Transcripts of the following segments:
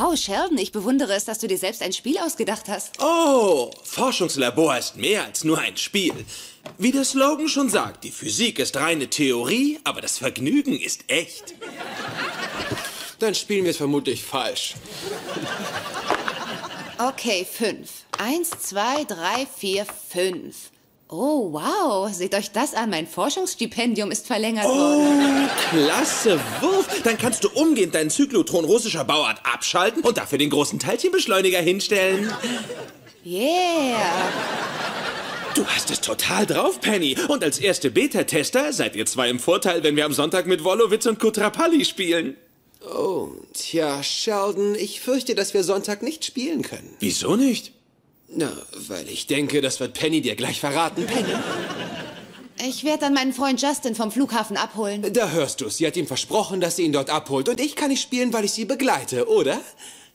Wow, Sheldon, ich bewundere es, dass du dir selbst ein Spiel ausgedacht hast. Oh, Forschungslabor ist mehr als nur ein Spiel. Wie der Slogan schon sagt, die Physik ist reine Theorie, aber das Vergnügen ist echt. Dann spielen wir es vermutlich falsch. Okay, fünf. Eins, zwei, drei, vier, fünf. Oh, wow. Seht euch das an. Mein Forschungsstipendium ist verlängert worden. Oh, klasse Wurf. Dann kannst du umgehend deinen Zyklotron russischer Bauart abschalten und dafür den großen Teilchenbeschleuniger hinstellen. Yeah. Du hast es total drauf, Penny. Und als erste Beta-Tester seid ihr zwei im Vorteil, wenn wir am Sonntag mit Wolowitz und Kutrapalli spielen. Oh, tja, Sheldon, ich fürchte, dass wir Sonntag nicht spielen können. Wieso nicht? Na, weil ich denke, das wird Penny dir gleich verraten. Penny, Ich werde dann meinen Freund Justin vom Flughafen abholen. da hörst du's. Sie hat ihm versprochen, dass sie ihn dort abholt. Und ich kann nicht spielen, weil ich sie begleite, oder?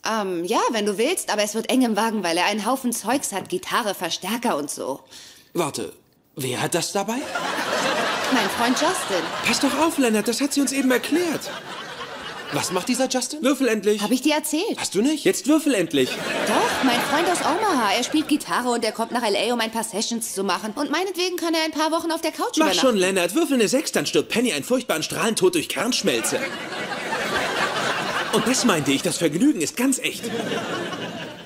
Ähm, ja, wenn du willst, aber es wird eng im Wagen, weil er einen Haufen Zeugs hat. Gitarre, Verstärker und so. Warte, wer hat das dabei? Mein Freund Justin. Pass doch auf, Leonard, das hat sie uns eben erklärt. Was macht dieser Justin? Würfel endlich. Habe ich dir erzählt? Hast du nicht? Jetzt würfel endlich. Doch, mein Freund aus Omaha. Er spielt Gitarre und er kommt nach L.A., um ein paar Sessions zu machen. Und meinetwegen kann er ein paar Wochen auf der Couch Mach übernachten. schon, Leonard. Würfel eine Sechs, dann stirbt Penny einen furchtbaren Strahlentod durch Kernschmelze. Und das meinte ich, das Vergnügen ist ganz echt.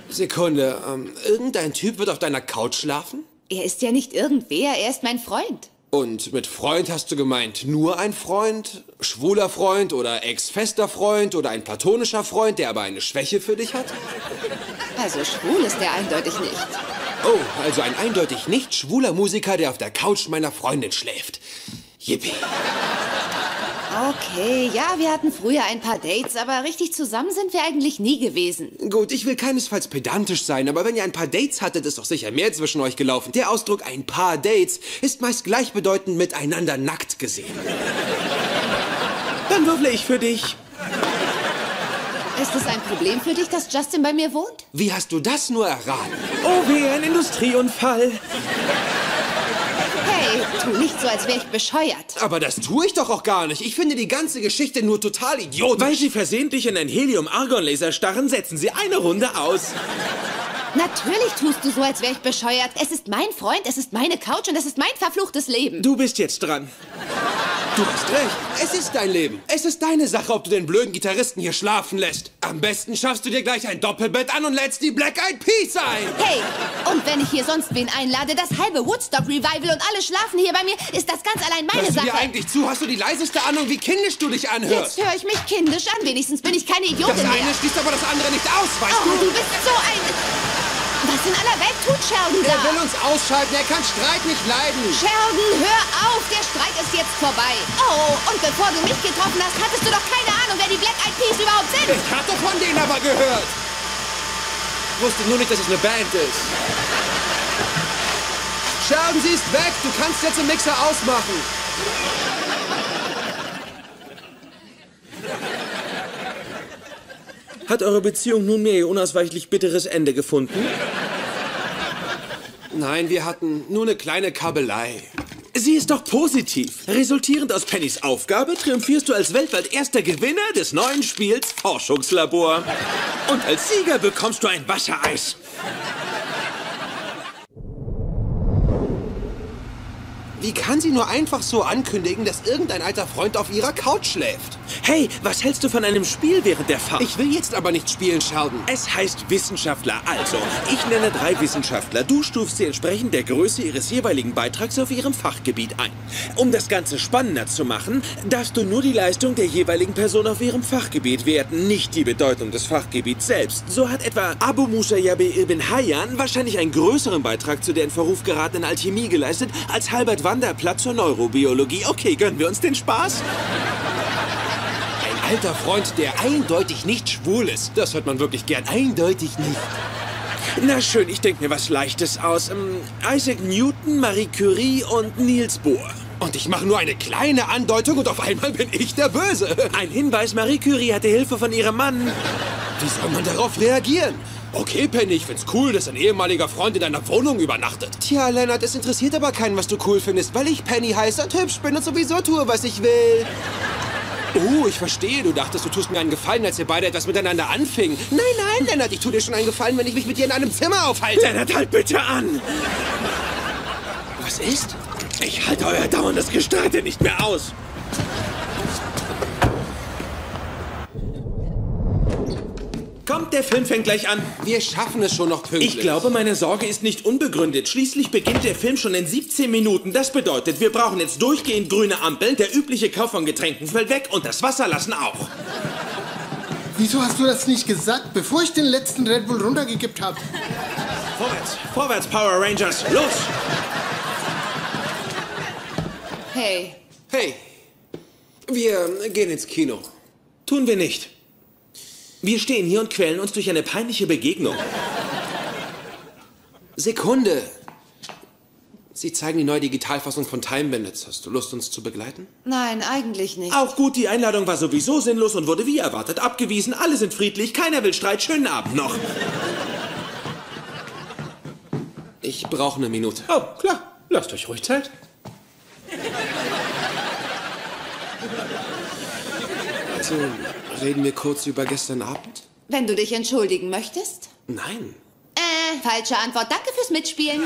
Sekunde, ähm, irgendein Typ wird auf deiner Couch schlafen? Er ist ja nicht irgendwer, er ist mein Freund. Und mit Freund hast du gemeint nur ein Freund, schwuler Freund oder ex-fester Freund oder ein platonischer Freund, der aber eine Schwäche für dich hat? Also schwul ist er eindeutig nicht. Oh, also ein eindeutig nicht schwuler Musiker, der auf der Couch meiner Freundin schläft. Yippie. Okay, ja, wir hatten früher ein paar Dates, aber richtig zusammen sind wir eigentlich nie gewesen. Gut, ich will keinesfalls pedantisch sein, aber wenn ihr ein paar Dates hattet, ist doch sicher mehr zwischen euch gelaufen. Der Ausdruck ein paar Dates ist meist gleichbedeutend mit einander nackt gesehen. Dann würfle ich für dich. Ist es ein Problem für dich, dass Justin bei mir wohnt? Wie hast du das nur erraten? Oh, weh, ein Industrieunfall. Hey, tu nicht so, als wäre ich bescheuert. Aber das tue ich doch auch gar nicht. Ich finde die ganze Geschichte nur total idiotisch. Weil sie versehentlich in ein Helium-Argon-Laser starren, setzen sie eine Runde aus. Natürlich tust du so, als wäre ich bescheuert. Es ist mein Freund, es ist meine Couch und es ist mein verfluchtes Leben. Du bist jetzt dran. Du hast recht. Es ist dein Leben. Es ist deine Sache, ob du den blöden Gitarristen hier schlafen lässt. Am besten schaffst du dir gleich ein Doppelbett an und lädst die Black Eyed Peas ein. Hey, und wenn ich hier sonst wen einlade, das halbe Woodstock Revival und alle schlafen hier bei mir, ist das ganz allein meine Hörst du dir Sache. eigentlich zu? Hast du die leiseste Ahnung, wie kindisch du dich anhörst? Jetzt höre ich mich kindisch an, wenigstens bin ich keine Idiotin Das eine mehr. schließt aber das andere nicht aus, weißt Oh, du? du bist so ein... Was in aller Welt tut Sheldon Er will da? uns ausschalten, er kann Streit nicht leiden. Sheldon, hör auf, der Streit ist jetzt vorbei. Oh, und bevor du mich getroffen hast, hattest du doch keine Ahnung, wer die Black Eyed Peas überhaupt sind. Ich hatte von denen aber gehört. Ich wusste nur nicht, dass es eine Band ist. Sheldon, sie ist weg. Du kannst jetzt den Mixer ausmachen. Hat eure Beziehung nunmehr ihr unausweichlich bitteres Ende gefunden? Nein, wir hatten nur eine kleine Kabelei. Sie ist doch positiv. Resultierend aus Pennys Aufgabe triumphierst du als weltweit erster Gewinner des neuen Spiels Forschungslabor. Und als Sieger bekommst du ein Wascheis. Wie kann sie nur einfach so ankündigen, dass irgendein alter Freund auf ihrer Couch schläft? Hey, was hältst du von einem Spiel während der Fahrt? Ich will jetzt aber nicht spielen, Sheldon. Es heißt Wissenschaftler. Also, ich nenne drei Wissenschaftler. Du stufst sie entsprechend der Größe ihres jeweiligen Beitrags auf ihrem Fachgebiet ein. Um das Ganze spannender zu machen, darfst du nur die Leistung der jeweiligen Person auf ihrem Fachgebiet werten, nicht die Bedeutung des Fachgebiets selbst. So hat etwa Abu Musa Yabe ibn Hayyan wahrscheinlich einen größeren Beitrag zu der in Verruf geratenen Alchemie geleistet als Halbert Wanderplatz zur Neurobiologie. Okay, gönnen wir uns den Spaß? Ein alter Freund, der eindeutig nicht schwul ist. Das hört man wirklich gern. Eindeutig nicht. Na schön, ich denke mir was Leichtes aus. Ähm, Isaac Newton, Marie Curie und Niels Bohr. Und ich mache nur eine kleine Andeutung und auf einmal bin ich der Böse. Ein Hinweis, Marie Curie hatte Hilfe von ihrem Mann. Wie soll man darauf reagieren? Okay, Penny, ich find's cool, dass ein ehemaliger Freund in deiner Wohnung übernachtet. Tja, Leonard, es interessiert aber keinen, was du cool findest, weil ich Penny heiße und hübsch bin und sowieso tue, was ich will. Oh, ich verstehe. Du dachtest, du tust mir einen Gefallen, als wir beide etwas miteinander anfingen. Nein, nein, Lennart, ich tue dir schon einen Gefallen, wenn ich mich mit dir in einem Zimmer aufhalte. Lennart, halt bitte an! Was ist? Ich halte euer dauerndes Gestreite nicht mehr aus. Kommt, der Film fängt gleich an. Wir schaffen es schon noch pünktlich. Ich glaube, meine Sorge ist nicht unbegründet. Schließlich beginnt der Film schon in 17 Minuten. Das bedeutet, wir brauchen jetzt durchgehend grüne Ampeln, der übliche Kauf von Getränken fällt weg und das Wasser lassen auch. Wieso hast du das nicht gesagt, bevor ich den letzten Red Bull runtergekippt habe? Vorwärts, vorwärts, Power Rangers, los! Hey, Hey, wir gehen ins Kino. Tun wir nicht. Wir stehen hier und quälen uns durch eine peinliche Begegnung. Sekunde. Sie zeigen die neue Digitalfassung von Time Bandits. Hast du Lust, uns zu begleiten? nein, eigentlich nicht. Auch gut, die Einladung war sowieso sinnlos und wurde wie erwartet abgewiesen. Alle sind friedlich, keiner will Streit. Schönen Abend noch. Ich brauche eine Minute. Oh, klar. Lasst euch ruhig Zeit. Also, reden wir kurz über gestern Abend? Wenn du dich entschuldigen möchtest? Nein. Äh, falsche Antwort. Danke fürs Mitspielen.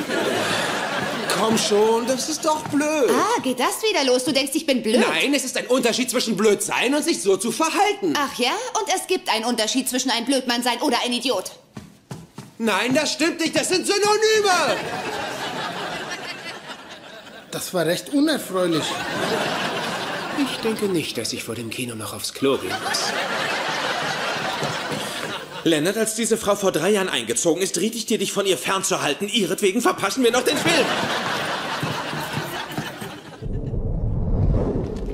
Komm schon, das ist doch blöd. Ah, geht das wieder los? Du denkst, ich bin blöd? Nein, es ist ein Unterschied zwischen blöd sein und sich so zu verhalten. Ach ja? Und es gibt einen Unterschied zwischen ein Blödmann sein oder ein Idiot. Nein, das stimmt nicht, das sind Synonyme. Das war recht unerfreulich. Ich denke nicht, dass ich vor dem Kino noch aufs Klo gehen muss. Lennart, als diese Frau vor drei Jahren eingezogen ist, riet ich dir, dich von ihr fernzuhalten. Ihretwegen verpassen wir noch den Film.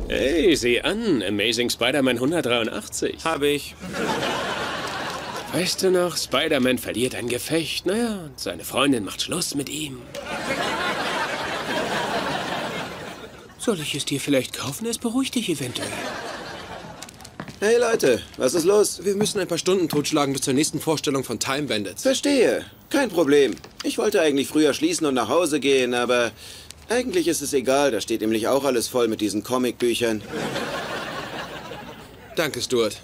Hey, sieh an, Amazing Spider-Man 183. Habe ich. Weißt du noch, Spider-Man verliert ein Gefecht, naja, und seine Freundin macht Schluss mit ihm. Soll ich es dir vielleicht kaufen? Es beruhigt dich eventuell. Hey Leute, was ist los? Wir müssen ein paar Stunden totschlagen bis zur nächsten Vorstellung von Time Bandits. Verstehe. Kein Problem. Ich wollte eigentlich früher schließen und nach Hause gehen, aber eigentlich ist es egal. Da steht nämlich auch alles voll mit diesen Comicbüchern. Danke, Stuart.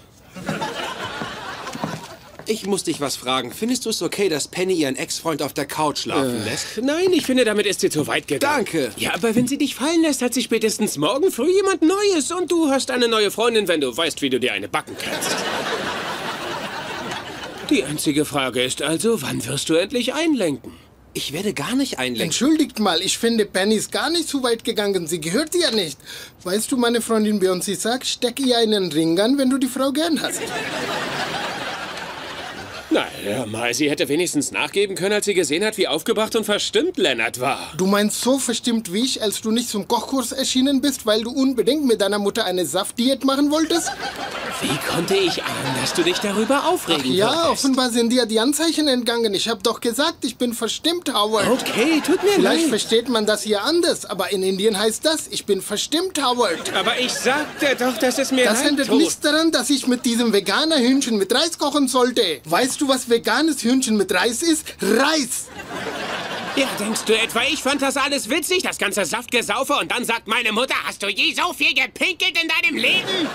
Ich muss dich was fragen. Findest du es okay, dass Penny ihren Ex-Freund auf der Couch schlafen lässt? Nein, ich finde, damit ist sie zu weit gegangen. Danke. Ja, aber wenn sie dich fallen lässt, hat sie spätestens morgen früh jemand Neues und du hast eine neue Freundin, wenn du weißt, wie du dir eine backen kannst. Die einzige Frage ist also, wann wirst du endlich einlenken? Ich werde gar nicht einlenken. Entschuldigt mal, ich finde, Penny ist gar nicht zu weit gegangen. Sie gehört dir ja nicht. Weißt du, meine Freundin Beyoncé sagt, steck ihr einen Ring an, wenn du die Frau gern hast. Na, hör mal, sie hätte wenigstens nachgeben können, als sie gesehen hat, wie aufgebracht und verstimmt Lennart war. Du meinst so verstimmt wie ich, als du nicht zum Kochkurs erschienen bist, weil du unbedingt mit deiner Mutter eine Saftdiät machen wolltest? Wie konnte ich ahnen, dass du dich darüber aufregen Ja, würdest? offenbar sind dir die Anzeichen entgangen. Ich hab doch gesagt, ich bin verstimmt, Howard. Okay, tut mir Vielleicht leid. versteht man das hier anders, aber in Indien heißt das, ich bin verstimmt, Howard. Aber ich sagte doch, dass es mir Das ändert nichts daran, dass ich mit diesem veganer Hühnchen mit Reis kochen sollte. Weißt du, was veganes Hühnchen mit Reis ist? Reis! Ja, denkst du etwa, ich fand das alles witzig, das ganze Saftgesaufe und dann sagt meine Mutter, hast du je so viel gepinkelt in deinem Leben?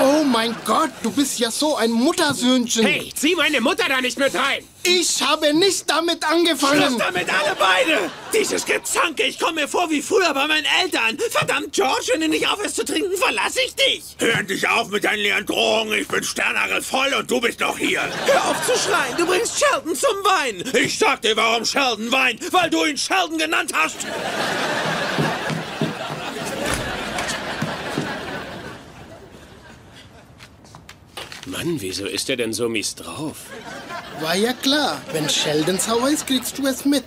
Oh mein Gott, du bist ja so ein Muttersöhnchen. Hey, zieh meine Mutter da nicht mit rein! Ich habe nicht damit Schluss angefangen. damit alle beide! Dieses Gezanke, ich komme mir vor wie früher bei meinen Eltern. Verdammt, George, wenn du nicht aufhörst zu trinken, verlasse ich dich. Hör endlich auf mit deinen leeren Drohungen. Ich bin voll und du bist noch hier. Hör auf zu schreien, du bringst Sheldon zum Weinen. Ich sag dir, warum Sheldon weint, weil du ihn Sheldon genannt hast. Mann, wieso ist er denn so mies drauf? War ja klar, wenn Sheldon sauer ist, kriegst du es mit.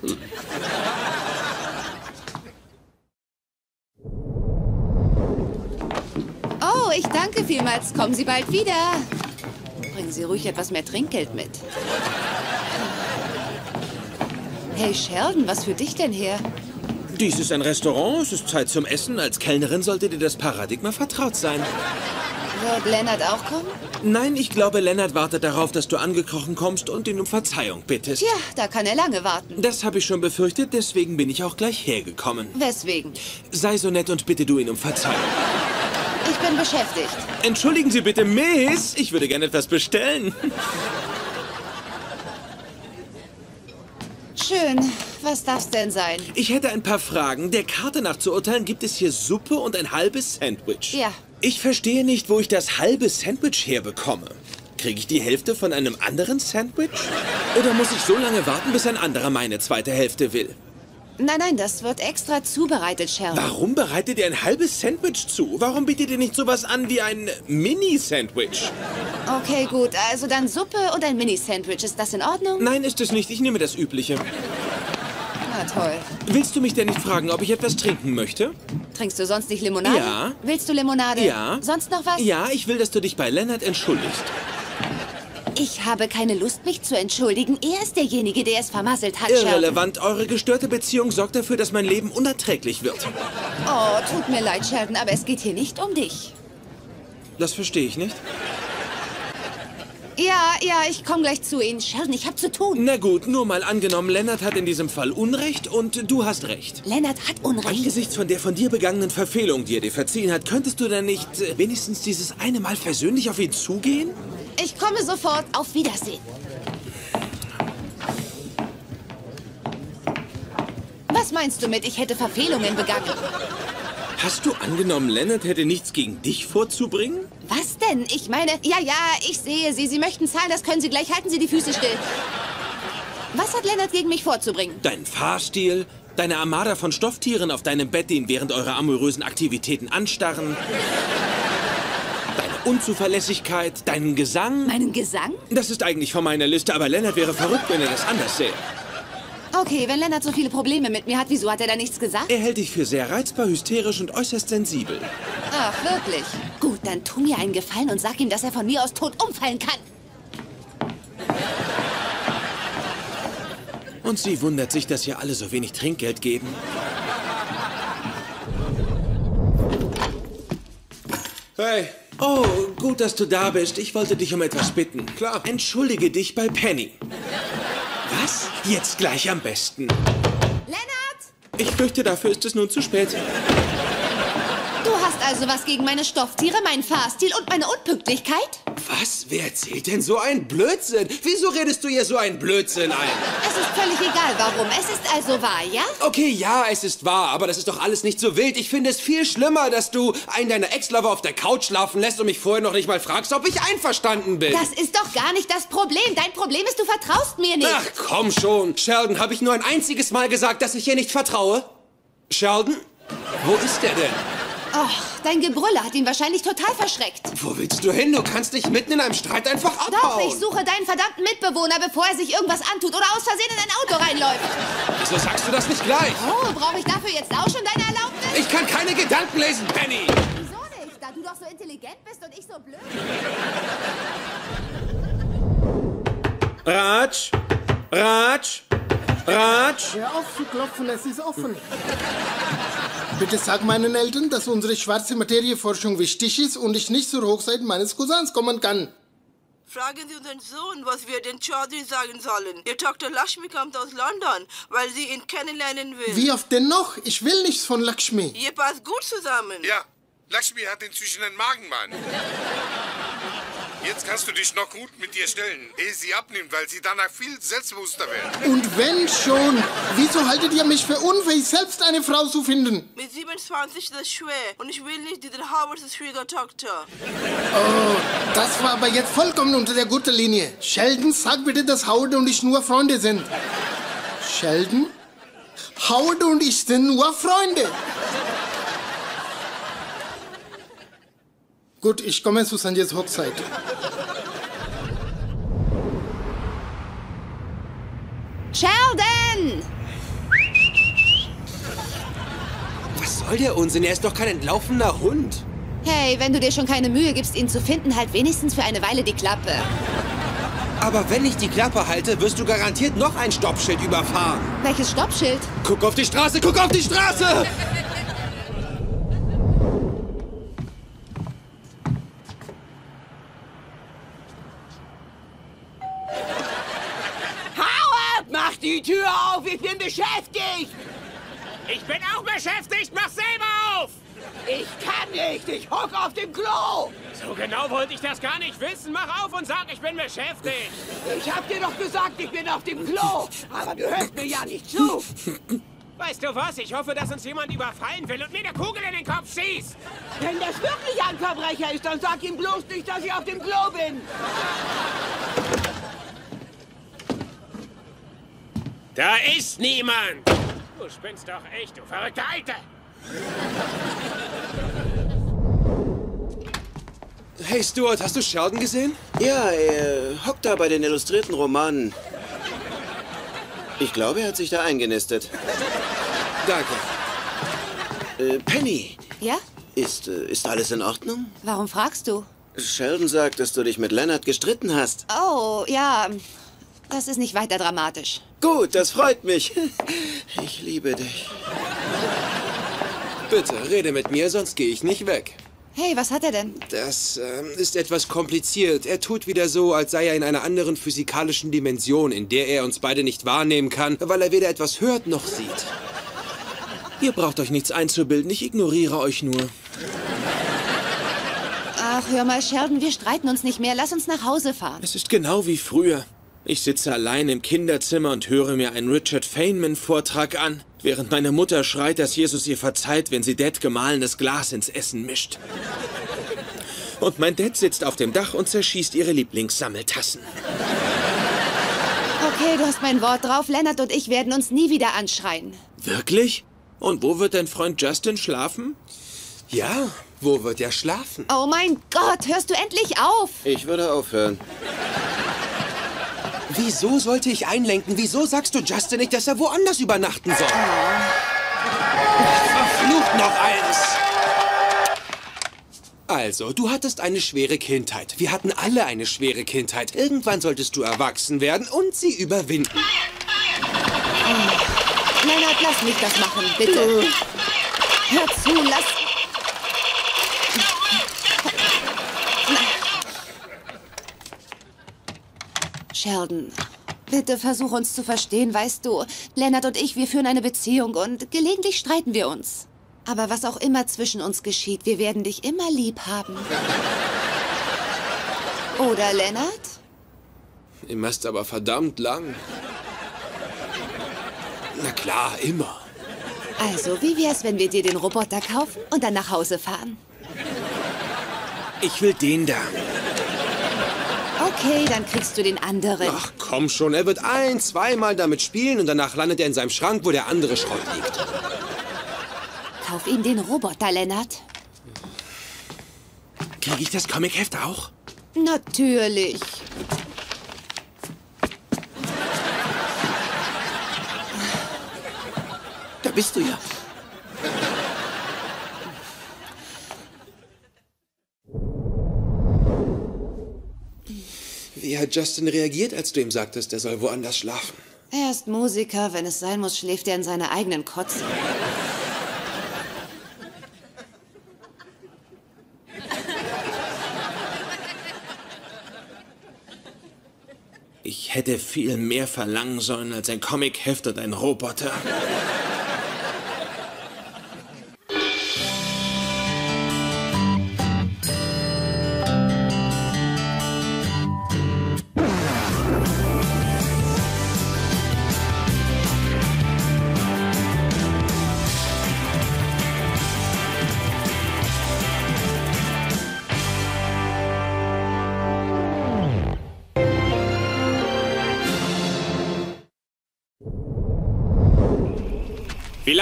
Oh, ich danke vielmals. Kommen Sie bald wieder. Bringen Sie ruhig etwas mehr Trinkgeld mit. Hey Sheldon, was führt dich denn her? Dies ist ein Restaurant, es ist Zeit zum Essen. Als Kellnerin sollte dir das Paradigma vertraut sein. Wird Lennart auch kommen? Nein, ich glaube, Lennart wartet darauf, dass du angekrochen kommst und ihn um Verzeihung bittest. Tja, da kann er lange warten. Das habe ich schon befürchtet, deswegen bin ich auch gleich hergekommen. Weswegen? Sei so nett und bitte du ihn um Verzeihung. Ich bin beschäftigt. Entschuldigen Sie bitte, Miss. Ich würde gerne etwas bestellen. Schön. Was darf's denn sein? Ich hätte ein paar Fragen. Der Karte nach zu urteilen gibt es hier Suppe und ein halbes Sandwich. Ja. Ich verstehe nicht, wo ich das halbe Sandwich herbekomme. Kriege ich die Hälfte von einem anderen Sandwich? Oder muss ich so lange warten, bis ein anderer meine zweite Hälfte will? Nein, nein, das wird extra zubereitet, Sheldon. Warum bereitet ihr ein halbes Sandwich zu? Warum bietet ihr nicht sowas an wie ein Mini-Sandwich? Okay, gut. Also dann Suppe und ein Mini-Sandwich. Ist das in Ordnung? Nein, ist es nicht. Ich nehme das Übliche. Na toll. Willst du mich denn nicht fragen, ob ich etwas trinken möchte? Trinkst du sonst nicht Limonade? Ja. Willst du Limonade? Ja. Sonst noch was? Ja, ich will, dass du dich bei Lennart entschuldigst. Ich habe keine Lust, mich zu entschuldigen. Er ist derjenige, der es vermasselt hat, Sheldon. Irrelevant. Eure gestörte Beziehung sorgt dafür, dass mein Leben unerträglich wird. Oh, tut mir leid, Sheldon, aber es geht hier nicht um dich. Das verstehe ich nicht. Ja, ja, ich komme gleich zu Ihnen. Sheldon, ich habe zu tun. Na gut, nur mal angenommen, Lennart hat in diesem Fall Unrecht und du hast Recht. Lennart hat Unrecht. Angesichts von der von dir begangenen Verfehlung, die er dir verziehen hat, könntest du dann nicht äh, wenigstens dieses eine Mal persönlich auf ihn zugehen? Ich komme sofort. Auf Wiedersehen. Was meinst du mit, ich hätte Verfehlungen begangen? Hast du angenommen, Lennart hätte nichts gegen dich vorzubringen? Was denn? Ich meine, ja, ja, ich sehe Sie. Sie möchten zahlen, das können Sie gleich. Halten Sie die Füße still. Was hat Lennart gegen mich vorzubringen? Dein Fahrstil, deine Armada von Stofftieren auf deinem Bett, die ihn während eurer amorösen Aktivitäten anstarren, deine Unzuverlässigkeit, deinen Gesang. Meinen Gesang? Das ist eigentlich von meiner Liste, aber Lennart wäre verrückt, wenn er das anders sähe. Okay, wenn Lennart so viele Probleme mit mir hat, wieso hat er da nichts gesagt? Er hält dich für sehr reizbar, hysterisch und äußerst sensibel. Ach, wirklich? Gut, dann tu mir einen Gefallen und sag ihm, dass er von mir aus tot umfallen kann. Und sie wundert sich, dass ihr alle so wenig Trinkgeld geben. Hey, Oh, gut, dass du da bist. Ich wollte dich um etwas bitten. Klar. Entschuldige dich bei Penny. Was? Jetzt gleich am besten. Lennart! Ich fürchte, dafür ist es nun zu spät. Du hast also was gegen meine Stofftiere, meinen Fahrstil und meine Unpünktlichkeit? was? Wer erzählt denn so einen Blödsinn? Wieso redest du ihr so einen Blödsinn ein? Es ist völlig egal, warum. Es ist also wahr, ja? Okay, ja, es ist wahr, aber das ist doch alles nicht so wild. Ich finde es viel schlimmer, dass du einen deiner Ex-Lover auf der Couch schlafen lässt und mich vorher noch nicht mal fragst, ob ich einverstanden bin. Das ist doch gar nicht das Problem. Dein Problem ist, du vertraust mir nicht. Ach, komm schon. Sheldon, habe ich nur ein einziges Mal gesagt, dass ich ihr nicht vertraue? Sheldon? Wo ist er denn? Och, dein Gebrülle hat ihn wahrscheinlich total verschreckt. Wo willst du hin? Du kannst nicht mitten in einem Streit einfach Doch, abhauen. ich suche deinen verdammten Mitbewohner, bevor er sich irgendwas antut oder aus Versehen in ein Auto reinläuft. Wieso sagst du das nicht gleich? Oh, brauche ich dafür jetzt auch schon deine Erlaubnis? Ich kann keine Gedanken lesen, Penny. Wieso nicht? Da du doch so intelligent bist und ich so blöd. Ratsch! Ratsch! Ratsch! Hör auf zu klopfen, es ist offen. Bitte sag meinen Eltern, dass unsere schwarze Materieforschung wichtig ist und ich nicht zur Hochzeit meines Cousins kommen kann. Fragen Sie unseren Sohn, was wir den Chaudhry sagen sollen. Ihr Tochter Lashmi kommt aus London, weil sie ihn kennenlernen will. Wie oft denn noch? Ich will nichts von Lakshmi. Ihr passt gut zusammen. Ja, Lakshmi hat inzwischen einen Magenmann. Jetzt kannst du dich noch gut mit ihr stellen, ehe sie abnimmt, weil sie danach viel selbstbewusster wird. Und wenn schon, wieso haltet ihr mich für unfähig, selbst eine Frau zu finden? Mit 27 ist das schwer und ich will nicht diesen Harvards Schwiegertochter. Das war aber jetzt vollkommen unter der Gürtellinie. Sheldon, sag bitte, dass Howard und ich nur Freunde sind. Sheldon? Howard und ich sind nur Freunde. Gut, ich komme zu Sanjays Hochzeit. Sheldon! Was soll der Unsinn? Er ist doch kein entlaufener Hund. Hey, wenn du dir schon keine Mühe gibst, ihn zu finden, halt wenigstens für eine Weile die Klappe. Aber wenn ich die Klappe halte, wirst du garantiert noch ein Stoppschild überfahren. Welches Stoppschild? Guck auf die Straße, guck auf die Straße! Mach die Tür auf, ich bin beschäftigt. Ich bin auch beschäftigt, mach selber auf. Ich kann nicht, ich hock auf dem Klo. So genau wollte ich das gar nicht wissen. Mach auf und sag, ich bin beschäftigt. Ich hab dir doch gesagt, ich bin auf dem Klo. Aber du hörst mir ja nicht zu. Weißt du was? Ich hoffe, dass uns jemand überfallen will und mir eine Kugel in den Kopf schießt. Wenn das wirklich ein Verbrecher ist, dann sag ihm bloß nicht, dass ich auf dem Klo bin. Da ist niemand. Du spinnst doch echt, du verrückte Alte. Hey Stuart, hast du Sheldon gesehen? Ja, er hockt da bei den illustrierten Romanen. Ich glaube, er hat sich da eingenistet. Danke. Äh, Penny, Ja? ist, äh, ist alles in Ordnung? Warum fragst du? Sheldon sagt, dass du dich mit Leonard gestritten hast. Oh, ja. Das ist nicht weiter dramatisch. Gut, das freut mich. Ich liebe dich. Bitte, rede mit mir, sonst gehe ich nicht weg. Hey, was hat er denn? Das ähm, ist etwas kompliziert. Er tut wieder so, als sei er in einer anderen physikalischen Dimension, in der er uns beide nicht wahrnehmen kann, weil er weder etwas hört noch sieht. Ihr braucht euch nichts einzubilden, ich ignoriere euch nur. Ach, hör mal, Sheldon, wir streiten uns nicht mehr. Lass uns nach Hause fahren. Es ist genau wie früher. Ich sitze allein im Kinderzimmer und höre mir einen Richard Feynman-Vortrag an, während meine Mutter schreit, dass Jesus ihr verzeiht, wenn sie Dad gemahlenes Glas ins Essen mischt. Und mein Dad sitzt auf dem Dach und zerschießt ihre Lieblingssammeltassen. Okay, du hast mein Wort drauf. Lennart und ich werden uns nie wieder anschreien. Wirklich? Und wo wird dein Freund Justin schlafen? Ja, wo wird er schlafen? Oh mein Gott, hörst du endlich auf? Ich würde aufhören. Wieso sollte ich einlenken? Wieso sagst du Justin nicht, dass er woanders übernachten soll? Verflucht noch eins! Also, du hattest eine schwere Kindheit. Wir hatten alle eine schwere Kindheit. Irgendwann solltest du erwachsen werden und sie überwinden. Lennart, lass mich das machen, bitte. Hör zu, lass... Sheldon, bitte versuch uns zu verstehen, weißt du. Lennart und ich, wir führen eine Beziehung und gelegentlich streiten wir uns. Aber was auch immer zwischen uns geschieht, wir werden dich immer lieb haben. Oder, Lennart? Immer ist aber verdammt lang. Na klar, immer. Also, wie wär's, wenn wir dir den Roboter kaufen und dann nach Hause fahren? Ich will den da. Okay, dann kriegst du den anderen. Ach komm schon, er wird ein, zweimal damit spielen und danach landet er in seinem Schrank, wo der andere Schrott liegt. Kauf ihm den Roboter, Lennart. Kriege ich das Comicheft auch? Natürlich. Da bist du ja. Wie hat Justin reagiert, als du ihm sagtest, er soll woanders schlafen? Er ist Musiker. Wenn es sein muss, schläft er in seiner eigenen Kotze. Ich hätte viel mehr verlangen sollen als ein Comicheft und ein Roboter.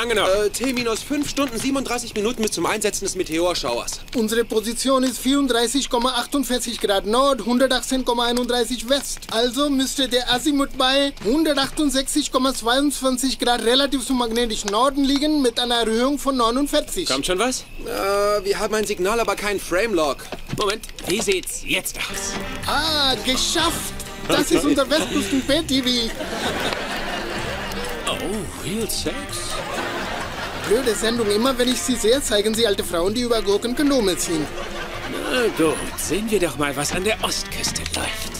Lange noch? Äh, T minus 5 Stunden 37 Minuten bis zum Einsetzen des Meteorschauers. Unsere Position ist 34,48 Grad Nord, 118,31 West. Also müsste der Azimuth bei 168,22 Grad relativ zum magnetischen Norden liegen mit einer Erhöhung von 49. Kommt schon was? Äh, wir haben ein Signal, aber kein Framelock. Moment, wie sieht's jetzt aus? Ah, geschafft! Das ist unser Westküsten PTV. Oh, Real Sex? Blöde Sendung. Immer wenn ich sie sehe, zeigen sie alte Frauen, die über Gurken Kondome ziehen. Na gut, sehen wir doch mal, was an der Ostküste läuft.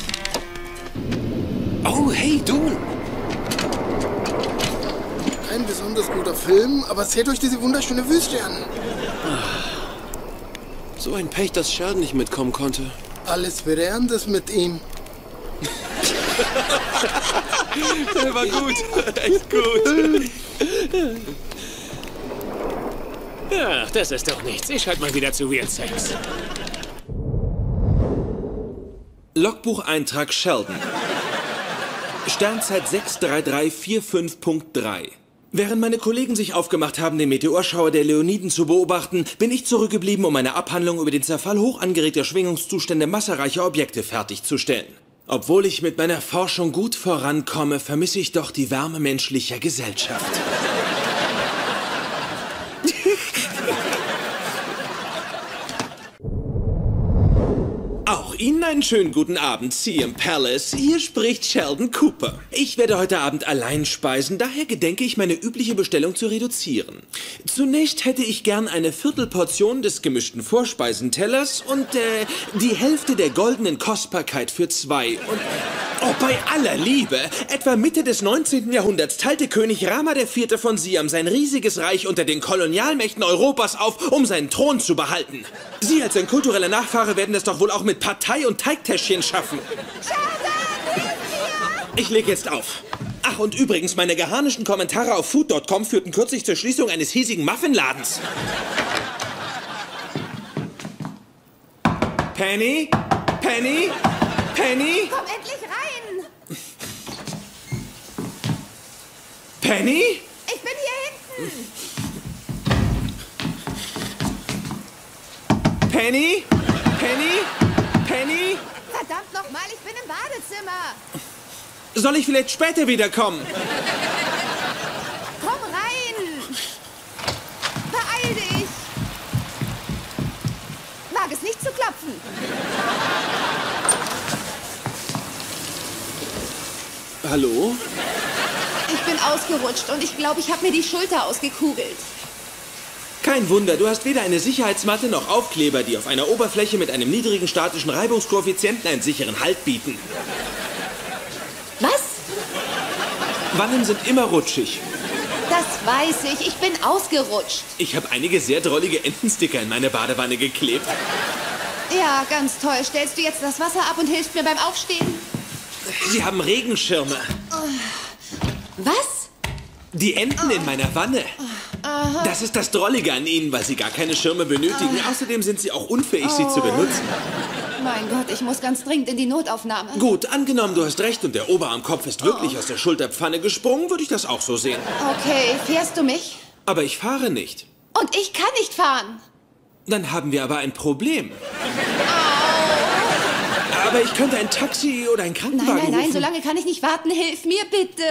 Oh, hey, du! Kein besonders guter Film, aber seht euch diese wunderschöne Wüste an. So ein Pech, dass Sheldon nicht mitkommen konnte. Alles wäre anders mit ihm. Der war gut. Echt gut. Ach, das ist doch nichts. Ich schalte mal wieder zu Weird Sex. Logbucheintrag Sheldon. Sternzeit 63345.3. Während meine Kollegen sich aufgemacht haben, den Meteorschauer der Leoniden zu beobachten, bin ich zurückgeblieben, um eine Abhandlung über den Zerfall hoch angeregter Schwingungszustände massereicher Objekte fertigzustellen. Obwohl ich mit meiner Forschung gut vorankomme, vermisse ich doch die Wärme menschlicher Gesellschaft. Auch Ihnen einen schönen guten Abend, CM Palace. Hier spricht Sheldon Cooper. Ich werde heute Abend allein speisen, daher gedenke ich, meine übliche Bestellung zu reduzieren. Zunächst hätte ich gern eine Viertelportion des gemischten Vorspeisentellers und äh, die Hälfte der goldenen Kostbarkeit für zwei. Und oh, bei aller Liebe, etwa Mitte des 19. Jahrhunderts teilte König Rama IV. von Siam sein riesiges Reich unter den Kolonialmächten Europas auf, um seinen Thron zu behalten. Sie als ein kultureller Nachfahre werden es doch wohl auch mit Partei und Teigtäschchen schaffen. Ich lege jetzt auf. Ach, und übrigens, meine geharnischen Kommentare auf food.com führten kürzlich zur Schließung eines hiesigen Muffinladens. Penny? Penny? Penny? Komm endlich rein! Penny? Ich bin hier hinten! Penny? Penny? Penny? Verdammt nochmal, ich bin im Badezimmer! Soll ich vielleicht später wiederkommen? Komm rein! Beeil dich! Wag es nicht zu klopfen! Hallo? Ich bin ausgerutscht und ich glaube, ich habe mir die Schulter ausgekugelt. Kein Wunder, du hast weder eine Sicherheitsmatte noch Aufkleber, die auf einer Oberfläche mit einem niedrigen statischen Reibungskoeffizienten einen sicheren Halt bieten. Was? Wannen sind immer rutschig. Das weiß ich. Ich bin ausgerutscht. Ich habe einige sehr drollige Entensticker in meine Badewanne geklebt. Ja, ganz toll. Stellst du jetzt das Wasser ab und hilfst mir beim Aufstehen? Sie haben Regenschirme. Was? Die Enten in meiner Wanne. Das ist das Drollige an ihnen, weil sie gar keine Schirme benötigen. Außerdem sind sie auch unfähig, sie zu benutzen. Mein Gott, ich muss ganz dringend in die Notaufnahme. Gut, angenommen, du hast recht und der Oberarmkopf ist wirklich aus der Schulterpfanne gesprungen, würde ich das auch so sehen. Okay, fährst du mich? Aber ich fahre nicht. Und ich kann nicht fahren. Dann haben wir aber ein Problem. Aber ich könnte ein Taxi oder ein Nein, Krankenwagen nein, nein, rufen. so lange kann ich nicht warten. Hilf mir bitte.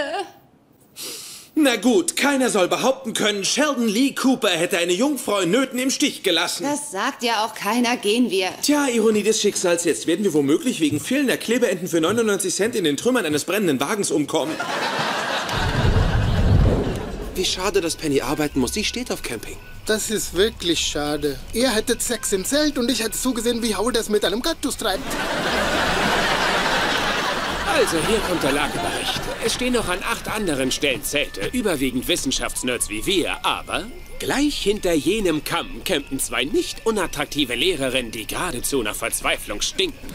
Na gut, keiner soll behaupten können, Sheldon Lee Cooper hätte eine Jungfrau in Nöten im Stich gelassen. Das sagt ja auch keiner. Gehen wir. Tja, Ironie des Schicksals, jetzt werden wir womöglich wegen fehlender Klebeenten für 99 Cent in den Trümmern eines brennenden Wagens umkommen. Wie schade, dass Penny arbeiten muss. Sie steht auf Camping. Das ist wirklich schade. Ihr hättet Sex im Zelt und ich hätte zugesehen, wie Howard es mit einem Kaktus treibt. Also, hier kommt der Lagebericht. Es stehen noch an acht anderen Stellen Zelte, überwiegend Wissenschaftsnerds wie wir, aber gleich hinter jenem Kamm campten zwei nicht unattraktive Lehrerinnen, die geradezu nach Verzweiflung stinken.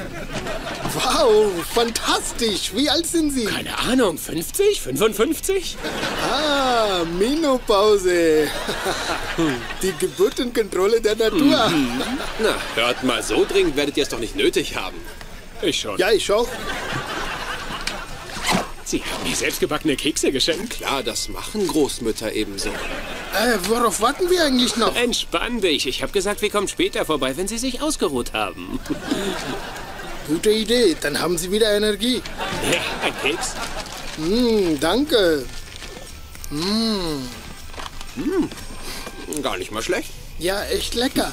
Wow, fantastisch. Wie alt sind Sie? Keine Ahnung, 50, 55? Ah, Menopause. Die Geburtenkontrolle der Natur. Na, hört mal, so dringend werdet ihr es doch nicht nötig haben. Ich schon. Ja, ich auch. Sie haben mir selbstgebackene Kekse geschenkt. Klar, das machen Großmütter ebenso. Äh, worauf warten wir eigentlich noch? Entspann dich. Ich habe gesagt, wir kommen später vorbei, wenn Sie sich ausgeruht haben. Gute Idee, dann haben Sie wieder Energie. Ja, ein Keks. Hm, danke. Gar nicht mal schlecht. Ja, echt lecker.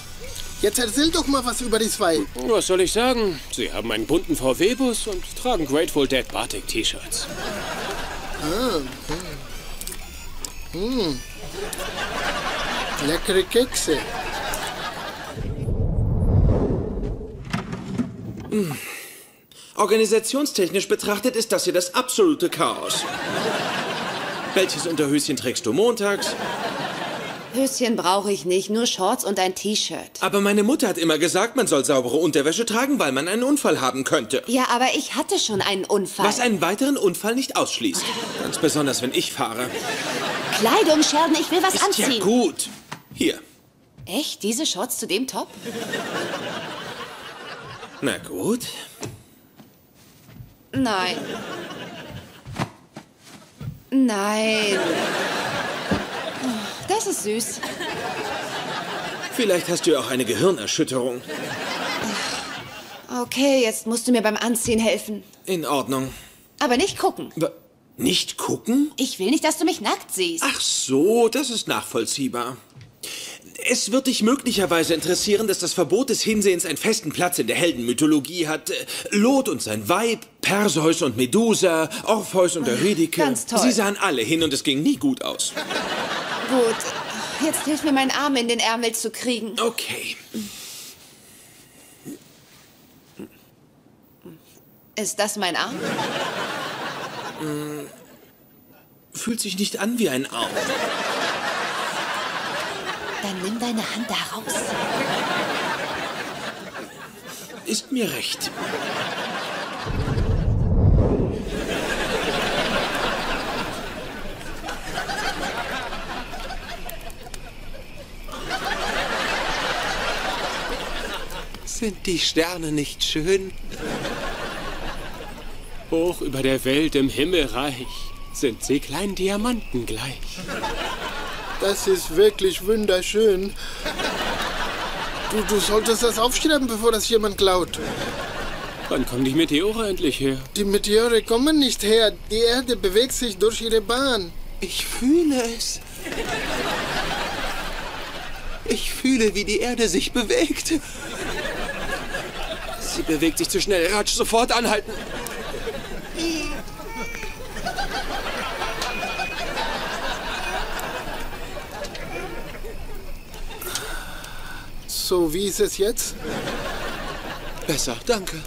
Jetzt erzähl doch mal was über die zwei. Was soll ich sagen? Sie haben einen bunten VW-Bus und tragen Grateful Dead Batik-T-Shirts. Leckere Kekse. Organisationstechnisch betrachtet ist das hier das absolute Chaos. Welches Unterhöschen trägst du montags? Höschen brauche ich nicht, nur Shorts und ein T-Shirt. Aber meine Mutter hat immer gesagt, man soll saubere Unterwäsche tragen, weil man einen Unfall haben könnte. Ja, aber ich hatte schon einen Unfall. Was einen weiteren Unfall nicht ausschließt. Ganz besonders, wenn ich fahre. Kleidung, Sheldon, ich will was Ist anziehen. ja gut. Hier. Echt? Diese Shorts zu dem Top? Na gut. Nein. Nein. Das ist süß. Vielleicht hast du ja auch eine Gehirnerschütterung. Okay, jetzt musst du mir beim Anziehen helfen. In Ordnung. Aber nicht gucken. Wa- Nicht gucken? Ich will nicht, dass du mich nackt siehst. Ach so, das ist nachvollziehbar. Es wird dich möglicherweise interessieren, dass das Verbot des Hinsehens einen festen Platz in der Heldenmythologie hat. Lot und sein Weib, Perseus und Medusa, Orpheus und Eurydike. Ganz toll. Sie sahen alle hin und es ging nie gut aus. Gut, jetzt hilf mir, meinen Arm in den Ärmel zu kriegen. Okay. Ist das mein Arm? Fühlt sich nicht an wie ein Arm. Dann nimm deine Hand da raus. Ist mir recht. Sind die Sterne nicht schön? Hoch über der Welt im Himmelreich sind sie kleinen Diamanten gleich. Das ist wirklich wunderschön. Du, du solltest das aufschreiben, bevor das jemand klaut. Wann kommen die Meteore endlich her? Die Meteore kommen nicht her. Die Erde bewegt sich durch ihre Bahn. Ich fühle es. Ich fühle, wie die Erde sich bewegt. Sie bewegt sich zu schnell. Ratsch, sofort anhalten. So, wie ist es jetzt? Besser, danke.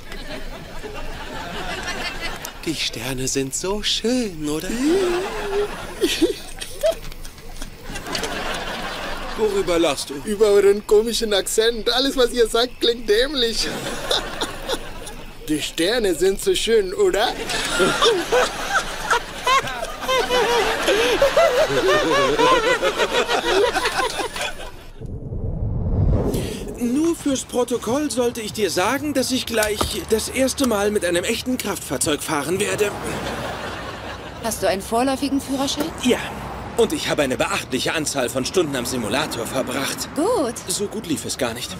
Die Sterne sind so schön, oder? Worüber lachst du? Über euren komischen Akzent. Alles, was ihr sagt, klingt dämlich. Die Sterne sind so schön, oder? Nur fürs Protokoll sollte ich dir sagen, dass ich gleich das erste Mal mit einem echten Kraftfahrzeug fahren werde. Hast du einen vorläufigen Führerschein? Ja. Und ich habe eine beachtliche Anzahl von Stunden am Simulator verbracht. Gut. So gut lief es gar nicht.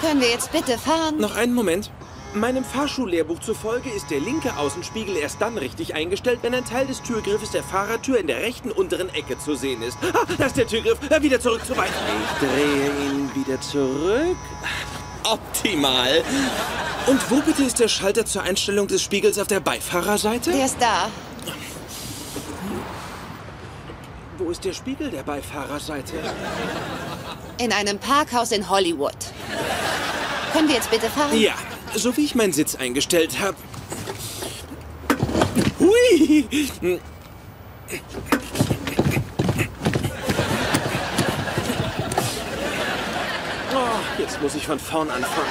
Können wir jetzt bitte fahren? Noch einen Moment. Meinem Fahrschullehrbuch zufolge ist der linke Außenspiegel erst dann richtig eingestellt, wenn ein Teil des Türgriffes der Fahrertür in der rechten unteren Ecke zu sehen ist. Ah, da ist der Türgriff. Äh, Wieder zurück zu weit. Ich drehe ihn wieder zurück. Optimal. Und wo bitte ist der Schalter zur Einstellung des Spiegels auf der Beifahrerseite? Der ist da. Wo ist der Spiegel der Beifahrerseite? In einem Parkhaus in Hollywood. Können wir jetzt bitte fahren? Ja, so wie ich meinen Sitz eingestellt habe. Hui! Oh, jetzt muss ich von vorn anfangen.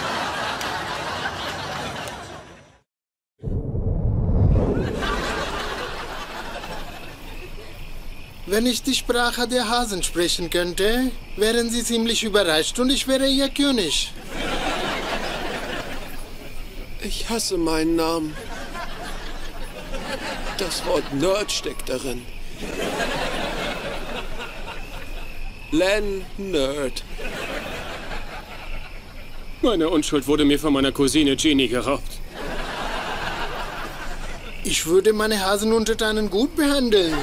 Wenn ich die Sprache der Hasen sprechen könnte, wären sie ziemlich überrascht und ich wäre ihr König. Ich hasse meinen Namen. Das Wort Nerd steckt darin. Len Nerd. Meine Unschuld wurde mir von meiner Cousine Jeannie geraubt. Ich würde meine Hasenuntertanen gut behandeln.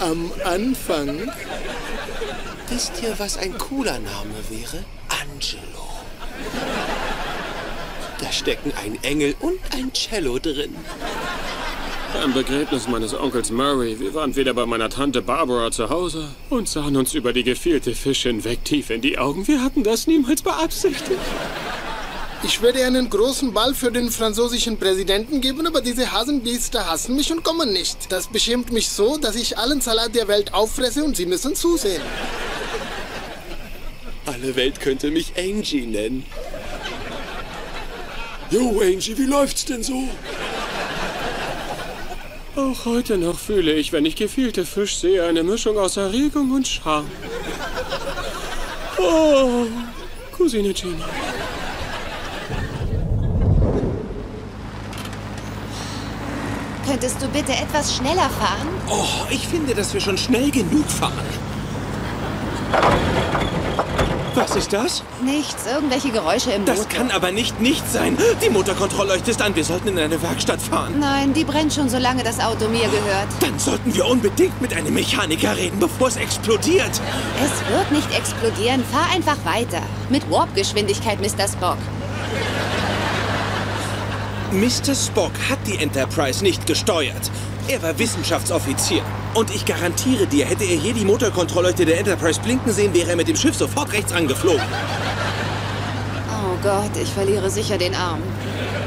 Am Anfang. Wisst ihr, was ein cooler Name wäre? Angelo. Da stecken ein Engel und ein Cello drin. Beim Begräbnis meines Onkels Murray, wir waren wieder bei meiner Tante Barbara zu Hause und sahen uns über die gefehlte Fisch hinweg tief in die Augen. Wir hatten das niemals beabsichtigt. Ich werde einen großen Ball für den französischen Präsidenten geben, aber diese Hasenbiester hassen mich und kommen nicht. Das beschämt mich so, dass ich allen Salat der Welt auffresse und sie müssen zusehen. Alle Welt könnte mich Angie nennen. Jo, Angie, wie läuft's denn so? Auch heute noch fühle ich, wenn ich gefielte Fisch sehe, eine Mischung aus Erregung und Scham. Oh, Cousine Jenny. Könntest du bitte etwas schneller fahren? Oh, ich finde, dass wir schon schnell genug fahren. Was ist das? Nichts, irgendwelche Geräusche im Das Motor. kann aber nicht nicht sein. Die Motorkontrollleuchte ist an. Wir sollten in eine Werkstatt fahren. Nein, die brennt schon, solange das Auto mir gehört. Dann sollten wir unbedingt mit einem Mechaniker reden, bevor es explodiert. Es wird nicht explodieren. Fahr einfach weiter. Mit Warp-Geschwindigkeit, Mr. Spock. Mr. Spock hat die Enterprise nicht gesteuert. Er war Wissenschaftsoffizier. Und ich garantiere dir, hätte er hier die Motorkontrollleuchte der Enterprise blinken sehen, wäre er mit dem Schiff sofort rechts angeflogen. Oh Gott, ich verliere sicher den Arm.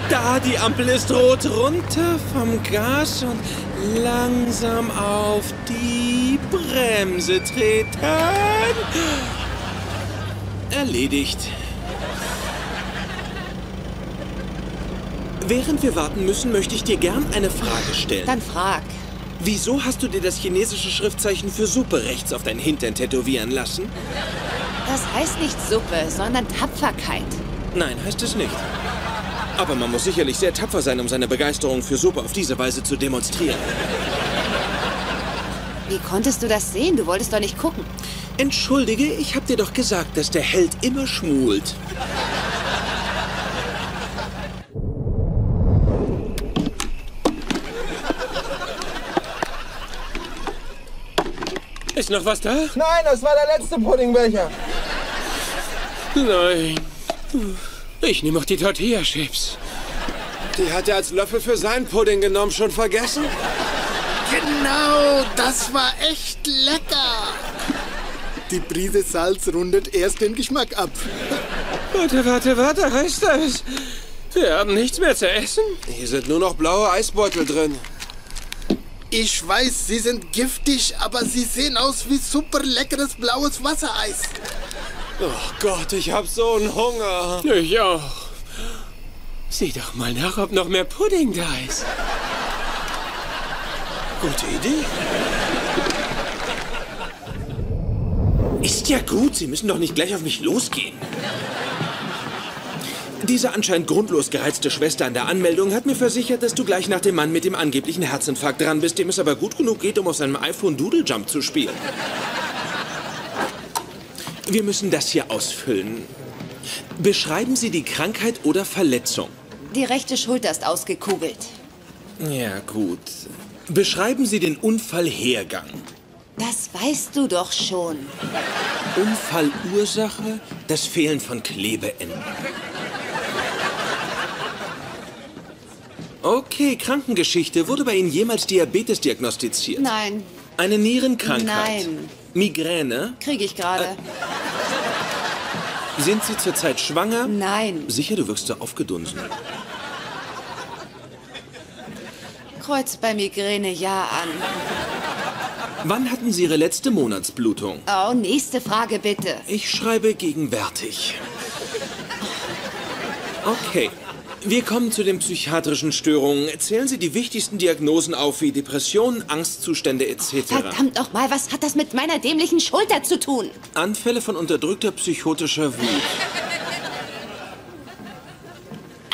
Da, die Ampel ist rot. Runter vom Gas und langsam auf die Bremse treten. Erledigt. Während wir warten müssen, möchte ich dir gern eine Frage stellen. Dann frag. Wieso hast du dir das chinesische Schriftzeichen für Suppe rechts auf dein Hintern tätowieren lassen? Das heißt nicht Suppe, sondern Tapferkeit. Nein, heißt es nicht. Aber man muss sicherlich sehr tapfer sein, um seine Begeisterung für Suppe auf diese Weise zu demonstrieren. Wie konntest du das sehen? Du wolltest doch nicht gucken. Entschuldige, ich hab dir doch gesagt, dass der Held immer schmult. Ist noch was da? Nein, das war der letzte Puddingbecher. Nein. Ich nehme auch die Tortilla-Chips. Die hat er als Löffel für seinen Pudding genommen. Schon vergessen? Genau, das war echt lecker. Die Prise Salz rundet erst den Geschmack ab. Warte, warte, warte, heißt das? Wir haben nichts mehr zu essen? Hier sind nur noch blaue Eisbeutel drin. Ich weiß, sie sind giftig, aber sie sehen aus wie super leckeres blaues Wassereis. Oh Gott, ich hab so einen Hunger. Ich auch. Sieh doch mal nach, ob noch mehr Pudding da ist. Gute Idee. Ist ja gut, Sie müssen doch nicht gleich auf mich losgehen. Diese anscheinend grundlos gereizte Schwester an der Anmeldung hat mir versichert, dass du gleich nach dem Mann mit dem angeblichen Herzinfarkt dran bist, dem es aber gut genug geht, um auf seinem iPhone Doodle Jump zu spielen. Wir müssen das hier ausfüllen. Beschreiben Sie die Krankheit oder Verletzung. Die rechte Schulter ist ausgekugelt. Ja, gut. Beschreiben Sie den Unfallhergang. Das weißt du doch schon. Unfallursache? Das Fehlen von Klebeenden. Okay, Krankengeschichte. Wurde bei Ihnen jemals Diabetes diagnostiziert? Nein, Eine Nierenkrankheit? Nein. Migräne? kriege ich gerade. Sind Sie zurzeit schwanger? Nein. Sicher, du wirkst so aufgedunsen. Kreuz bei Migräne ja an. Wann hatten Sie Ihre letzte Monatsblutung? Oh, nächste Frage bitte. Ich schreibe gegenwärtig. Okay. Wir kommen zu den psychiatrischen Störungen. Zählen Sie die wichtigsten Diagnosen auf, wie Depressionen, Angstzustände etc. Verdammt noch mal, was hat das mit meiner dämlichen Schulter zu tun? Anfälle von unterdrückter psychotischer Wut.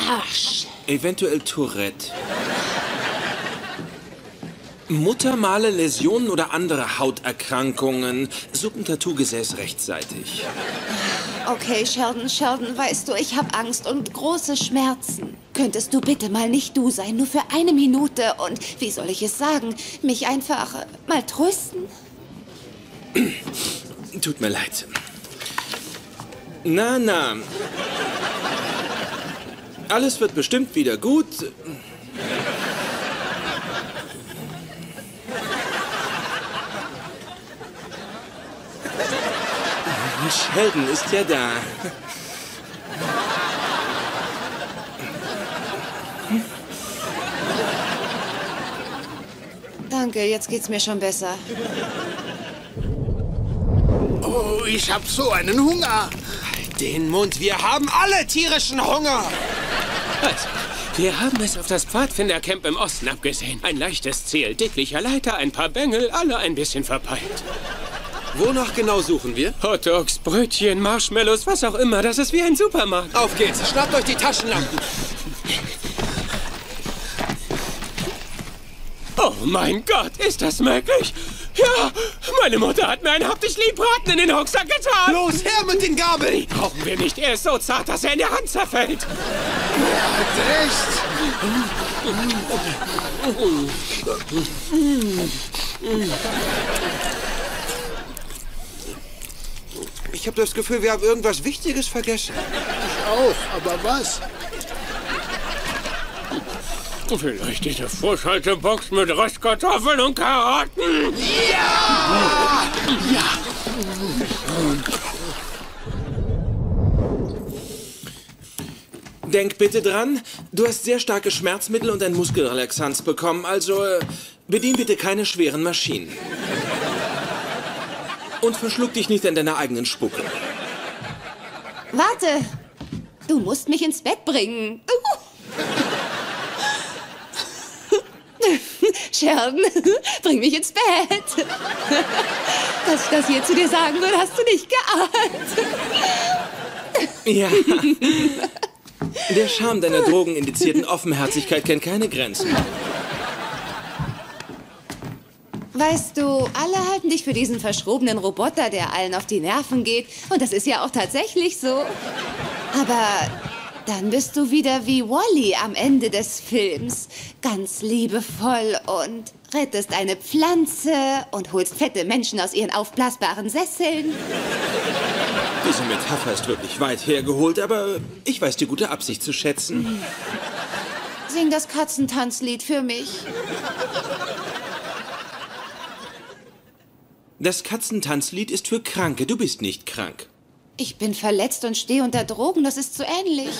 Arsch. Eventuell Tourette. Muttermale, Läsionen oder andere Hauterkrankungen. Suppentattoo Gesäß rechtzeitig. Okay, Sheldon, Sheldon, weißt du, ich habe Angst und große Schmerzen. Könntest du bitte mal nicht du sein, nur für eine Minute und, wie soll ich es sagen, mich einfach äh, mal trösten? Tut mir leid. Na, na. Alles wird bestimmt wieder gut. Sheldon ist ja da. Danke, jetzt geht's mir schon besser. Oh, ich hab so einen Hunger. Den Mund, wir haben alle tierischen Hunger. Also, wir haben es auf das Pfadfindercamp im Osten abgesehen. Ein leichtes Ziel, dicklicher Leiter, ein paar Bengel, alle ein bisschen verpeilt. Wonach genau suchen wir? Hotdogs, Brötchen, Marshmallows, was auch immer. Das ist wie ein Supermarkt. Auf geht's, schnappt euch die Taschenlampen. Oh mein Gott, ist das möglich? Ja, meine Mutter hat mir einen Hab dich lieb Braten in den Rucksack getan. Los, her mit den Gabeln! Brauchen wir nicht. Er ist so zart, dass er in der Hand zerfällt. Hat recht. Ich habe das Gefühl, wir haben irgendwas Wichtiges vergessen. Auch, aber was? Vielleicht diese Frischhaltebox mit Röstkartoffeln und Karotten. Denk bitte dran, du hast sehr starke Schmerzmittel und ein Muskelrelaxanz bekommen, also äh, bedien bitte keine schweren Maschinen. Und verschluck dich nicht an deiner eigenen Spucke. Warte! Du musst mich ins Bett bringen. Sheldon, bring mich ins Bett. Dass ich das hier zu dir sagen würde, hast du nicht geahnt. Ja. Der Charme deiner drogenindizierten Offenherzigkeit kennt keine Grenzen. Weißt du, alle halten dich für diesen verschrobenen Roboter, der allen auf die Nerven geht. Und das ist ja auch tatsächlich so. Aber dann bist du wieder wie Wally am Ende des Films. Ganz liebevoll und rettest eine Pflanze und holst fette Menschen aus ihren aufblasbaren Sesseln. Diese Metapher ist wirklich weit hergeholt, aber ich weiß die gute Absicht zu schätzen. Sing das Katzentanzlied für mich. Das Katzentanzlied ist für Kranke. Du bist nicht krank. Ich bin verletzt und stehe unter Drogen. Das ist so ähnlich.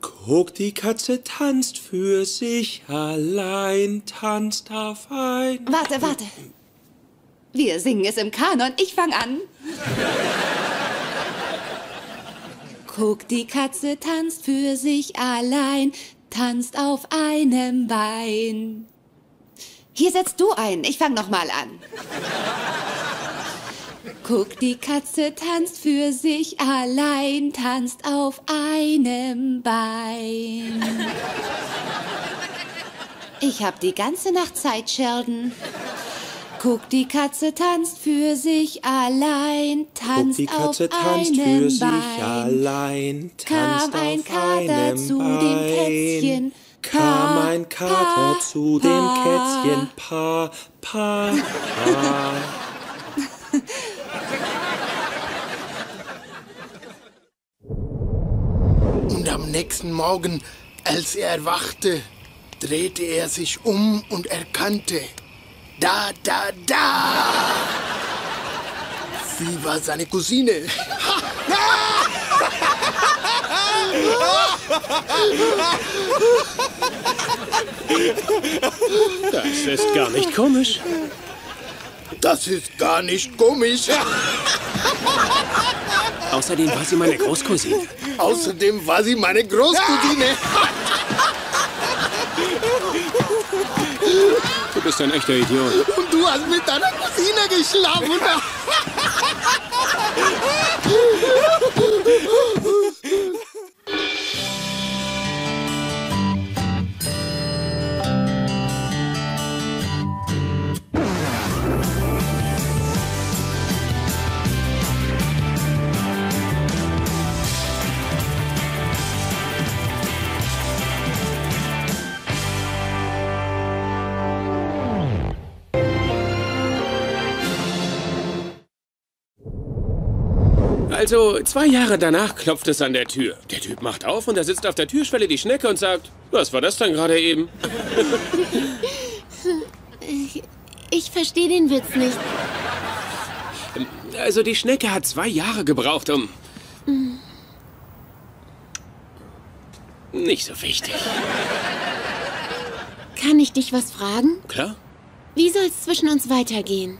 Guck, die Katze tanzt für sich allein, tanzt auf ein. Warte, warte. Wir singen es im Kanon. Ich fang an. Guck, die Katze tanzt für sich allein, tanzt auf einem Bein. Hier setzt du ein. Ich fang noch mal an. Guck, die Katze tanzt für sich allein, tanzt auf einem Bein. Ich hab die ganze Nacht Zeit, Sheldon. Guck, die Katze tanzt für sich allein, Guck, tanzt die Katze auf tanzt einem für sich Bein. allein, Kam tanzt ein auf Kater zu Bein. dem Kätzchen. Kam ein Kater Pa, zu dem pa. Kätzchen. Pa, pa, pa. Und am nächsten Morgen, als er erwachte, drehte er sich um und erkannte, da, da, da! Sie war seine Cousine. Das ist gar nicht komisch. Das ist gar nicht komisch. Außerdem war sie meine Großcousine. Außerdem war sie meine Großcousine. Bist ein echter Idiot. Und du hast mit deiner Cousine geschlafen. Also, zwei Jahre danach klopft es an der Tür. Der Typ macht auf und da sitzt auf der Türschwelle die Schnecke und sagt, was war das denn gerade eben? Ich verstehe den Witz nicht. Also die Schnecke hat zwei Jahre gebraucht, um... Nicht so wichtig. Kann ich dich was fragen? Klar? Wie soll's zwischen uns weitergehen?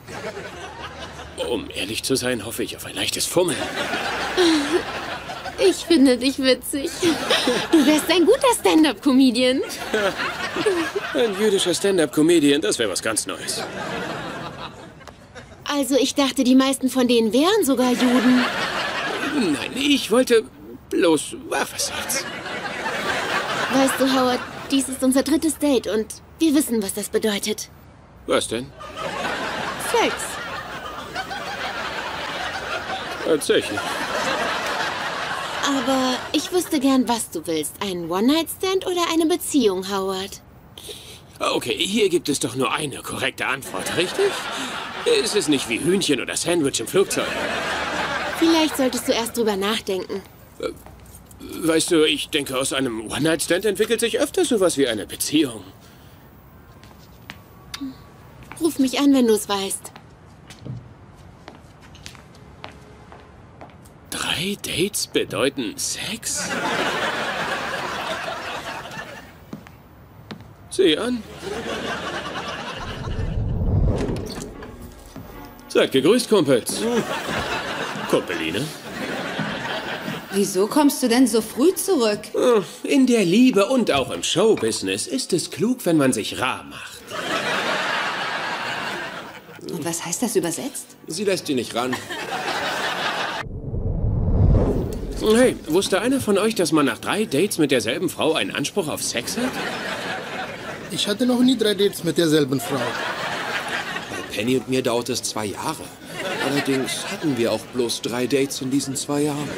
Um ehrlich zu sein, hoffe ich auf ein leichtes Fummeln. Ich finde dich witzig. Du wärst ein guter Stand-up-Comedian. Ein jüdischer Stand-up-Comedian, das wäre was ganz Neues. Also ich dachte, die meisten von denen wären sogar Juden. Nein, ich wollte bloß... Soll's. Weißt du, Howard, dies ist unser drittes Date und wir wissen, was das bedeutet. Was denn? Sex. Tatsächlich. Aber ich wüsste gern, was du willst. Einen One-Night-Stand oder eine Beziehung, Howard? Okay, hier gibt es doch nur eine korrekte Antwort, richtig? Es ist nicht wie Hühnchen oder Sandwich im Flugzeug. Vielleicht solltest du erst drüber nachdenken. Weißt du, ich denke, aus einem One-Night-Stand entwickelt sich öfter sowas wie eine Beziehung. Ruf mich an, wenn du es weißt. Drei Dates bedeuten Sex? Sieh an. Seid gegrüßt, Kumpels. Kumpeline. Wieso kommst du denn so früh zurück? In der Liebe und auch im Showbusiness ist es klug, wenn man sich rar macht. Und was heißt das übersetzt? Sie lässt ihn nicht ran. Hey, wusste einer von euch, dass man nach drei Dates mit derselben Frau einen Anspruch auf Sex hat? Ich hatte noch nie drei Dates mit derselben Frau. Bei Penny und mir dauert es zwei Jahre. Allerdings hatten wir auch bloß drei Dates in diesen zwei Jahren.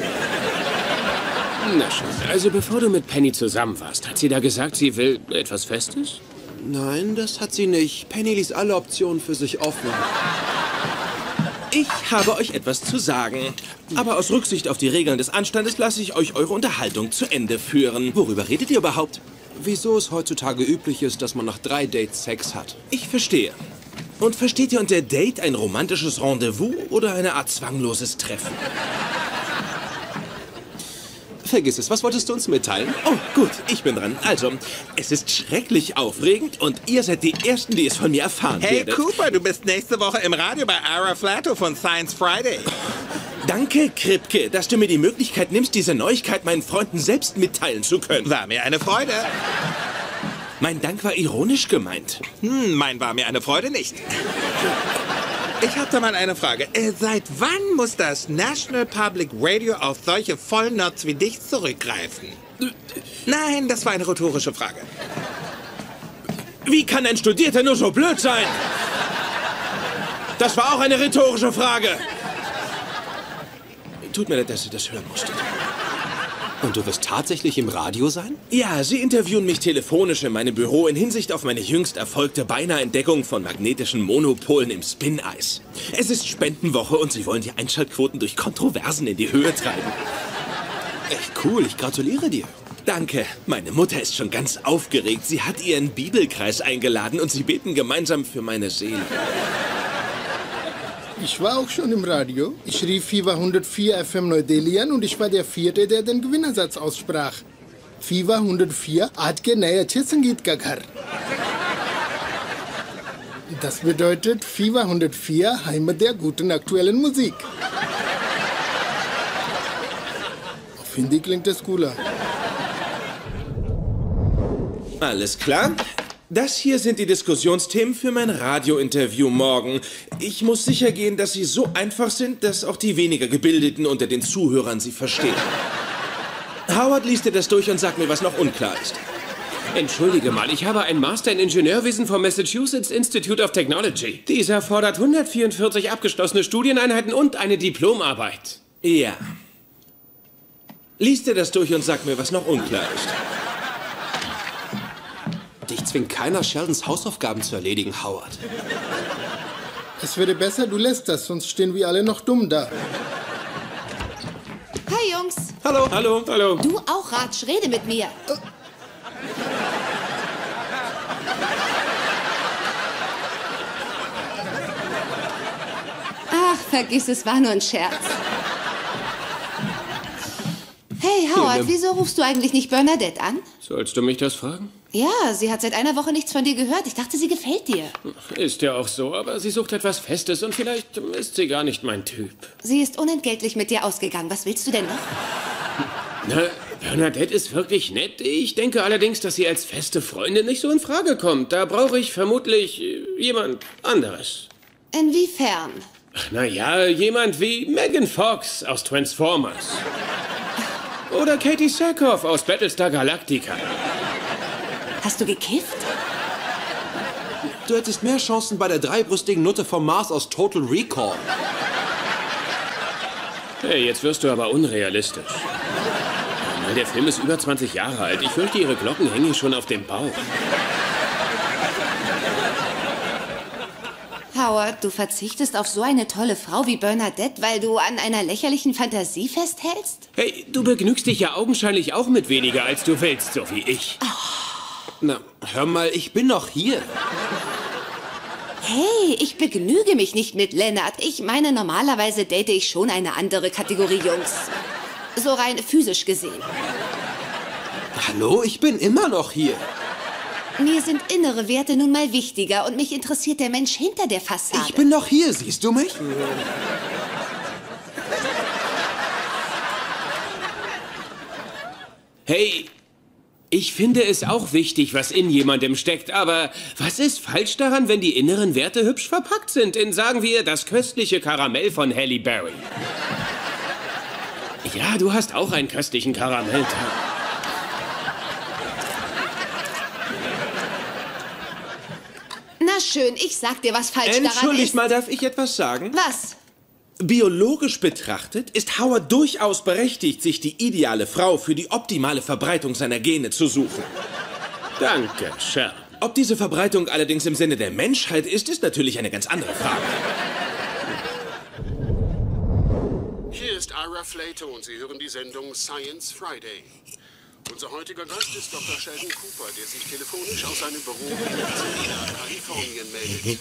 Na schön. Also bevor du mit Penny zusammen warst, hat sie da gesagt, sie will etwas Festes? Nein, das hat sie nicht. Penny ließ alle Optionen für sich offen. Ich habe euch etwas zu sagen. Aber aus Rücksicht auf die Regeln des Anstandes lasse ich euch eure Unterhaltung zu Ende führen. Worüber redet ihr überhaupt? Wieso es heutzutage üblich ist, dass man nach drei Dates Sex hat. Ich verstehe. Und versteht ihr unter Date ein romantisches Rendezvous oder eine Art zwangloses Treffen? Vergiss es, was wolltest du uns mitteilen? Oh, gut, ich bin dran. Also, es ist schrecklich aufregend und ihr seid die Ersten, die es von mir erfahren Hey werdet. Cooper, du bist nächste Woche im Radio bei Ara Flato von Science Friday. Danke, Kripke, dass du mir die Möglichkeit nimmst, diese Neuigkeit meinen Freunden selbst mitteilen zu können. War mir eine Freude. Mein Dank war ironisch gemeint. Hm, mein war mir eine Freude nicht. Ich habe da mal eine Frage. Äh, seit wann muss das National Public Radio auf solche Vollnerds wie dich zurückgreifen? Nein, das war eine rhetorische Frage. Wie kann ein Studierter nur so blöd sein? Das war auch eine rhetorische Frage. Tut mir leid, dass ihr das hören musstet. Und du wirst tatsächlich im Radio sein? Ja, sie interviewen mich telefonisch in meinem Büro in Hinsicht auf meine jüngst erfolgte beinahe Entdeckung von magnetischen Monopolen im Spin-Eis. Es ist Spendenwoche und sie wollen die Einschaltquoten durch Kontroversen in die Höhe treiben. Echt cool, ich gratuliere dir. Danke. Meine Mutter ist schon ganz aufgeregt. Sie hat ihren Bibelkreis eingeladen und sie beten gemeinsam für meine Seele. Ich war auch schon im Radio. Ich rief Fever 104 FM Neu-Delhi an und ich war der Vierte, der den Gewinnersatz aussprach. Fever 104 आज के नए अच्छे संगीत का घर. Das bedeutet Fever 104 Heimat der guten aktuellen Musik. Auf Hindi klingt es cooler. Alles klar. Das hier sind die Diskussionsthemen für mein Radiointerview morgen. Ich muss sicher gehen, dass sie so einfach sind, dass auch die weniger Gebildeten unter den Zuhörern sie verstehen. Howard liest dir das durch und sagt mir, was noch unklar ist. Entschuldige mal, ich habe einen Master in Ingenieurwesen vom Massachusetts Institute of Technology. Dieser fordert 144 abgeschlossene Studieneinheiten und eine Diplomarbeit. Ja. Lies dir das durch und sag mir, was noch unklar ist. Dich zwingt keiner, Sheldons Hausaufgaben zu erledigen, Howard. Es wäre besser, du lässt das, sonst stehen wir alle noch dumm da. Hi, Jungs. Hallo. Hallo. Hallo. Du auch, Ratsch, rede mit mir. Ach, Vergiss es, war nur ein Scherz. Hey, Howard, wieso rufst du eigentlich nicht Bernadette an? Sollst du mich das fragen? Ja, sie hat seit einer Woche nichts von dir gehört. Ich dachte, sie gefällt dir. Ist ja auch so, aber sie sucht etwas Festes und vielleicht ist sie gar nicht mein Typ. Sie ist unentgeltlich mit dir ausgegangen. Was willst du denn noch? Na, Bernadette ist wirklich nett. Ich denke allerdings, dass sie als feste Freundin nicht so in Frage kommt. Da brauche ich vermutlich äh, jemand anderes. Inwiefern? Na ja, jemand wie Megan Fox aus Transformers. Oder Katie Sackhoff aus Battlestar Galactica. Hast du gekifft? Du hättest mehr Chancen bei der dreibrüstigen Nutte vom Mars aus Total Recall. Hey, jetzt wirst du aber unrealistisch. Na, der Film ist über 20 Jahre alt. Ich fürchte, ihre Glocken hängen schon auf dem Bauch. Howard, du verzichtest auf so eine tolle Frau wie Bernadette, weil du an einer lächerlichen Fantasie festhältst? Hey, du begnügst dich ja augenscheinlich auch mit weniger, als du willst, so wie ich. Na, hör mal, ich bin noch hier. Hey, ich begnüge mich nicht mit Lennart. Ich meine, normalerweise date ich schon eine andere Kategorie Jungs. So rein physisch gesehen. Hallo, ich bin immer noch hier. Mir sind innere Werte nun mal wichtiger und mich interessiert der Mensch hinter der Fassade. Ich bin noch hier, siehst du mich? Hey, ich finde es auch wichtig, was in jemandem steckt, aber was ist falsch daran, wenn die inneren Werte hübsch verpackt sind in, sagen wir, das köstliche Karamell von Halle Berry? Ja, du hast auch einen köstlichen Karamelltag. Na schön, ich sag dir, was falsch daran ist. Entschuldigt mal, darf ich etwas sagen? Was? Biologisch betrachtet ist Howard durchaus berechtigt, sich die ideale Frau für die optimale Verbreitung seiner Gene zu suchen. Danke, Sheldon. Ob diese Verbreitung allerdings im Sinne der Menschheit ist, ist natürlich eine ganz andere Frage. Hier ist Ira Flato und Sie hören die Sendung Science Friday. Unser heutiger Gast ist Dr. Sheldon Cooper, der sich telefonisch aus seinem Büro in Pasadena, Kalifornien meldet.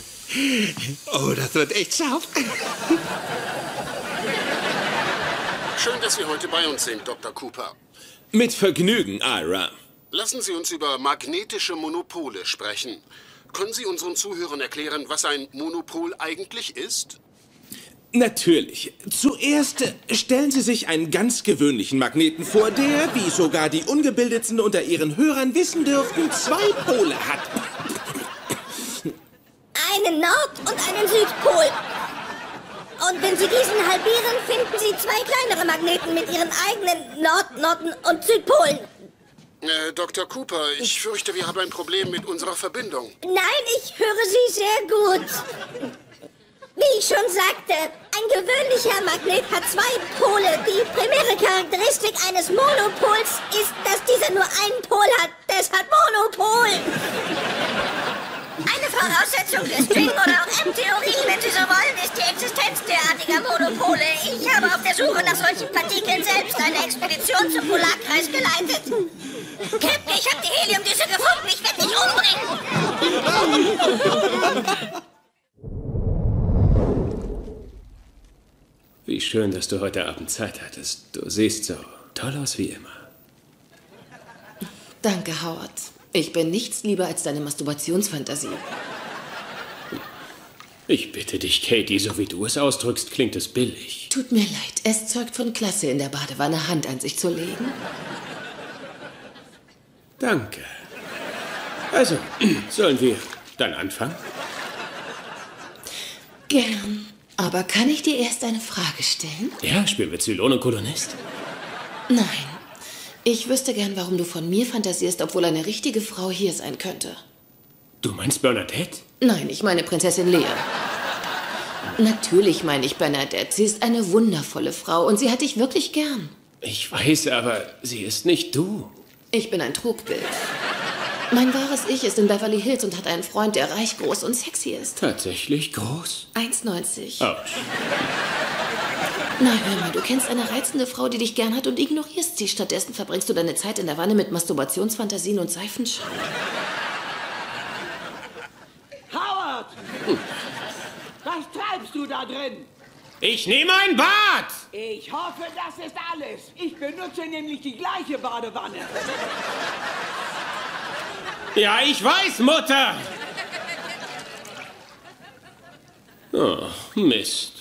Oh, das wird echt scharf. Schön, dass Sie heute bei uns sind, Dr. Cooper. Mit Vergnügen, Ira. Lassen Sie uns über magnetische Monopole sprechen. Können Sie unseren Zuhörern erklären, was ein Monopol eigentlich ist? Natürlich. Zuerst stellen Sie sich einen ganz gewöhnlichen Magneten vor, der, wie sogar die Ungebildetsten unter Ihren Hörern wissen dürften, zwei Pole hat. Einen Nord- und einen Südpol. Und wenn Sie diesen halbieren, finden Sie zwei kleinere Magneten mit ihren eigenen Nord-, Norden- und Südpolen. Äh, Dr. Cooper, ich fürchte, wir haben ein Problem mit unserer Verbindung. Nein, ich höre Sie sehr gut. Wie ich schon sagte, ein gewöhnlicher Magnet hat zwei Pole. Die primäre Charakteristik eines Monopols ist, dass dieser nur einen Pol hat. Deshalb Monopol. Eine Voraussetzung der String- oder auch M-Theorie, wenn Sie so wollen, ist die Existenz derartiger Monopole. Ich habe auf der Suche nach solchen Partikeln selbst eine Expedition zum Polarkreis geleitet. Captain, ich habe die Heliumdüse gefunden. Ich werde dich umbringen. Wie schön, dass du heute Abend Zeit hattest. Du siehst so toll aus wie immer. Danke, Howard. Ich bin nichts lieber als deine Masturbationsfantasie. Ich bitte dich, Katie, so wie du es ausdrückst, klingt es billig. Tut mir leid, es zeugt von Klasse, in der Badewanne Hand an sich zu legen. Danke. Also, sollen wir dann anfangen? Gern. Aber kann ich dir erst eine Frage stellen? Ja, spielen wir Zylon und Kolonist? Nein. Ich wüsste gern, warum du von mir fantasierst, obwohl eine richtige Frau hier sein könnte. Du meinst Bernadette? Nein, ich meine Prinzessin Lea. Natürlich meine ich Bernadette. Sie ist eine wundervolle Frau und sie hat dich wirklich gern. Ich weiß, aber sie ist nicht du. Ich bin ein Trugbild. Mein wahres Ich ist in Beverly Hills und hat einen Freund, der reich, groß und sexy ist. Tatsächlich groß? 1,90. Oh. Na, hör mal, du kennst eine reizende Frau, die dich gern hat und ignorierst sie. Stattdessen verbringst du deine Zeit in der Wanne mit Masturbationsfantasien und Seifenschaum. Howard! Was treibst du da drin? Ich nehme ein Bad! Ich hoffe, das ist alles. Ich benutze nämlich die gleiche Badewanne. Ja, ich weiß, Mutter! Oh, Mist.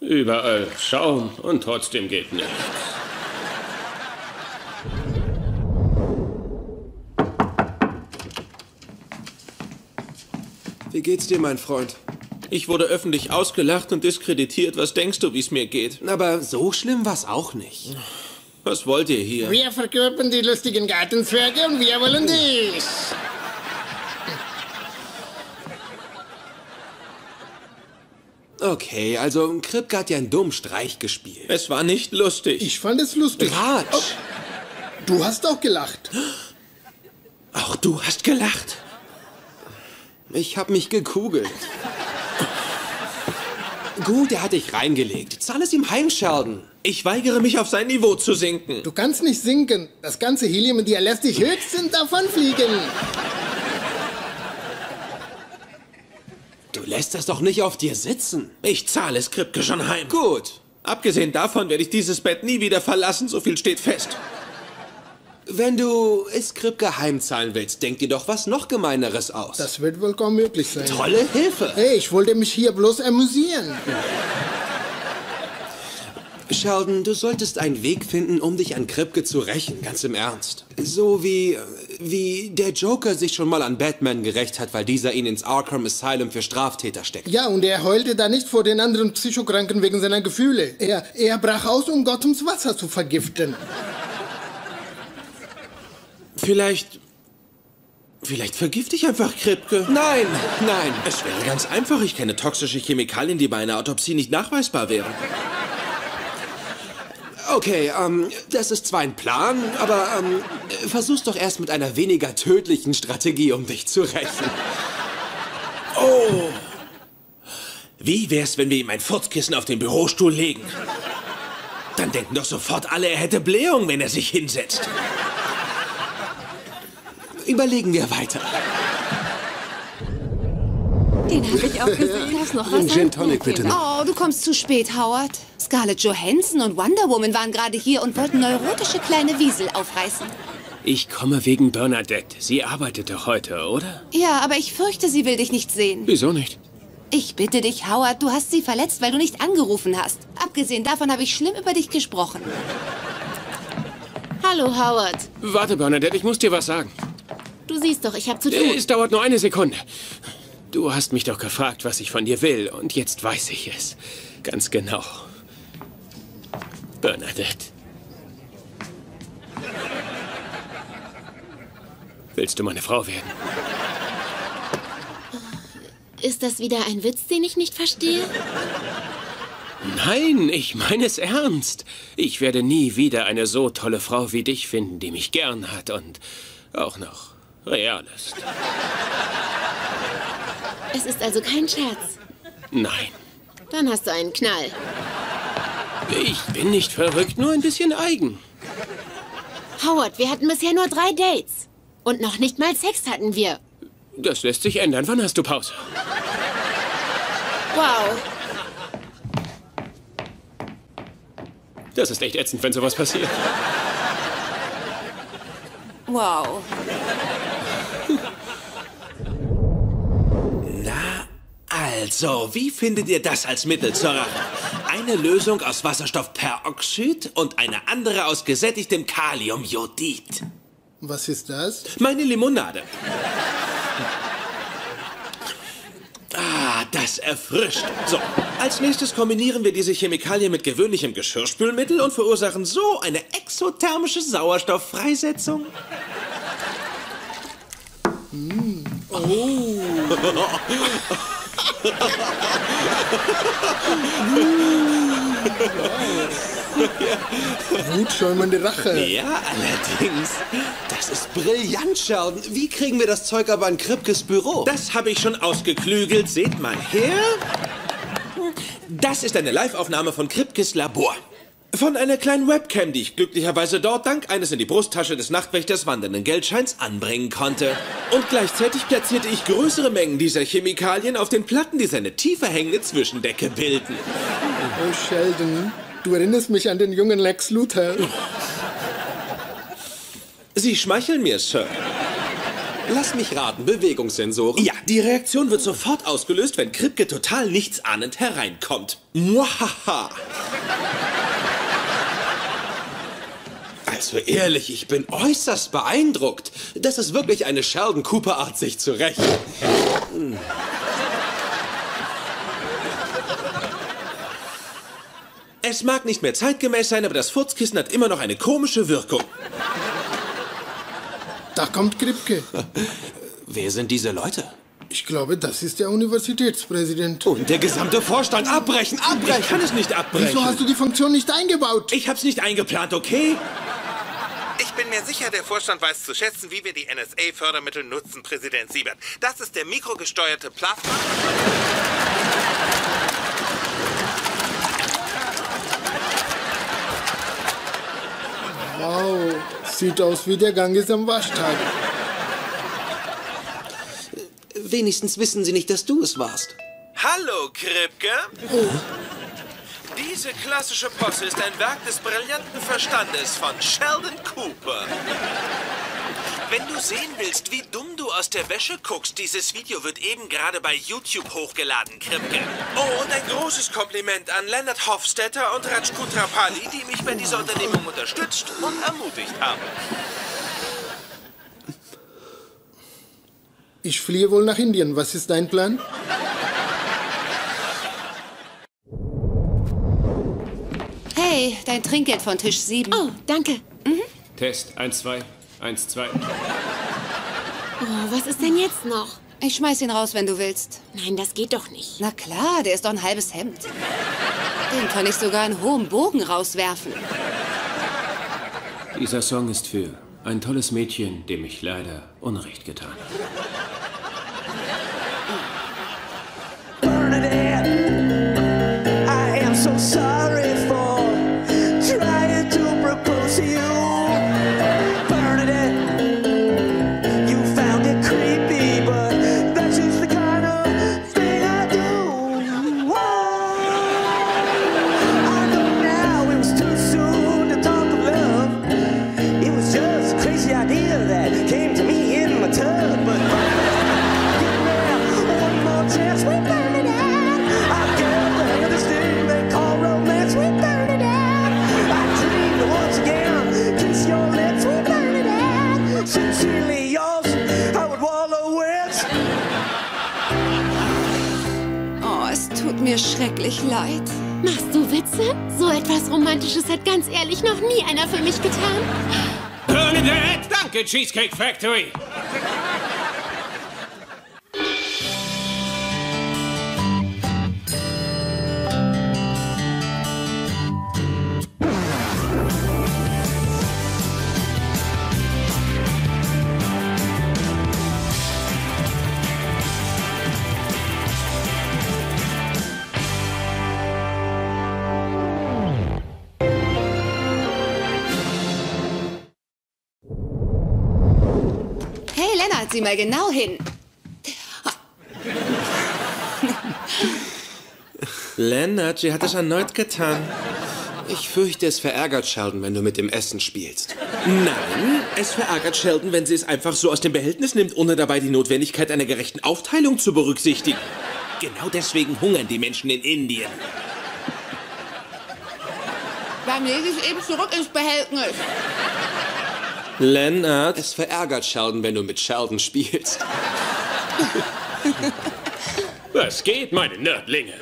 Überall Schaum und trotzdem geht nichts. Wie geht's dir, mein Freund? Ich wurde öffentlich ausgelacht und diskreditiert. Was denkst du, wie es mir geht? Aber so schlimm war's auch nicht. Was wollt ihr hier? Wir verkörpern die lustigen Gartenzwerge und wir wollen dich. Okay, also Kripke hat ja einen dummen Streich gespielt. Es war nicht lustig. Ich fand es lustig. Quatsch. Oh, du hast auch gelacht. Auch du hast gelacht. Ich hab mich gekugelt. Gut, er hat dich reingelegt. Zahl es ihm heim, Sheldon. Ich weigere mich, auf sein Niveau zu sinken. Du kannst nicht sinken. Das ganze Helium in dir lässt dich höchstens davonfliegen. Du lässt das doch nicht auf dir sitzen. Ich zahle Skripke schon heim. Gut. Abgesehen davon werde ich dieses Bett nie wieder verlassen, so viel steht fest. Wenn du Skripke heimzahlen willst, denk dir doch was noch gemeineres aus. Das wird wohl kaum möglich sein. Tolle Hilfe. Hey, ich wollte mich hier bloß amüsieren. Sheldon, du solltest einen Weg finden, um dich an Kripke zu rächen, ganz im Ernst. So wie, wie der Joker sich schon mal an Batman gerecht hat, weil dieser ihn ins Arkham Asylum für Straftäter steckt. Ja, und er heulte da nicht vor den anderen Psychokranken wegen seiner Gefühle. Er, er brach aus, um Gothams Wasser zu vergiften. Vielleicht. Vielleicht vergifte ich einfach Kripke. Nein, nein. Es wäre ganz einfach. Ich kenne toxische Chemikalien, die bei einer Autopsie nicht nachweisbar wären. Okay, ähm, das ist zwar ein Plan, aber ähm, versuch's doch erst mit einer weniger tödlichen Strategie, um dich zu rächen. Oh! Wie wär's, wenn wir ihm ein Furzkissen auf den Bürostuhl legen? Dann denken doch sofort alle, er hätte Blähung, wenn er sich hinsetzt. Überlegen wir weiter. Den habe ich auch gesehen. Da ist noch Ein was. Gin Tonic bitte. Oh, du kommst zu spät, Howard. Scarlett Johansson und Wonder Woman waren gerade hier und wollten neurotische kleine Wiesel aufreißen. Ich komme wegen Bernadette. Sie arbeitet doch heute, oder? Ja, aber ich fürchte, sie will dich nicht sehen. Wieso nicht? Ich bitte dich, Howard, du hast sie verletzt, weil du nicht angerufen hast. Abgesehen davon habe ich schlimm über dich gesprochen. Hallo, Howard. Warte, Bernadette, ich muss dir was sagen. Du siehst doch, ich habe zu tun. Es dauert nur eine Sekunde. Du hast mich doch gefragt, was ich von dir will, und jetzt weiß ich es. Ganz genau. Bernadette. Willst du meine Frau werden? Ist das wieder ein Witz, den ich nicht verstehe? Nein, ich meine es ernst. Ich werde nie wieder eine so tolle Frau wie dich finden, die mich gern hat und auch noch real ist. Es ist also kein Scherz. Nein, Dann hast du einen Knall. ich bin nicht verrückt, nur ein bisschen eigen. Howard, wir hatten bisher nur drei Dates. Und noch nicht mal Sex hatten wir. Das lässt sich ändern. Wann hast du Pause? Wow. Das ist echt ätzend, wenn sowas passiert. Wow. Also, wie findet ihr das als Mittel zur Rache? Eine Lösung aus Wasserstoffperoxid und eine andere aus gesättigtem Kaliumjodid. Was ist das? Meine Limonade. Ah, das erfrischt. So, als nächstes kombinieren wir diese Chemikalien mit gewöhnlichem Geschirrspülmittel und verursachen so eine exothermische Sauerstofffreisetzung. Oh. Wutschäumende Rache. Ja, allerdings. Das ist brillant, Sheldon. Wie kriegen wir das Zeug aber in Kripkes Büro? Das habe ich schon ausgeklügelt. Seht mal her. Das ist eine Live-Aufnahme von Kripkes Labor. Von einer kleinen Webcam, die ich glücklicherweise dort dank eines in die Brusttasche des Nachtwächters wandernden Geldscheins anbringen konnte. Und gleichzeitig platzierte ich größere Mengen dieser Chemikalien auf den Platten, die seine tiefer hängende Zwischendecke bilden. Oh, Sheldon, du erinnerst mich an den jungen Lex Luthor. Sie schmeicheln mir, Sir. Lass mich raten, Bewegungssensoren? Ja, die Reaktion wird sofort ausgelöst, wenn Kripke total nichtsahnend hereinkommt. Muahaha. Also ehrlich, ich bin äußerst beeindruckt. Das ist wirklich eine Sheldon Cooper-Art, sich zu rächen. Hm. Es mag nicht mehr zeitgemäß sein, aber das Furzkissen hat immer noch eine komische Wirkung. Da kommt Kripke. Wer sind diese Leute? Ich glaube, das ist der Universitätspräsident. Und der gesamte Vorstand abbrechen, abbrechen! Ich kann es nicht abbrechen. Wieso hast du die Funktion nicht eingebaut? Ich hab's nicht eingeplant, okay? Ich bin mir sicher, der Vorstand weiß zu schätzen, wie wir die NSA-Fördermittel nutzen, Präsident Siebert. Das ist der mikrogesteuerte Plasma. Wow, sieht aus wie der Ganges am Waschtag. Wenigstens wissen sie nicht, dass du es warst. Hallo, Kripke. Oh. Diese klassische Posse ist ein Werk des brillanten Verstandes von Sheldon Cooper. Wenn du sehen willst, wie dumm du aus der Wäsche guckst, dieses Video wird eben gerade bei YouTube hochgeladen, Kripke. Oh, und ein großes Kompliment an Leonard Hofstetter und Raj Kutrapali, die mich bei dieser Unternehmung unterstützt und ermutigt haben. Ich fliehe wohl nach Indien. Was ist dein Plan? Hey, dein Trinkgeld von Tisch 7. Oh, danke. Mhm. Test 1, 2, 1, 2. Oh, was ist denn jetzt noch? Ich schmeiß ihn raus, wenn du willst. Nein, das geht doch nicht. Na klar, der ist doch ein halbes Hemd. Den kann ich sogar in hohem Bogen rauswerfen. Dieser Song ist für ein tolles Mädchen, dem ich leider Unrecht getan habe. I am so sorry mir schrecklich leid. Machst du Witze? So etwas Romantisches hat ganz ehrlich noch nie einer für mich getan. Bernadette! Danke, Cheesecake Factory! Lennart, sieh mal genau hin. Leonard, sie hat es erneut getan. Ich fürchte, es verärgert Sheldon, wenn du mit dem Essen spielst. Nein, es verärgert Sheldon, wenn sie es einfach so aus dem Behältnis nimmt, ohne dabei die Notwendigkeit einer gerechten Aufteilung zu berücksichtigen. Genau deswegen hungern die Menschen in Indien. Dann lege ich eben zurück ins Behältnis. Leonard. Es verärgert Sheldon, wenn du mit Sheldon spielst. Was geht, meine Nerdlinge?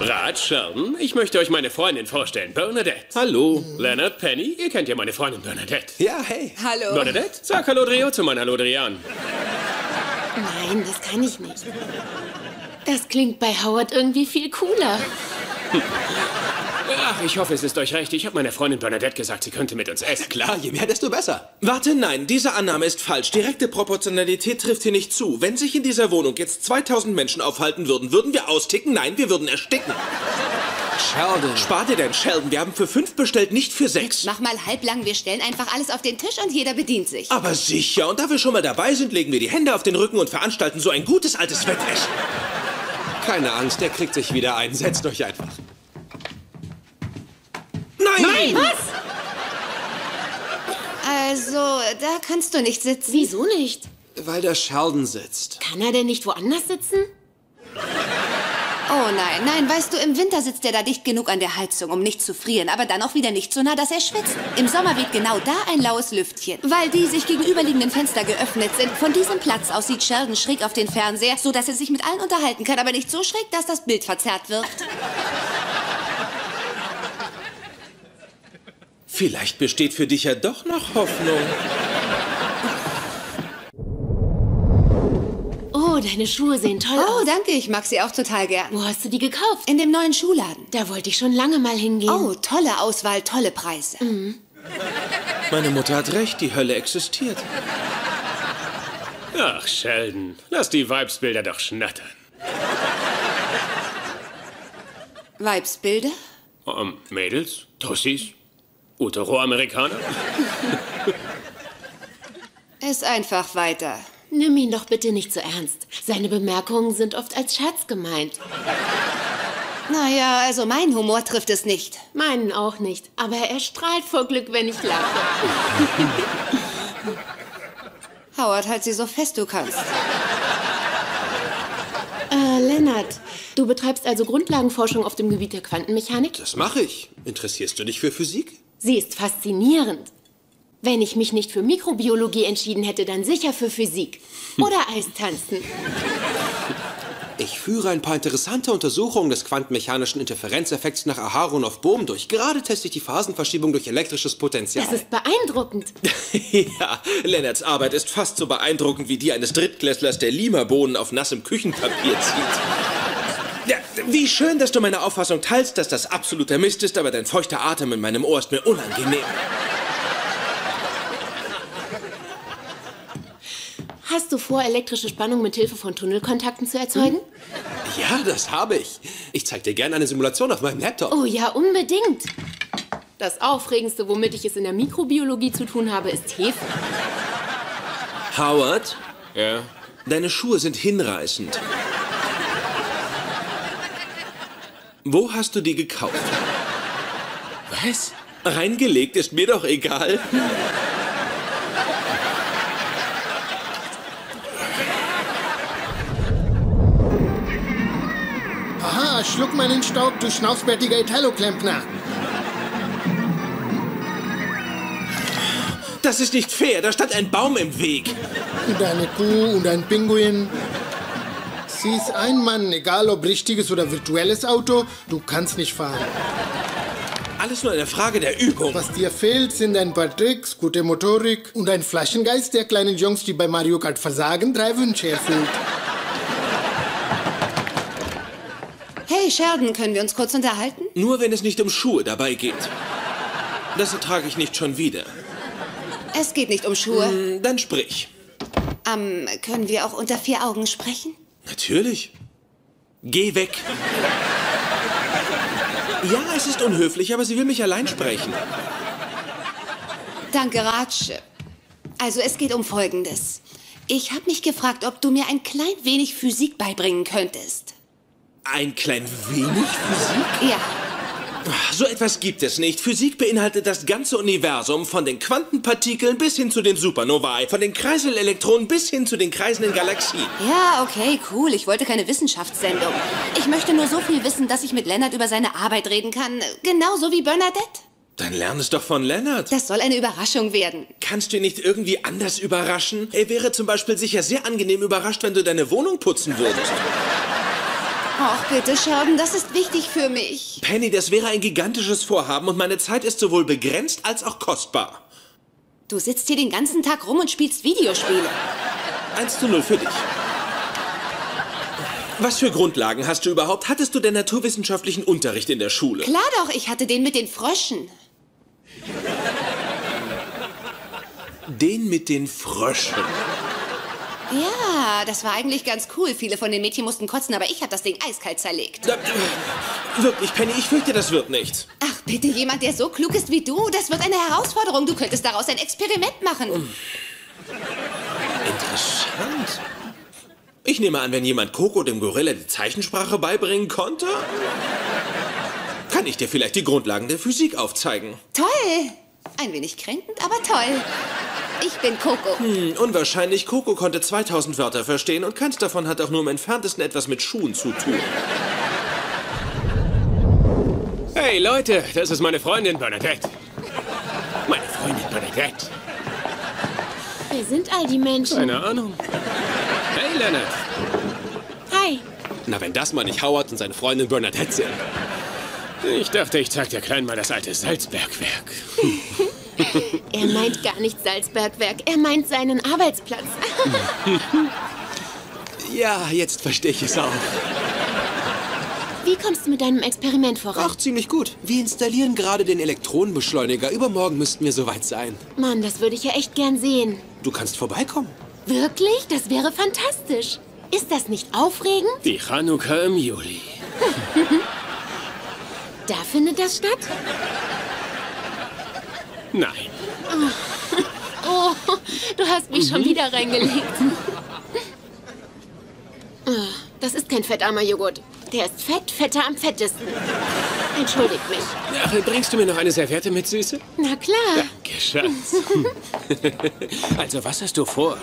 Raj, Sheldon, ich möchte euch meine Freundin vorstellen, Bernadette. Hallo. Leonard, Penny, ihr kennt ja meine Freundin Bernadette. Ja, hey. Hallo. Bernadette, sag Hallo Drio zu meiner Lodrian. Nein, das kann ich nicht. Das klingt bei Howard irgendwie viel cooler. Ach, ich hoffe, es ist euch recht. Ich habe meiner Freundin Bernadette gesagt, sie könnte mit uns essen. Klar, je mehr, desto besser. Warte, nein, diese Annahme ist falsch. Direkte Proportionalität trifft hier nicht zu. Wenn sich in dieser Wohnung jetzt 2000 Menschen aufhalten würden, würden wir austicken? Nein, wir würden ersticken. Sheldon. Spar dir denn, Sheldon. Wir haben für fünf bestellt, nicht für sechs. Mach mal halblang, wir stellen einfach alles auf den Tisch und jeder bedient sich. Aber sicher. Und da wir schon mal dabei sind, legen wir die Hände auf den Rücken und veranstalten so ein gutes altes Wettessen. Keine Angst, der kriegt sich wieder ein. Setzt euch einfach. Nein! Was? Also, da kannst du nicht sitzen. Wieso nicht? Weil der Sheldon sitzt. Kann er denn nicht woanders sitzen? Oh nein, nein, weißt du, im Winter sitzt er da dicht genug an der Heizung, um nicht zu frieren, aber dann auch wieder nicht so nah, dass er schwitzt. Im Sommer weht genau da ein laues Lüftchen. Weil die sich gegenüberliegenden Fenster geöffnet sind. Von diesem Platz aus sieht Sheldon schräg auf den Fernseher, so dass er sich mit allen unterhalten kann, aber nicht so schräg, dass das Bild verzerrt wird. Vielleicht besteht für dich ja doch noch Hoffnung. Oh, deine Schuhe sehen toll aus. Oh, danke, ich mag sie auch total gern. Wo hast du die gekauft? In dem neuen Schuhladen. Da wollte ich schon lange mal hingehen. Oh, tolle Auswahl, tolle Preise. Meine Mutter hat recht, die Hölle existiert. Ach, Sheldon, lass die Vibesbilder doch schnattern. Weibsbilder? Ähm, Mädels? Tussis? Utero-Amerikaner? Ist einfach weiter. Nimm ihn doch bitte nicht so ernst. Seine Bemerkungen sind oft als Scherz gemeint. Naja, also mein Humor trifft es nicht. Meinen auch nicht. Aber er strahlt vor Glück, wenn ich lache. Howard, halt sie so fest du kannst. Äh, Lennart, du betreibst also Grundlagenforschung auf dem Gebiet der Quantenmechanik? Das mache ich. Interessierst du dich für Physik? Sie ist faszinierend. Wenn ich mich nicht für Mikrobiologie entschieden hätte, dann sicher für Physik. Oder Eistanzen. Ich führe ein paar interessante Untersuchungen des quantenmechanischen Interferenzeffekts nach Aharonov-Bohm durch. Gerade teste ich die Phasenverschiebung durch elektrisches Potenzial. Das ist beeindruckend. ja, Lennarts Arbeit ist fast so beeindruckend wie die eines Drittklässlers, der Lima-Bohnen auf nassem Küchenpapier zieht. Ja, wie schön, dass du meine Auffassung teilst, dass das absoluter Mist ist, aber dein feuchter Atem in meinem Ohr ist mir unangenehm. Hast du vor, elektrische Spannung mit Hilfe von Tunnelkontakten zu erzeugen? Ja, das habe ich. Ich zeige dir gerne eine Simulation auf meinem Laptop. Oh ja, unbedingt. Das Aufregendste, womit ich es in der Mikrobiologie zu tun habe, ist Hefe. Howard, Ja? deine Schuhe sind hinreißend. Wo hast du die gekauft? Was? Reingelegt ist mir doch egal. Aha, schluck meinen Staub, du schnauzbärtiger Italo-Klempner. Das ist nicht fair, da stand ein Baum im Weg. Und eine Kuh und ein Pinguin. Sie ist ein Mann, egal ob richtiges oder virtuelles Auto, du kannst nicht fahren. Alles nur eine Frage der Übung. Was dir fehlt, sind ein paar Tricks, gute Motorik und ein Flaschengeist, der kleinen Jungs, die bei Mario Kart versagen, drei Wünsche erfüllt. Hey, Sheldon, können wir uns kurz unterhalten? Nur wenn es nicht um Schuhe dabei geht. Das ertrage ich nicht schon wieder. Es geht nicht um Schuhe. Hm, Dann sprich. Ähm, können wir auch unter vier Augen sprechen? Natürlich. Geh weg. Ja, es ist unhöflich, aber sie will mich allein sprechen. Danke, Ratsch. Also, es geht um Folgendes. Ich habe mich gefragt, ob du mir ein klein wenig Physik beibringen könntest. Ein klein wenig Physik? Ja. So etwas gibt es nicht. Physik beinhaltet das ganze Universum, von den Quantenpartikeln bis hin zu den Supernovae, von den Kreiselelektronen bis hin zu den kreisenden Galaxien. Ja, okay, cool. Ich wollte keine Wissenschaftssendung. Ich möchte nur so viel wissen, dass ich mit Lennart über seine Arbeit reden kann. Genauso wie Bernadette. Dann lern es doch von Lennart. Das soll eine Überraschung werden. Kannst du ihn nicht irgendwie anders überraschen? Er wäre zum Beispiel sicher sehr angenehm überrascht, wenn du deine Wohnung putzen würdest. Ach, bitte, Sheldon, das ist wichtig für mich. Penny, das wäre ein gigantisches Vorhaben und meine Zeit ist sowohl begrenzt als auch kostbar. Du sitzt hier den ganzen Tag rum und spielst Videospiele. 1 zu 0 für dich. Was für Grundlagen hast du überhaupt? Hattest du denn naturwissenschaftlichen Unterricht in der Schule? Klar doch, ich hatte den mit den Fröschen. Den mit den Fröschen. Ja, das war eigentlich ganz cool. Viele von den Mädchen mussten kotzen, aber ich habe das Ding eiskalt zerlegt. Wirklich, Penny, ich fürchte, das wird nichts. Ach, bitte, jemand, der so klug ist wie du. Das wird eine Herausforderung. Du könntest daraus ein Experiment machen. Interessant. Ich nehme an, wenn jemand Coco dem Gorilla die Zeichensprache beibringen konnte, kann ich dir vielleicht die Grundlagen der Physik aufzeigen. Toll. Ein wenig kränkend, aber toll. Ich bin Coco. Hm, unwahrscheinlich. Coco konnte 2000 Wörter verstehen und keins davon hat auch nur im entferntesten etwas mit Schuhen zu tun. Hey Leute, das ist meine Freundin Bernadette. Meine Freundin Bernadette. Wer sind all die Menschen? Keine Ahnung. Hey Leonard. Hi. Na, wenn das mal nicht Howard und seine Freundin Bernadette sind. Ich dachte, ich zeig der Kleinen mal das alte Salzbergwerk. Er meint gar nicht Salzbergwerk, er meint seinen Arbeitsplatz. Ja, jetzt verstehe ich es auch. Wie kommst du mit deinem Experiment voran? Ach, ziemlich gut. Wir installieren gerade den Elektronenbeschleuniger. Übermorgen müssten wir soweit sein. Mann, das würde ich ja echt gern sehen. Du kannst vorbeikommen. Wirklich? Das wäre fantastisch. Ist das nicht aufregend? Die Chanukka im Juli. Da findet das statt? Nein. Oh, du hast mich schon wieder reingelegt. Ah, Das ist kein fettarmer Joghurt. Der ist fett, fetter am fettesten. Entschuldigt mich. Ach, bringst du mir noch eine Serviette mit, Süße? Na klar. Danke, Schatz. also, was hast du vor?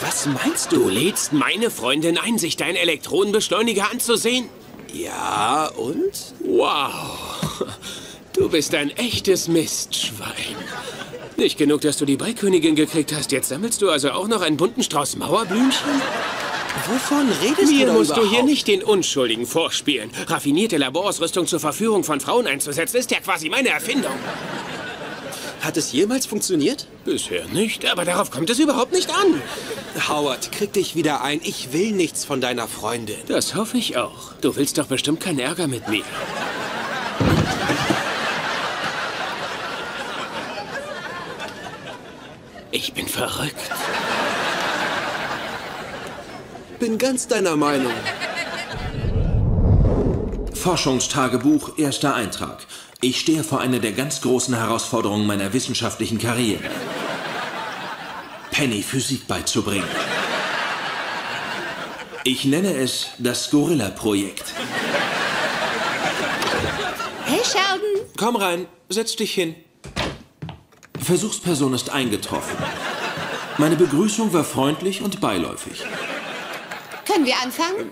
Was meinst Du lädst meine Freundin ein, sich deinen Elektronenbeschleuniger anzusehen? Ja, und? Wow. Du bist ein echtes Mistschwein. Nicht genug, dass du die Breikönigin gekriegt hast. Jetzt sammelst du also auch noch einen bunten Strauß Mauerblümchen? Wovon redest Mir du musst du hier überhaupt? nicht den Unschuldigen vorspielen. Raffinierte Laborausrüstung zur Verführung von Frauen einzusetzen, ist ja quasi meine Erfindung. Hat es jemals funktioniert? Bisher nicht, aber darauf kommt es überhaupt nicht an. Howard, krieg dich wieder ein. Ich will nichts von deiner Freundin. Das hoffe ich auch. Du willst doch bestimmt keinen Ärger mit mir. Ich bin verrückt. Bin ganz deiner Meinung. Forschungstagebuch, erster Eintrag. Ich stehe vor einer der ganz großen Herausforderungen meiner wissenschaftlichen Karriere. Penny Physik beizubringen. Ich nenne es das Gorilla-Projekt. Hey, Sheldon. Komm rein, setz dich hin. Versuchsperson ist eingetroffen. Meine Begrüßung war freundlich und beiläufig. Können wir anfangen?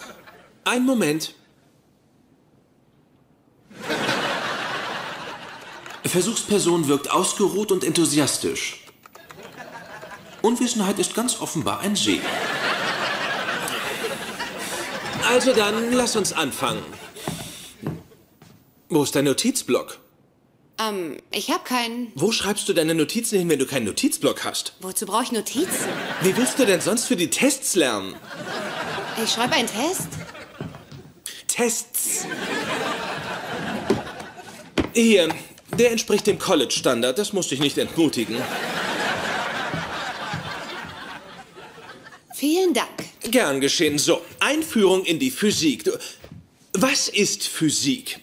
Ein Moment. Versuchsperson wirkt ausgeruht und enthusiastisch. Unwissenheit ist ganz offenbar ein Segen. Also dann, lass uns anfangen. Wo ist dein Notizblock? Ähm, ich habe keinen. Wo schreibst du deine Notizen hin, wenn du keinen Notizblock hast? Wozu brauche ich Notizen? Wie willst du denn sonst für die Tests lernen? Ich schreibe einen Test. Tests. Hier, der entspricht dem College-Standard. Das musste ich nicht entmutigen. Vielen Dank. Gern geschehen. So, Einführung in die Physik. Was ist Physik?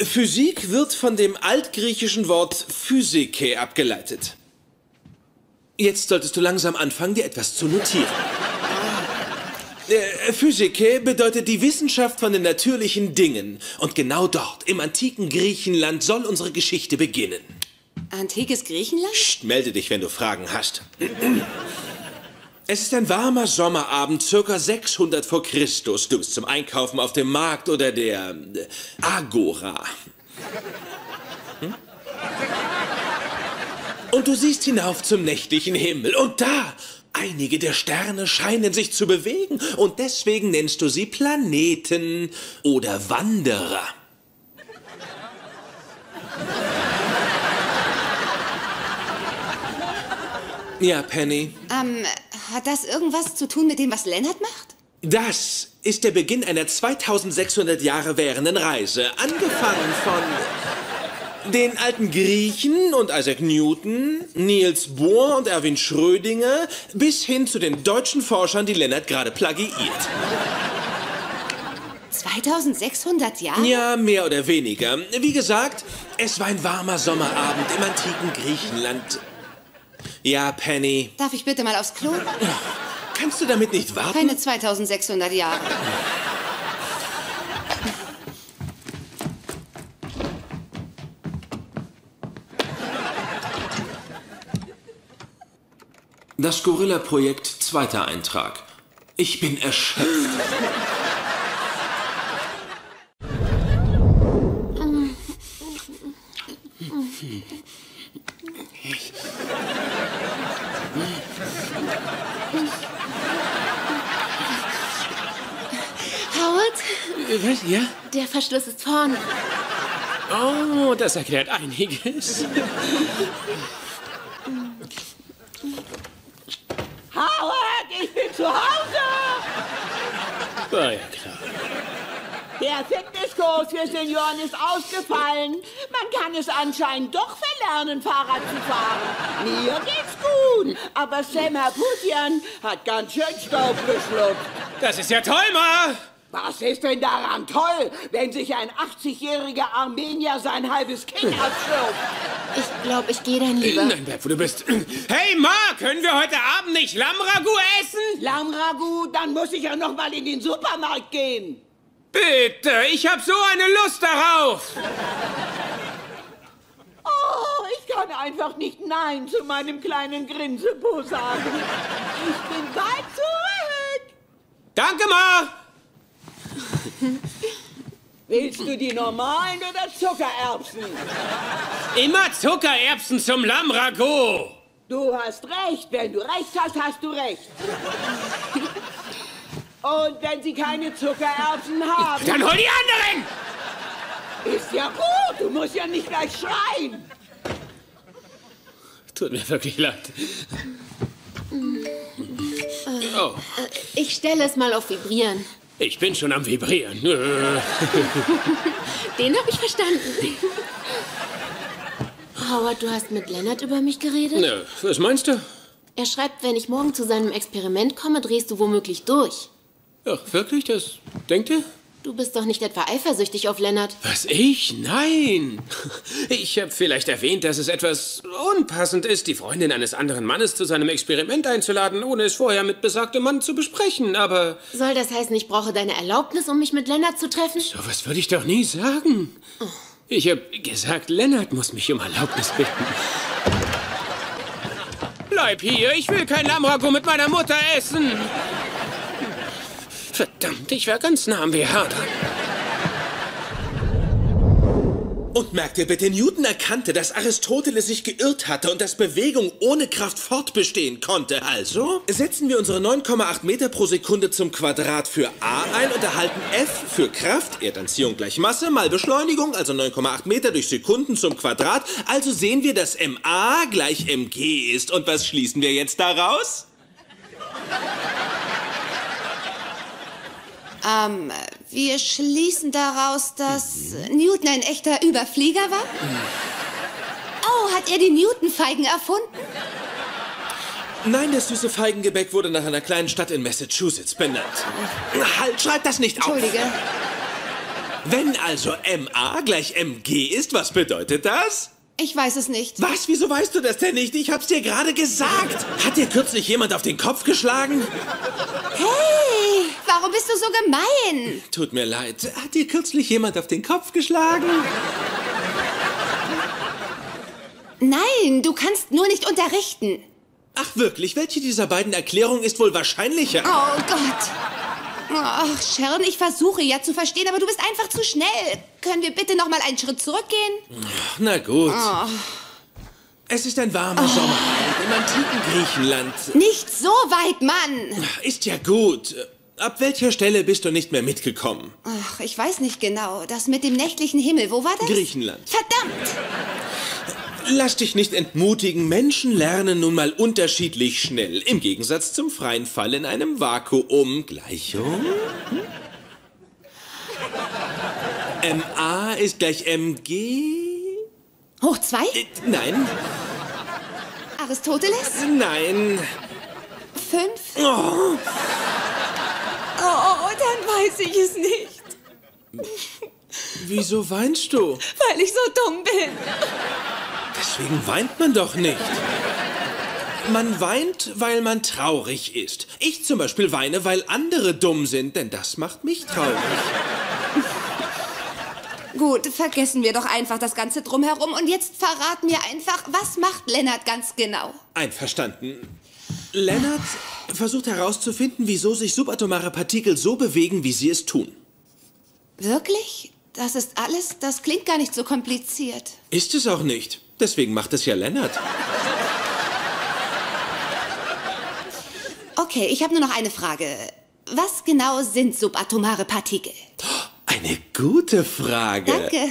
Physik wird von dem altgriechischen Wort Physike abgeleitet. Jetzt solltest du langsam anfangen, dir etwas zu notieren. Äh, Physike bedeutet die Wissenschaft von den natürlichen Dingen. Und genau dort, im antiken Griechenland, soll unsere Geschichte beginnen. Antikes Griechenland? Psst, melde dich, wenn du Fragen hast. Es ist ein warmer Sommerabend, circa 600 vor Christus. Du bist zum Einkaufen auf dem Markt oder der äh, Agora. Hm? Und du siehst hinauf zum nächtlichen Himmel. Und da, einige der Sterne scheinen sich zu bewegen. Und deswegen nennst du sie Planeten oder Wanderer. Ja, Penny. Ähm, hat das irgendwas zu tun mit dem, was Lennart macht? Das ist der Beginn einer 2600 Jahre währenden Reise. Angefangen von den alten Griechen und Isaac Newton, Niels Bohr und Erwin Schrödinger, bis hin zu den deutschen Forschern, die Lennart gerade plagiiert. 2600 Jahre? Ja, mehr oder weniger. Wie gesagt, es war ein warmer Sommerabend im antiken Griechenland. Ja, Penny, Darf ich bitte mal aufs Klo? kannst du damit nicht warten? Keine 2600 Jahre. Das Gorilla-Projekt, zweiter Eintrag. Ich bin erschöpft. Howard, Was, ja? der Verschluss ist vorne. Oh, das erklärt einiges. Howard, ich bin zu Hause! War ja klar. Der Fitnesskurs für Senioren ist ausgefallen. Man kann es anscheinend doch verlernen, Fahrrad zu fahren. Mir geht's gut, aber Sam Putian hat ganz schön Staub geschluckt. Das ist ja toll, Ma! Was ist denn daran toll, wenn sich ein 80-jähriger Armenier sein halbes Kinn abschürft? Ich glaube, ich gehe dann lieber. Nein, bleib, wo du bist. Hey, Ma, können wir heute Abend nicht Lammragout essen? Lammragout, dann muss ich ja noch mal in den Supermarkt gehen. Bitte, ich hab so eine Lust darauf. Oh, ich kann einfach nicht Nein zu meinem kleinen Grinsepo sagen. Ich bin bald zurück. Danke, Ma! Willst du die normalen oder Zuckererbsen? Immer Zuckererbsen zum Lammragout. Du hast recht. Wenn du recht hast, hast du recht. Und wenn sie keine Zuckererbsen haben... Dann hol die anderen! Ist ja gut. Du musst ja nicht gleich schreien. Tut mir wirklich leid. Oh, Äh, Ich stelle es mal auf Vibrieren. Ich bin schon am Vibrieren. Äh. Den habe ich verstanden. Howard, du hast mit Leonard über mich geredet? Na, was meinst du? Er schreibt, wenn ich morgen zu seinem Experiment komme, drehst du womöglich durch. Ach, wirklich? Das denkt ihr? Du bist doch nicht etwa eifersüchtig auf Leonard. Was, ich? Nein. Ich habe vielleicht erwähnt, dass es etwas unpassend ist, die Freundin eines anderen Mannes zu seinem Experiment einzuladen, ohne es vorher mit besagtem Mann zu besprechen. Aber Soll das heißen, ich brauche deine Erlaubnis, um mich mit Leonard zu treffen? sowas würde ich doch nie sagen. Ich habe gesagt, Lennart muss mich um Erlaubnis bitten. Bleib hier, ich will kein Lammragout mit meiner Mutter essen. Verdammt, ich war ganz nah am BH dran. Und merkt ihr bitte, Newton erkannte, dass Aristoteles sich geirrt hatte und dass Bewegung ohne Kraft fortbestehen konnte. Also setzen wir unsere 9,8 Meter pro Sekunde zum Quadrat für a ein und erhalten F für Kraft, Erdanziehung gleich Masse, mal Beschleunigung, also 9,8 Meter durch Sekunden zum Quadrat. Also sehen wir, dass ma gleich mg ist. Und was schließen wir jetzt daraus? Ähm, wir schließen daraus, dass Newton ein echter Überflieger war? Oh, hat er die Newton-Feigen erfunden? Nein, das süße Feigengebäck wurde nach einer kleinen Stadt in Massachusetts benannt. Halt, schreib das nicht auf! Entschuldige. Wenn also ma gleich mg ist, was bedeutet das? Ich weiß es nicht. Was? Wieso weißt du das denn nicht? Ich hab's dir gerade gesagt. Hat dir kürzlich jemand auf den Kopf geschlagen? Hey, warum bist du so gemein? Tut mir leid. Hat dir kürzlich jemand auf den Kopf geschlagen? Nein, du kannst nur nicht unterrichten. Ach wirklich, welche dieser beiden Erklärungen ist wohl wahrscheinlicher? Oh Gott. Ach, Sharon, ich versuche ja zu verstehen, aber du bist einfach zu schnell. Können wir bitte noch mal einen Schritt zurückgehen? Na gut. Oh. Es ist ein warmer Sommerabend im antiken Griechenland. Nicht so weit, Mann. Ist ja gut. Ab welcher Stelle bist du nicht mehr mitgekommen? Ach, ich weiß nicht genau. Das mit dem nächtlichen Himmel, wo war das? Griechenland. Verdammt! Lass dich nicht entmutigen. Menschen lernen nun mal unterschiedlich schnell. Im Gegensatz zum freien Fall in einem Vakuum. Gleichung? MA ist gleich MG? Hoch zwei? Äh, nein, Aristoteles? nein. Fünf? Oh, Oh, dann weiß ich es nicht. Wieso weinst du? Weil ich so dumm bin. Deswegen weint man doch nicht. Man weint, weil man traurig ist. Ich zum Beispiel weine, weil andere dumm sind, denn das macht mich traurig. Gut, vergessen wir doch einfach das Ganze drumherum und jetzt verrat mir einfach, was macht Lennart ganz genau? Einverstanden. Lennart versucht herauszufinden, wieso sich subatomare Partikel so bewegen, wie sie es tun. Wirklich? Das ist alles? Das klingt gar nicht so kompliziert. Ist es auch nicht. Deswegen macht es ja Lennart. Okay, ich habe nur noch eine Frage. Was genau sind subatomare Partikel? Eine gute Frage. Danke.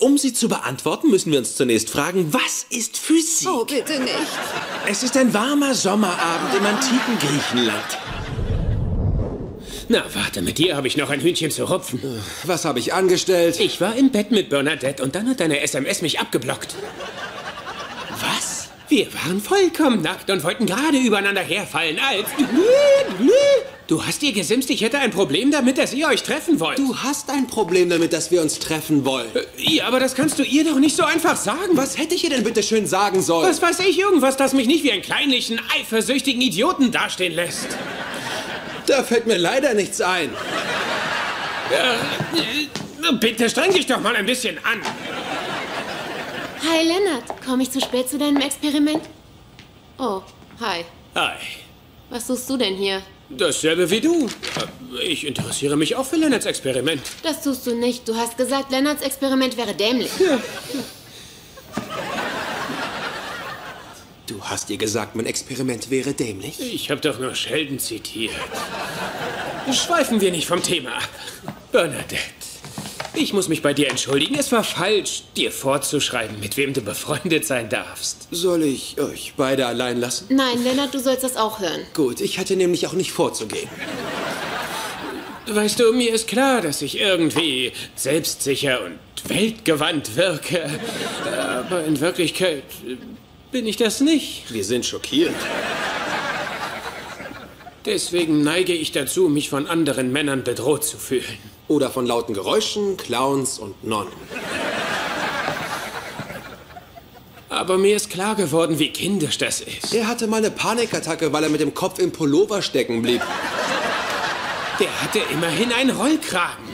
Um sie zu beantworten, müssen wir uns zunächst fragen, was ist Physik? Oh, bitte nicht. Es ist ein warmer Sommerabend im antiken Griechenland. Na, warte, mit dir habe ich noch ein Hühnchen zu rupfen. Was habe ich angestellt? Ich war im Bett mit Bernadette und dann hat deine SMS mich abgeblockt. Was? Wir waren vollkommen nackt und wollten gerade übereinander herfallen, als... Du hast ihr gesimst, ich hätte ein Problem damit, dass ihr euch treffen wollt. Du hast ein Problem damit, dass wir uns treffen wollen. Ja, aber das kannst du ihr doch nicht so einfach sagen. Was hätte ich ihr denn bitte schön sagen sollen? Was weiß ich, irgendwas, das mich nicht wie einen kleinlichen, eifersüchtigen Idioten dastehen lässt. Da fällt mir leider nichts ein. Äh, bitte streng dich doch mal ein bisschen an. Hi, Lennart. Komme ich zu spät zu deinem Experiment? Oh, hi. Hi. Was suchst du denn hier? Dasselbe wie du. Ich interessiere mich auch für Lennarts Experiment. Das tust du nicht. Du hast gesagt, Lennarts Experiment wäre dämlich. Du hast ihr gesagt, mein Experiment wäre dämlich. Ich habe doch nur Sheldon zitiert. Schweifen wir nicht vom Thema ab. Bernadette, ich muss mich bei dir entschuldigen. Es war falsch, dir vorzuschreiben, mit wem du befreundet sein darfst. Soll ich euch beide allein lassen? Nein, Lennart, du sollst das auch hören. Gut, ich hatte nämlich auch nicht vorzugehen. Weißt du, mir ist klar, dass ich irgendwie selbstsicher und weltgewandt wirke. Aber in Wirklichkeit bin ich das nicht. Wir sind schockiert. Deswegen neige ich dazu, mich von anderen Männern bedroht zu fühlen. Oder von lauten Geräuschen, Clowns und Nonnen. Aber mir ist klar geworden, wie kindisch das ist. Er hatte mal eine Panikattacke, weil er mit dem Kopf im Pullover stecken blieb. Der hatte immerhin einen Rollkragen.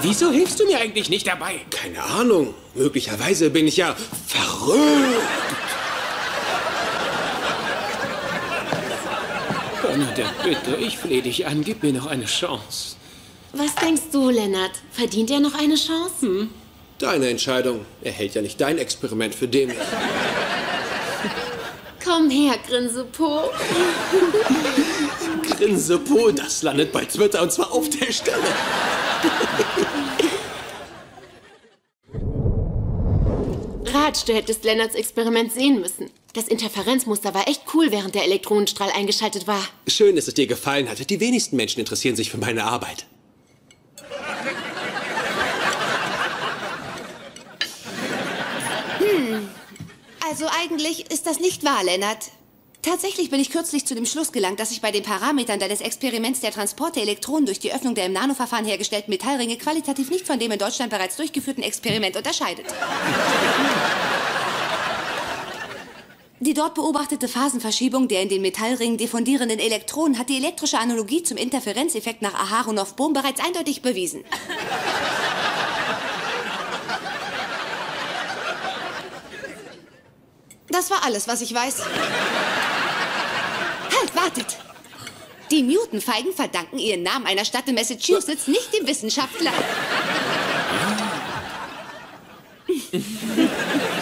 Wieso hilfst du mir eigentlich nicht dabei? Keine Ahnung. Möglicherweise bin ich ja verrückt. Bernadette, bitte, ich flehe dich an, gib mir noch eine Chance. Was denkst du, Lennart? Verdient er noch eine Chance? Hm? Deine Entscheidung. Er hält ja nicht dein Experiment für dämlich. Komm her, Grinsepo. Grinsepo, das landet bei Twitter und zwar auf der Stelle. Ratsch, du hättest Lennarts Experiment sehen müssen. Das Interferenzmuster war echt cool, während der Elektronenstrahl eingeschaltet war. Schön, dass es dir gefallen hat. Die wenigsten Menschen interessieren sich für meine Arbeit. Hm. Also eigentlich ist das nicht wahr, Lennart. Tatsächlich bin ich kürzlich zu dem Schluss gelangt, dass sich bei den Parametern deines Experiments der Transport der Elektronen durch die Öffnung der im Nanoverfahren hergestellten Metallringe qualitativ nicht von dem in Deutschland bereits durchgeführten Experiment unterscheidet. Die dort beobachtete Phasenverschiebung der in den Metallringen diffundierenden Elektronen hat die elektrische Analogie zum Interferenzeffekt nach Aharonov-Bohm bereits eindeutig bewiesen. Das war alles, was ich weiß. Halt, wartet! Die Newton-Feigen verdanken ihren Namen einer Stadt in Massachusetts, nicht dem Wissenschaftler.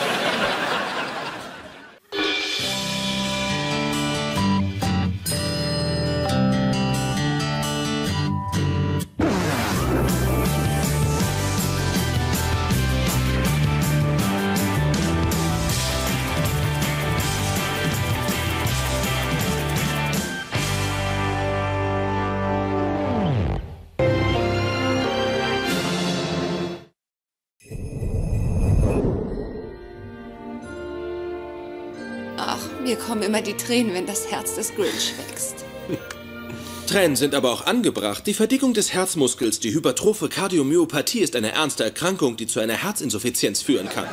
immer die Tränen, wenn das Herz des Grinch wächst. Tränen sind aber auch angebracht. Die Verdickung des Herzmuskels, die hypertrophe Kardiomyopathie ist eine ernste Erkrankung, die zu einer Herzinsuffizienz führen kann.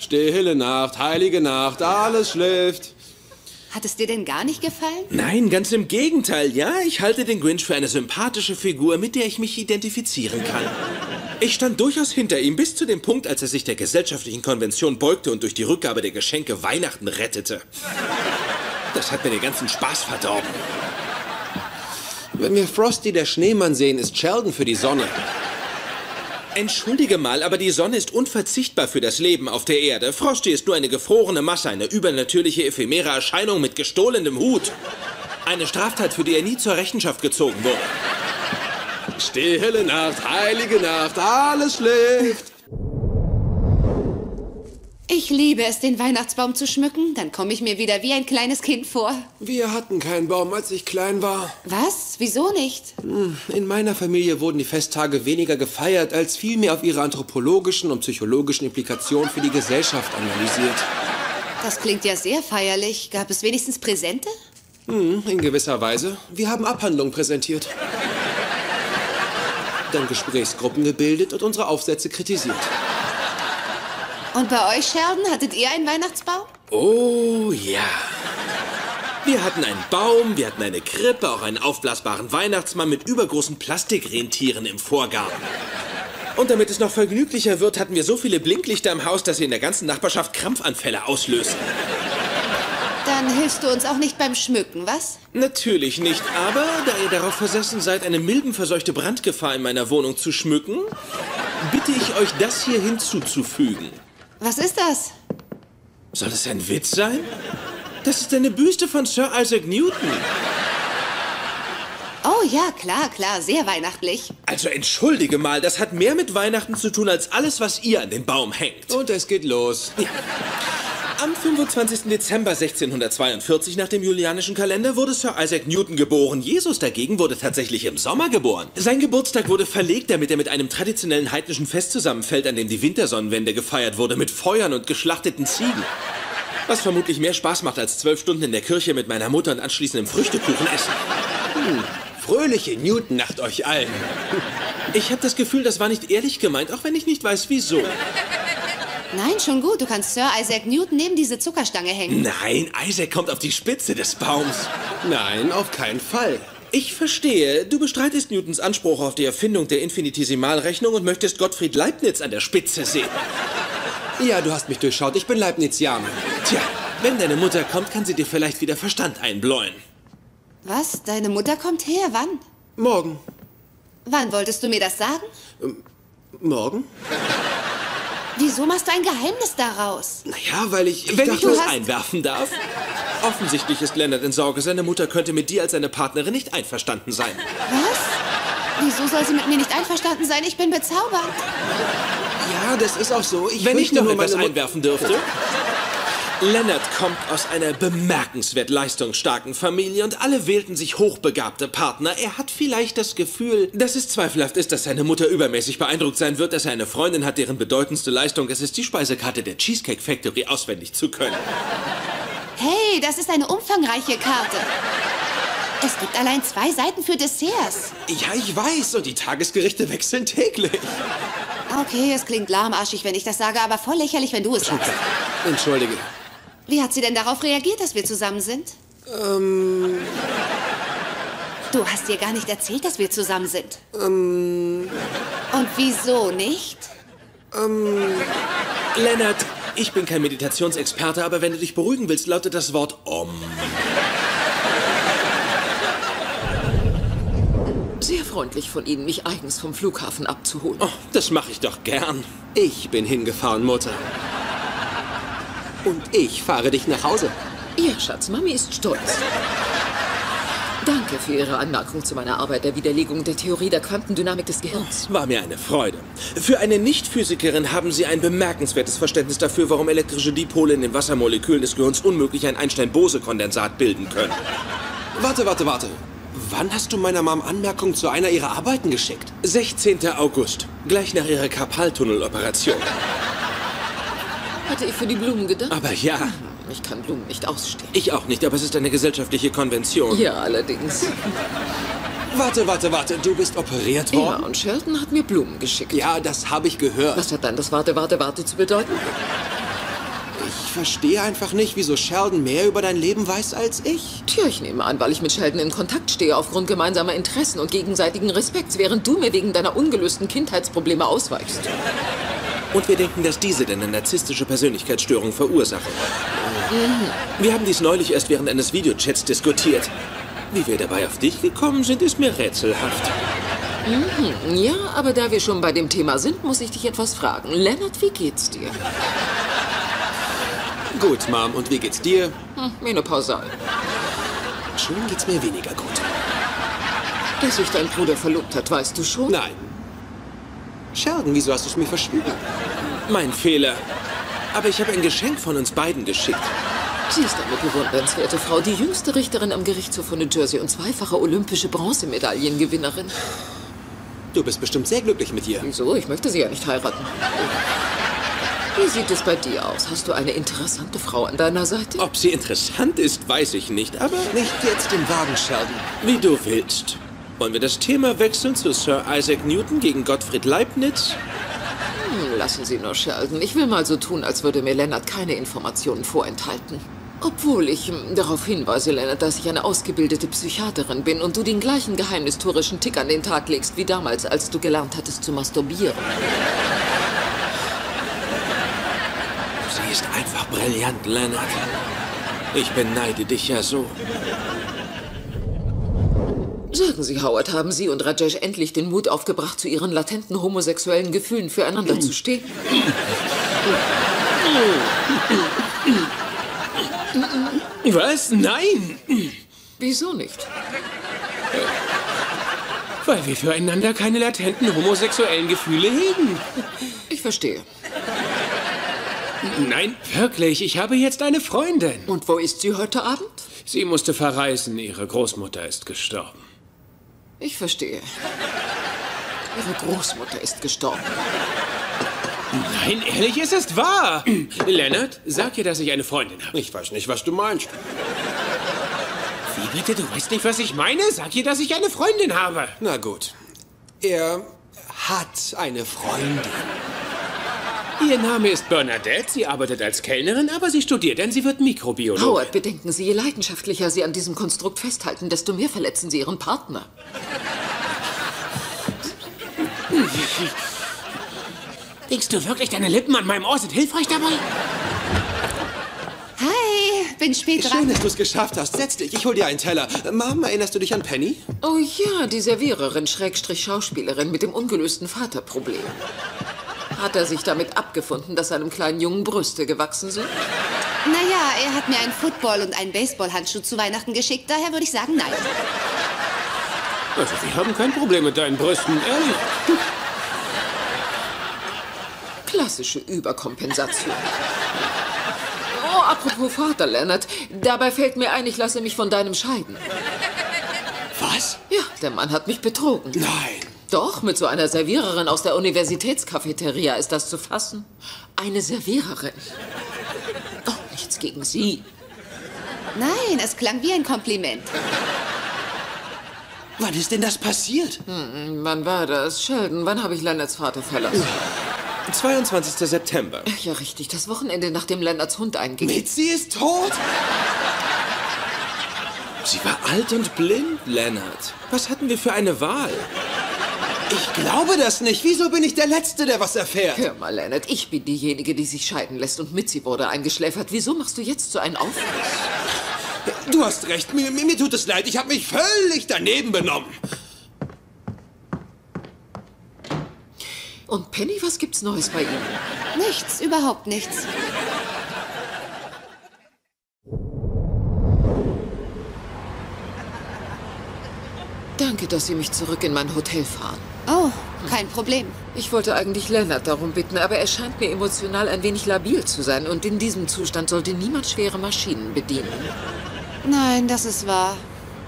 Stille Nacht, heilige Nacht, alles schläft. Hat es dir denn gar nicht gefallen? Nein, ganz im Gegenteil. Ja, ich halte den Grinch für eine sympathische Figur, mit der ich mich identifizieren kann. Ich stand durchaus hinter ihm bis zu dem Punkt, als er sich der gesellschaftlichen Konvention beugte und durch die Rückgabe der Geschenke Weihnachten rettete. Das hat mir den ganzen Spaß verdorben. Wenn wir Frosty der Schneemann sehen, ist Sheldon für die Sonne. Entschuldige mal, aber die Sonne ist unverzichtbar für das Leben auf der Erde. Frosty ist nur eine gefrorene Masse, eine übernatürliche ephemere Erscheinung mit gestohlenem Hut. Eine Straftat, für die er nie zur Rechenschaft gezogen wurde. Stille Nacht, heilige Nacht, alles schläft. Ich liebe es, den Weihnachtsbaum zu schmücken. Dann komme ich mir wieder wie ein kleines Kind vor. Wir hatten keinen Baum, als ich klein war. Was? Wieso nicht? Hm, In meiner Familie wurden die Festtage weniger gefeiert, als vielmehr auf ihre anthropologischen und psychologischen Implikationen für die Gesellschaft analysiert. Das klingt ja sehr feierlich. Gab es wenigstens Präsente? Hm, in gewisser Weise. Wir haben Abhandlungen präsentiert. Dann Gesprächsgruppen gebildet und unsere Aufsätze kritisiert. Und bei euch, Sheldon, hattet ihr einen Weihnachtsbaum? Oh ja. Wir hatten einen Baum, wir hatten eine Krippe, auch einen aufblasbaren Weihnachtsmann mit übergroßen Plastikrentieren im Vorgarten. Und damit es noch vergnüglicher wird, hatten wir so viele Blinklichter im Haus, dass sie in der ganzen Nachbarschaft Krampfanfälle auslösen. Dann hilfst du uns auch nicht beim Schmücken, was? Natürlich nicht, aber da ihr darauf versessen seid, eine milbenverseuchte Brandgefahr in meiner Wohnung zu schmücken, bitte ich euch, das hier hinzuzufügen. Was ist das? Soll es ein Witz sein? Das ist eine Büste von Sir Isaac Newton. Oh ja, klar, klar, sehr weihnachtlich. Also entschuldige mal, das hat mehr mit Weihnachten zu tun als alles, was ihr an den Baum hängt. Und es geht los. Ja. Am 25. Dezember 1642 nach dem julianischen Kalender wurde Sir Isaac Newton geboren. Jesus dagegen wurde tatsächlich im Sommer geboren. Sein Geburtstag wurde verlegt, damit er mit einem traditionellen heidnischen Fest zusammenfällt, an dem die Wintersonnenwende gefeiert wurde, mit Feuern und geschlachteten Ziegen. Was vermutlich mehr Spaß macht als zwölf Stunden in der Kirche mit meiner Mutter und anschließendem Früchtekuchen essen. Hm, fröhliche Newton-Nacht euch allen. Ich habe das Gefühl, das war nicht ehrlich gemeint, auch wenn ich nicht weiß, wieso. Nein, schon gut. Du kannst Sir Isaac Newton neben diese Zuckerstange hängen. Nein, Isaac kommt auf die Spitze des Baums. Nein, auf keinen Fall. Ich verstehe. Du bestreitest Newtons Anspruch auf die Erfindung der Infinitesimalrechnung und möchtest Gottfried Leibniz an der Spitze sehen. Ja, du hast mich durchschaut. Ich bin Leibnizianer. Tja, wenn deine Mutter kommt, kann sie dir vielleicht wieder Verstand einbläuen. Was? Deine Mutter kommt her? Wann? Morgen. Wann wolltest du mir das sagen? Ähm, morgen? Wieso machst du ein Geheimnis daraus? Naja, weil ich. ich Wenn ich dachte, was hast- einwerfen darf. Offensichtlich ist Leonard in Sorge, seine Mutter könnte mit dir als seine Partnerin nicht einverstanden sein. Was? Wieso soll sie mit mir nicht einverstanden sein? Ich bin bezaubert. Ja, das ist auch so. Ich Wenn ich noch nur, etwas einwerfen dürfte. Leonard kommt aus einer bemerkenswert leistungsstarken Familie und alle wählten sich hochbegabte Partner. Er hat vielleicht das Gefühl, dass es zweifelhaft ist, dass seine Mutter übermäßig beeindruckt sein wird, dass er eine Freundin hat, deren bedeutendste Leistung es ist, die Speisekarte der Cheesecake Factory auswendig zu können. Hey, das ist eine umfangreiche Karte. Es gibt allein zwei Seiten für Desserts. Ja, ich weiß. Und die Tagesgerichte wechseln täglich. Okay, es klingt lahmarschig, wenn ich das sage, aber voll lächerlich, wenn du es sagst. Entschuldige. Wie hat sie denn darauf reagiert, dass wir zusammen sind? Ähm. Du hast ihr gar nicht erzählt, dass wir zusammen sind. Ähm. Und wieso nicht? Ähm. Leonard, ich bin kein Meditationsexperte, aber wenn du dich beruhigen willst, lautet das Wort Om. Sehr freundlich von Ihnen, mich eigens vom Flughafen abzuholen. Oh, das mache ich doch gern. Ich bin hingefahren, Mutter. Und ich fahre dich nach Hause. Ihr Schatz, Mami ist stolz. Danke für Ihre Anmerkung zu meiner Arbeit der Widerlegung der Theorie der Quantendynamik des Gehirns. War mir eine Freude. Für eine Nicht-Physikerin haben Sie ein bemerkenswertes Verständnis dafür, warum elektrische Dipole in den Wassermolekülen des Gehirns unmöglich ein Einstein-Bose-Kondensat bilden können. Warte, warte, warte. Wann hast du meiner Mom Anmerkungen zu einer ihrer Arbeiten geschickt? 16. August, gleich nach Ihrer Karpaltunneloperation. Hatte ich für die Blumen gedacht? Aber ja, Ich kann Blumen nicht ausstehen. Ich auch nicht, aber es ist eine gesellschaftliche Konvention. Ja, allerdings. Warte, warte, warte. Du bist operiert Ja, worden? und Sheldon hat mir Blumen geschickt. Ja, das habe ich gehört. Was hat dann das Warte, Warte, Warte zu bedeuten? Ich verstehe einfach nicht, wieso Sheldon mehr über dein Leben weiß als ich. Tja, ich nehme an, weil ich mit Sheldon in Kontakt stehe aufgrund gemeinsamer Interessen und gegenseitigen Respekts, während du mir wegen deiner ungelösten Kindheitsprobleme ausweichst. Und wir denken, dass diese denn eine narzisstische Persönlichkeitsstörung verursachen. Wir haben dies neulich erst während eines Videochats diskutiert. Wie wir dabei auf dich gekommen sind, ist mir rätselhaft. Mhm. Ja, aber da wir schon bei dem Thema sind, muss ich dich etwas fragen. Leonard, wie geht's dir? Gut, Mom, und wie geht's dir? Hm, menopausal. Schon geht's mir weniger gut. Dass sich dein Bruder verlobt hat, weißt du schon? Nein. Sheldon, wieso hast du es mir verschwiegen? Mein Fehler. Aber ich habe ein Geschenk von uns beiden geschickt. Sie ist eine bewundernswerte Frau, die jüngste Richterin am Gerichtshof von New Jersey und zweifache olympische Bronzemedaillengewinnerin. Du bist bestimmt sehr glücklich mit ihr. Wieso? Ich möchte sie ja nicht heiraten. Wie sieht es bei dir aus? Hast du eine interessante Frau an deiner Seite? Ob sie interessant ist, weiß ich nicht, aber nicht jetzt den Wagen, Sheldon. Wie du willst. Wollen wir das Thema wechseln zu Sir Isaac Newton gegen Gottfried Leibniz? Hm, lassen Sie nur, Sheldon. Ich will mal so tun, als würde mir Lennart keine Informationen vorenthalten. Obwohl ich hm, darauf hinweise, Lennart, dass ich eine ausgebildete Psychiaterin bin und du den gleichen geheimnistorischen Tick an den Tag legst wie damals, als du gelernt hattest zu masturbieren. Sie ist einfach brillant, Leonard. Ich beneide dich ja so. Sagen Sie, Howard, haben Sie und Rajesh endlich den Mut aufgebracht, zu Ihren latenten homosexuellen Gefühlen füreinander zu stehen? Was? Nein! Wieso nicht? Weil wir füreinander keine latenten homosexuellen Gefühle hegen. Ich verstehe. Nein, wirklich. Ich habe jetzt eine Freundin. Und wo ist sie heute Abend? Sie musste verreisen. Ihre Großmutter ist gestorben. Ich verstehe. Ihre Großmutter ist gestorben. Nein, ehrlich, es ist wahr. Leonard, sag ihr, dass ich eine Freundin habe. Ich weiß nicht, was du meinst. Wie bitte? Du weißt nicht, was ich meine? Sag ihr, dass ich eine Freundin habe. Na gut. Er hat eine Freundin. Ihr Name ist Bernadette. Sie arbeitet als Kellnerin, aber sie studiert, denn sie wird Mikrobiologin. Howard, bedenken Sie, je leidenschaftlicher Sie an diesem Konstrukt festhalten, desto mehr verletzen Sie Ihren Partner. Denkst du wirklich, deine Lippen an meinem Ohr sind hilfreich dabei? Hi, bin spät Schön, dran. dass du es geschafft hast. Setz dich, ich hol dir einen Teller. Mom, erinnerst du dich an Penny? Oh ja, die Serviererin, Schrägstrich Schauspielerin mit dem ungelösten Vaterproblem. Hat er sich damit abgefunden, dass seinem kleinen Jungen Brüste gewachsen sind? Naja, er hat mir einen Football- und einen Baseballhandschuh zu Weihnachten geschickt, daher würde ich sagen, nein. Also, wir haben kein Problem mit deinen Brüsten, ehrlich. Klassische Überkompensation. Oh, apropos Vater, Leonard. Dabei fällt mir ein, ich lasse mich von deinem scheiden. Was? Ja, der Mann hat mich betrogen. Nein. Doch, mit so einer Serviererin aus der Universitätscafeteria ist das zu fassen. Eine Serviererin. Oh, nichts gegen Sie. Nein, es klang wie ein Kompliment. Wann ist denn das passiert? Hm, wann war das? Sheldon, wann habe ich Leonards Vater verlassen? 22. September. Ach ja, richtig. Das Wochenende, nachdem Leonards Hund einging. Mitzi ist tot? Sie war alt und blind, Leonard. Was hatten wir für eine Wahl? Ich glaube das nicht. Wieso bin ich der Letzte, der was erfährt? Hör mal, Leonard, ich bin diejenige, die sich scheiden lässt und Mitzi wurde eingeschläfert. Wieso machst du jetzt so einen Aufriss? Du hast recht. Mir, mir, mir tut es leid. Ich habe mich völlig daneben benommen. Und Penny, was gibt's Neues bei Ihnen? Nichts, überhaupt nichts. Danke, dass Sie mich zurück in mein Hotel fahren. Oh, kein Problem. Ich wollte eigentlich Leonard darum bitten, aber er scheint mir emotional ein wenig labil zu sein und in diesem Zustand sollte niemand schwere Maschinen bedienen. Nein, das ist wahr.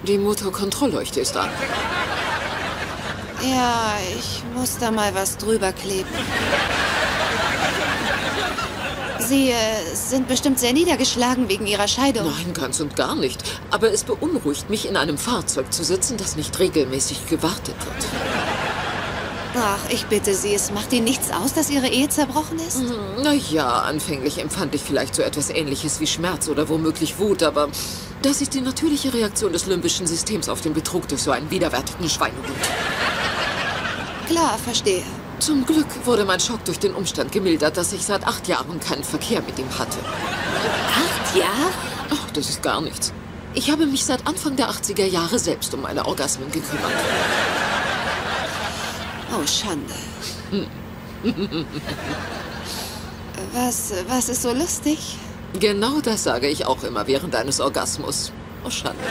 Die Motorkontrollleuchte ist an. Ja, ich muss da mal was drüber kleben. Sie äh, sind bestimmt sehr niedergeschlagen wegen Ihrer Scheidung. Nein, ganz und gar nicht. Aber es beunruhigt mich, in einem Fahrzeug zu sitzen, das nicht regelmäßig gewartet wird. Ach, ich bitte Sie, es macht Ihnen nichts aus, dass Ihre Ehe zerbrochen ist? Na ja, anfänglich empfand ich vielleicht so etwas ähnliches wie Schmerz oder womöglich Wut, aber das ist die natürliche Reaktion des limbischen Systems auf den Betrug durch so einen widerwärtigen Schweinehund. Klar, verstehe. Zum Glück wurde mein Schock durch den Umstand gemildert, dass ich seit acht Jahren keinen Verkehr mit ihm hatte. Acht Jahre? Ach, das ist gar nichts. Ich habe mich seit Anfang der 80er Jahre selbst um meine Orgasmen gekümmert. Oh, Schande. Was, was ist so lustig? Genau das sage ich auch immer während eines Orgasmus. Oh, Schande.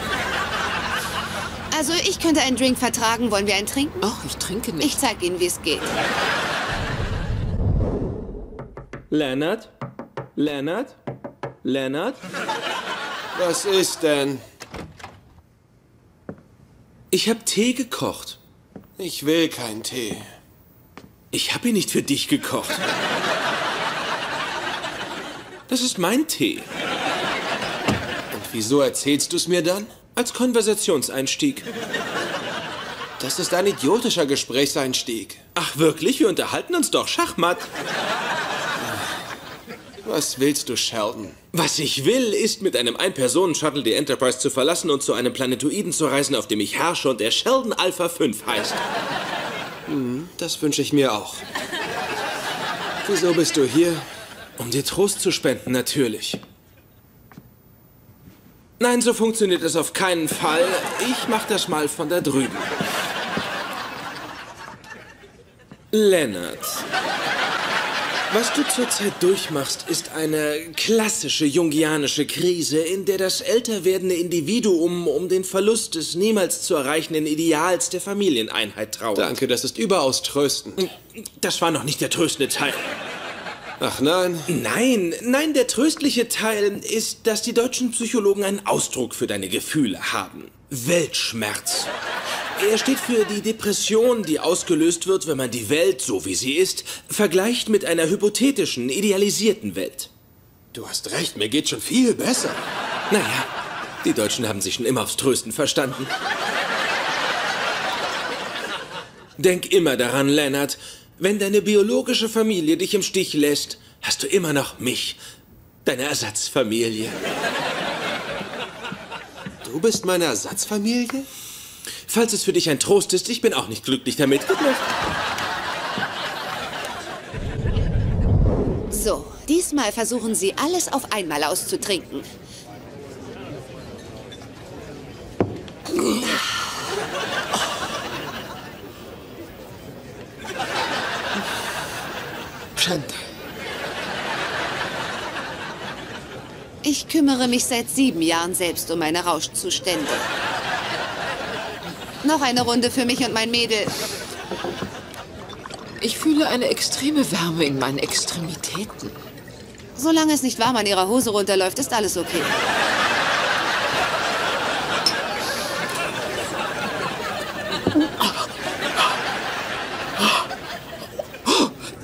Also, ich könnte einen Drink vertragen. Wollen wir einen trinken? Ach, ich trinke nicht. Ich zeige Ihnen, wie es geht. Leonard? Leonard? Leonard? Was ist denn? Ich habe Tee gekocht. Ich will keinen Tee. Ich habe ihn nicht für dich gekocht. Das ist mein Tee. Und wieso erzählst du es mir dann? Als Konversationseinstieg. Das ist ein idiotischer Gesprächseinstieg. Ach wirklich? Wir unterhalten uns doch Schachmatt. Was willst du, Sheldon? Was ich will, ist mit einem Ein-Personen-Shuttle die Enterprise zu verlassen und zu einem Planetoiden zu reisen, auf dem ich herrsche und der Sheldon Alpha 5 heißt. Hm, das wünsche ich mir auch. Wieso bist du hier? Um dir Trost zu spenden, natürlich. Nein, so funktioniert es auf keinen Fall. Ich mach das mal von da drüben. Leonard. Was du zurzeit durchmachst, ist eine klassische jungianische Krise, in der das älter werdende Individuum um den Verlust des niemals zu erreichenden Ideals der Familieneinheit trauert. Danke, das ist überaus tröstend. Das war noch nicht der tröstende Teil. Ach nein? Nein, nein, der tröstliche Teil ist, dass die deutschen Psychologen einen Ausdruck für deine Gefühle haben. Weltschmerz. Er steht für die Depression, die ausgelöst wird, wenn man die Welt, so wie sie ist, vergleicht mit einer hypothetischen, idealisierten Welt. Du hast recht, mir geht schon viel besser. Naja, die Deutschen haben sich schon immer aufs Trösten verstanden. Denk immer daran, Lennart, wenn deine biologische Familie dich im Stich lässt, hast du immer noch mich, deine Ersatzfamilie. Du bist meine Ersatzfamilie? Falls es für dich ein Trost ist, ich bin auch nicht glücklich damit. Gut. So, diesmal versuchen Sie alles auf einmal auszutrinken. Schande. Ich kümmere mich seit sieben Jahren selbst um meine Rauschzustände. Noch eine Runde für mich und mein Mädel. Ich fühle eine extreme Wärme in meinen Extremitäten. Solange es nicht warm an Ihrer Hose runterläuft, ist alles okay.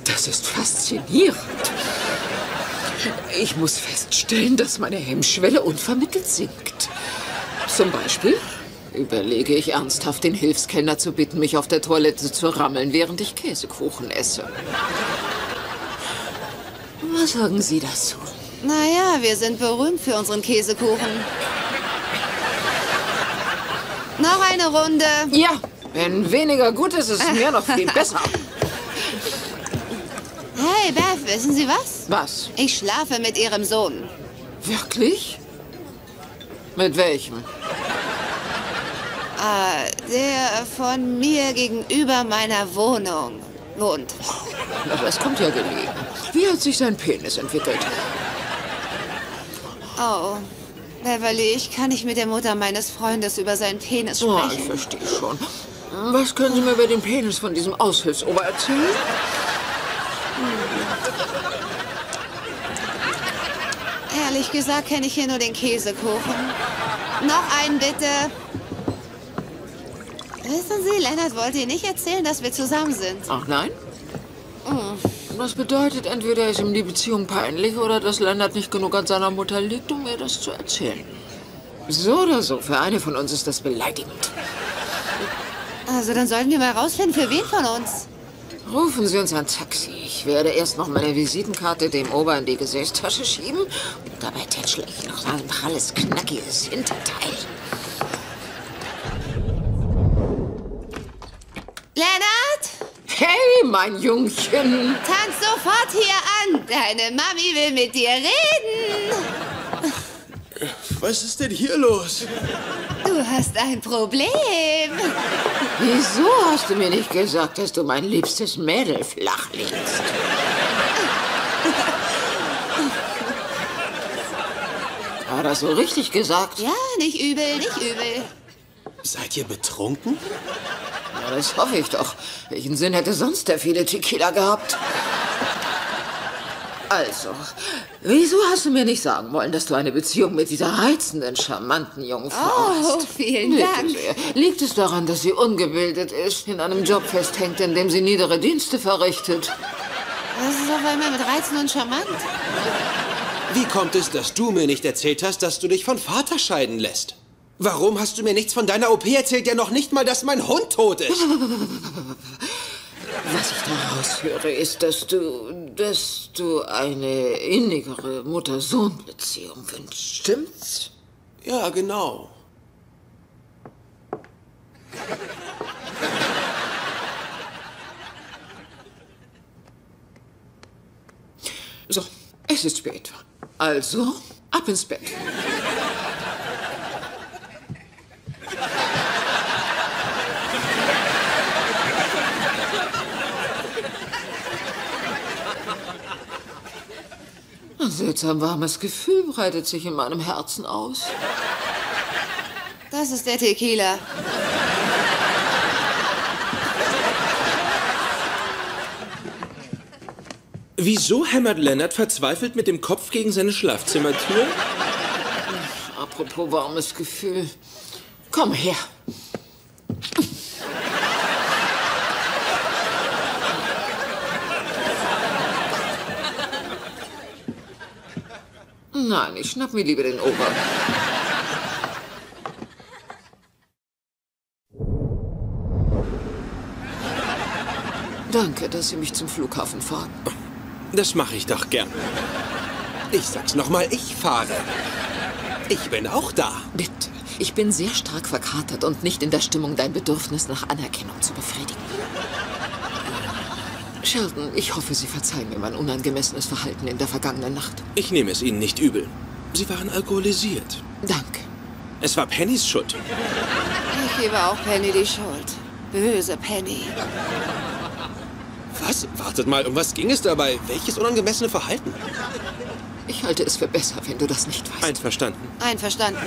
Das ist faszinierend. Ich muss feststellen, dass meine Hemmschwelle unvermittelt sinkt. Zum Beispiel überlege ich ernsthaft, den Hilfskellner zu bitten, mich auf der Toilette zu rammeln, während ich Käsekuchen esse. Was sagen Sie dazu? Naja, wir sind berühmt für unseren Käsekuchen. Noch eine Runde. Ja, wenn weniger gut ist, ist es mir noch viel besser. Hey, Beth, wissen Sie was? Was? Ich schlafe mit Ihrem Sohn. Wirklich? Mit welchem? Ah, der von mir gegenüber meiner Wohnung wohnt. Aber es kommt ja gelegen. Wie hat sich sein Penis entwickelt? Oh, Beverly, ich kann nicht mit der Mutter meines Freundes über seinen Penis Oh, sprechen. ich verstehe schon. Was können Sie mir über den Penis von diesem Aushilfsober erzählen? Ehrlich gesagt kenne ich hier nur den Käsekuchen. Noch einen bitte. Wissen Sie, Lennart wollte Ihnen nicht erzählen, dass wir zusammen sind. Ach nein? Hm. Das bedeutet, entweder ist ihm die Beziehung peinlich oder dass Leonard nicht genug an seiner Mutter liegt, um mir das zu erzählen. So oder so, für eine von uns ist das beleidigend. Also dann sollten wir mal rausfinden, für wen von uns. Rufen Sie uns ein Taxi. Ich werde erst noch meine Visitenkarte dem Ober in die Gesäßtasche schieben und dabei tätschle ich noch ein pralles, knackiges Hinterteil. Lennart? Hey, mein Jungchen! Tanz sofort hier an. Deine Mami will mit dir reden. Was ist denn hier los? Du hast ein Problem. Wieso hast du mir nicht gesagt, dass du mein liebstes Mädel flach legst? War das so richtig gesagt? Ja, nicht übel, nicht übel. Seid ihr betrunken? Ja, das hoffe ich doch. Welchen Sinn hätte sonst der viele Tequila gehabt? Also, wieso hast du mir nicht sagen wollen, dass du eine Beziehung mit dieser reizenden, charmanten jungen Frau Oh, hast? vielen Bitte Dank. sehr. Liegt es daran, dass sie ungebildet ist, in einem Job festhängt, in dem sie niedere Dienste verrichtet? Das ist auf einmal mit Reizen und charmant. Wie kommt es, dass du mir nicht erzählt hast, dass du dich von Vater scheiden lässt? Warum hast du mir nichts von deiner OP erzählt, ja noch nicht mal, dass mein Hund tot ist? Was ich daraus höre, ist, dass du, dass du eine innigere Mutter-Sohn-Beziehung wünschst. Stimmt's? Ja, genau. So, es ist spät. Also, ab ins Bett. Ein seltsam warmes Gefühl breitet sich in meinem Herzen aus. Das ist der Tequila. Wieso hämmert Leonard verzweifelt mit dem Kopf gegen seine Schlafzimmertür? Apropos warmes Gefühl. Komm her. Nein, ich schnapp mir lieber den Ober. Danke, dass Sie mich zum Flughafen fahren. Das mache ich doch gern. Ich sag's nochmal, ich fahre. Ich bin auch da. Bitte. Ich bin sehr stark verkatert und nicht in der Stimmung, dein Bedürfnis nach Anerkennung zu befriedigen. Sheldon, ich hoffe, Sie verzeihen mir mein unangemessenes Verhalten in der vergangenen Nacht. Ich nehme es Ihnen nicht übel. Sie waren alkoholisiert. Danke. Es war Pennys Schuld. Ich gebe auch Penny die Schuld. Böse Penny. Was? Wartet mal, um was ging es dabei? Welches unangemessene Verhalten? Ich halte es für besser, wenn du das nicht weißt. Einverstanden. Einverstanden.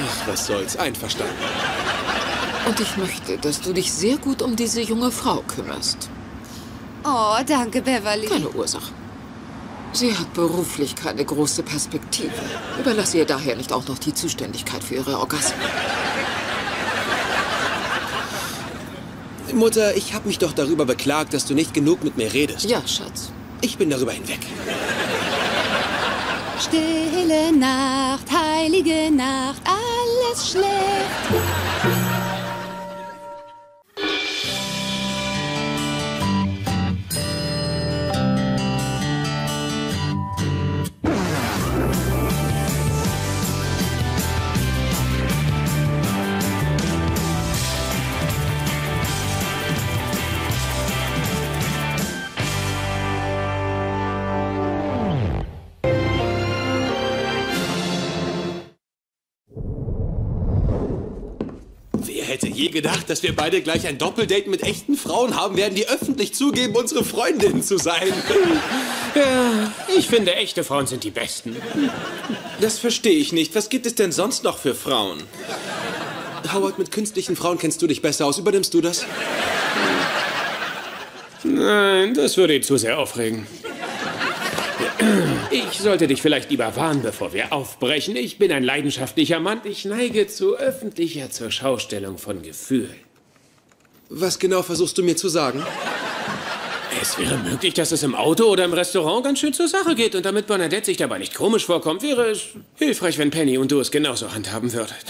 Ach, was soll's, einverstanden. Und ich möchte, dass du dich sehr gut um diese junge Frau kümmerst. Oh, danke, Beverly. Keine Ursache. Sie hat beruflich keine große Perspektive. Überlasse ihr daher nicht auch noch die Zuständigkeit für ihre Orgasmen. Mutter, ich habe mich doch darüber beklagt, dass du nicht genug mit mir redest. Ja, Schatz. Ich bin darüber hinweg. Stille Nacht, heilige Nacht, alles schläft. Je gedacht, dass wir beide gleich ein Doppeldate mit echten Frauen haben werden, die öffentlich zugeben, unsere Freundinnen zu sein? Ja, ich finde, echte Frauen sind die besten. Das verstehe ich nicht. Was gibt es denn sonst noch für Frauen? Howard, mit künstlichen Frauen kennst du dich besser aus. Übernimmst du das? Nein, das würde ihn zu sehr aufregen. Ich sollte dich vielleicht lieber warnen, bevor wir aufbrechen. Ich bin ein leidenschaftlicher Mann. Ich neige zu öffentlicher zur Schaustellung von Gefühlen. Was genau versuchst du mir zu sagen? Es wäre möglich, dass es im Auto oder im Restaurant ganz schön zur Sache geht. Und damit Bernadette sich dabei nicht komisch vorkommt, wäre es hilfreich, wenn Penny und du es genauso handhaben würdet.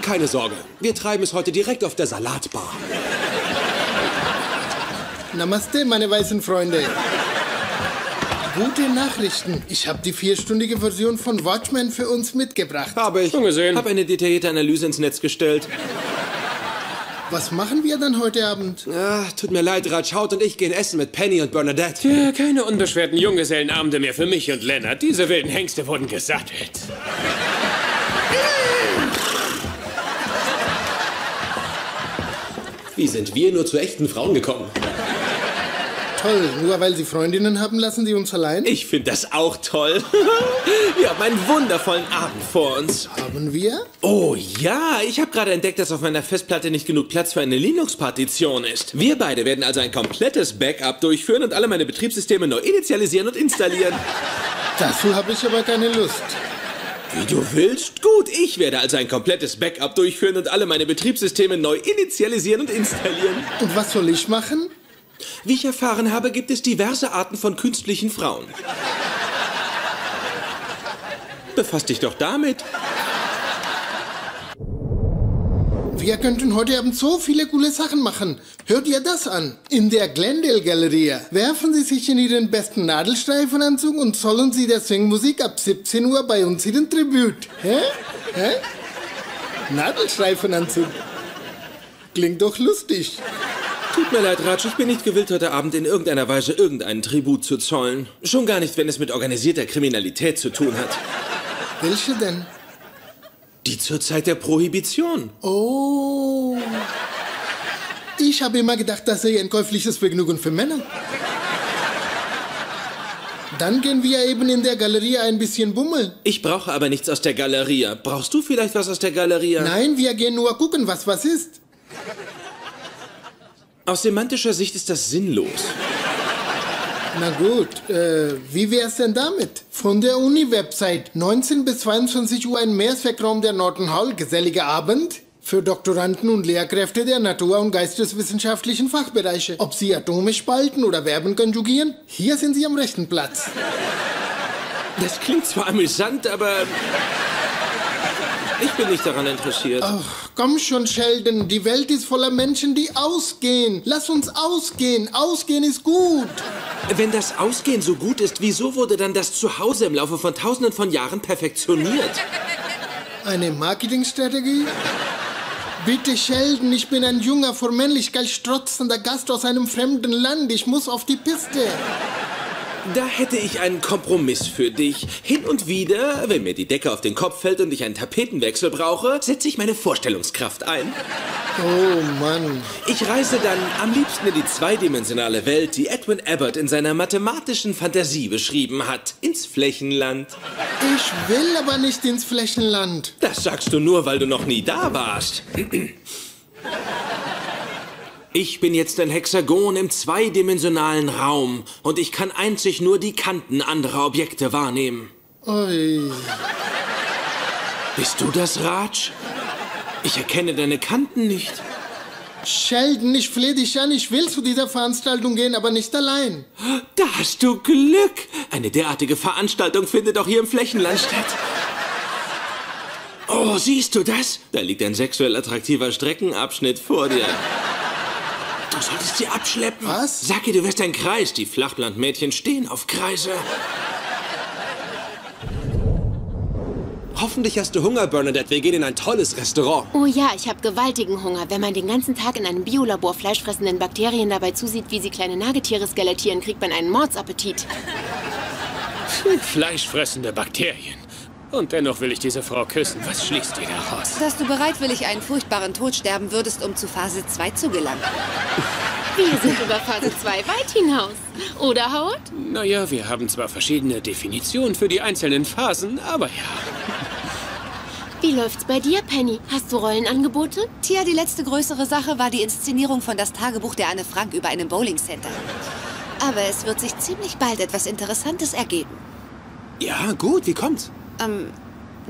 Keine Sorge, wir treiben es heute direkt auf der Salatbar. Namaste, meine weißen Freunde. Gute Nachrichten. Ich habe die vierstündige Version von Watchmen für uns mitgebracht. Habe ich. Schon gesehen. Habe eine detaillierte Analyse ins Netz gestellt. Was machen wir dann heute Abend? Ah, tut mir leid, Ratschhaut und ich gehen essen mit Penny und Bernadette. Tja, keine unbeschwerten Junggesellenabende mehr für mich und Lennart. Diese wilden Hengste wurden gesattelt. Wie sind wir nur zu echten Frauen gekommen? Toll, nur weil Sie Freundinnen haben, lassen Sie uns allein? Ich finde das auch toll. wir haben einen wundervollen Abend vor uns. Haben wir? Oh ja, ich habe gerade entdeckt, dass auf meiner Festplatte nicht genug Platz für eine Linux-Partition ist. Wir beide werden also ein komplettes Backup durchführen und alle meine Betriebssysteme neu initialisieren und installieren. Dazu habe ich aber keine Lust. Wie du willst? Gut, ich werde also ein komplettes Backup durchführen und alle meine Betriebssysteme neu initialisieren und installieren. Und was soll ich machen? Wie ich erfahren habe, gibt es diverse Arten von künstlichen Frauen. Befass dich doch damit. Wir könnten heute Abend so viele coole Sachen machen. Hört ihr das an? In der Glendale Galerie werfen Sie sich in Ihren besten Nadelstreifenanzug und sollen Sie der Swingmusik ab 17 Uhr bei uns Ihren Tribut. Hä? Hä? Nadelstreifenanzug. Klingt doch lustig. Tut mir leid, Ratsch, ich bin nicht gewillt, heute Abend in irgendeiner Weise irgendeinen Tribut zu zollen. Schon gar nicht, wenn es mit organisierter Kriminalität zu tun hat. Welche denn? Die zur Zeit der Prohibition. Oh. Ich habe immer gedacht, das sei ein käufliches Vergnügen für Männer. Dann gehen wir eben in der Galerie ein bisschen bummeln. Ich brauche aber nichts aus der Galerie. Brauchst du vielleicht was aus der Galerie? Nein, wir gehen nur gucken, was was ist. Aus semantischer Sicht ist das sinnlos. Na gut, äh, wie wär's denn damit? Von der Uni-Website 19 bis 22 Uhr ein Mehrzweckraum der Norton Hall, geselliger Abend für Doktoranden und Lehrkräfte der Natur- und Geisteswissenschaftlichen Fachbereiche. Ob sie Atome spalten oder Verben konjugieren, hier sind sie am rechten Platz. Das klingt zwar amüsant, aber ich bin nicht daran interessiert. Ach, komm schon, Sheldon. Die Welt ist voller Menschen, die ausgehen. Lass uns ausgehen. Ausgehen ist gut. Wenn das Ausgehen so gut ist, wieso wurde dann das Zuhause im Laufe von tausenden von Jahren perfektioniert? Eine Marketingstrategie? Bitte, Sheldon, ich bin ein junger, vor Männlichkeit strotzender Gast aus einem fremden Land. Ich muss auf die Piste. Da hätte ich einen Kompromiss für dich. Hin und wieder, wenn mir die Decke auf den Kopf fällt und ich einen Tapetenwechsel brauche, setze ich meine Vorstellungskraft ein. Oh Mann. Ich reise dann am liebsten in die zweidimensionale Welt, die Edwin Abbott in seiner mathematischen Fantasie beschrieben hat. Ins Flächenland. Ich will aber nicht ins Flächenland. Das sagst du nur, weil du noch nie da warst. Ich bin jetzt ein Hexagon im zweidimensionalen Raum und ich kann einzig nur die Kanten anderer Objekte wahrnehmen. Ui. Bist du das, Raj? Ich erkenne deine Kanten nicht. Sheldon, ich flehe dich an, ich will zu dieser Veranstaltung gehen, aber nicht allein. Da hast du Glück. Eine derartige Veranstaltung findet auch hier im Flächenland statt. Oh, siehst du das? Da liegt ein sexuell attraktiver Streckenabschnitt vor dir. Du solltest sie abschleppen. Was? Sag ihr, du wirst ein Kreis. Die Flachlandmädchen stehen auf Kreise. Hoffentlich hast du Hunger, Bernadette. Wir gehen in ein tolles Restaurant. Oh ja, ich habe gewaltigen Hunger. Wenn man den ganzen Tag in einem Biolabor fleischfressenden Bakterien dabei zusieht, wie sie kleine Nagetiere skelettieren, kriegt man einen Mordsappetit. Fleischfressende Bakterien. Und dennoch will ich diese Frau küssen. Was schließt ihr daraus? Dass du bereitwillig einen furchtbaren Tod sterben würdest, um zu Phase 2 zu gelangen. Wir sind über Phase 2 weit hinaus. Oder, Howard? Naja, wir haben zwar verschiedene Definitionen für die einzelnen Phasen, aber ja. Wie läuft's bei dir, Penny? Hast du Rollenangebote? Tja, die letzte größere Sache war die Inszenierung von Das Tagebuch der Anne Frank über einem Bowling-Center. Aber es wird sich ziemlich bald etwas Interessantes ergeben. Ja, gut, wie kommt's? Ähm,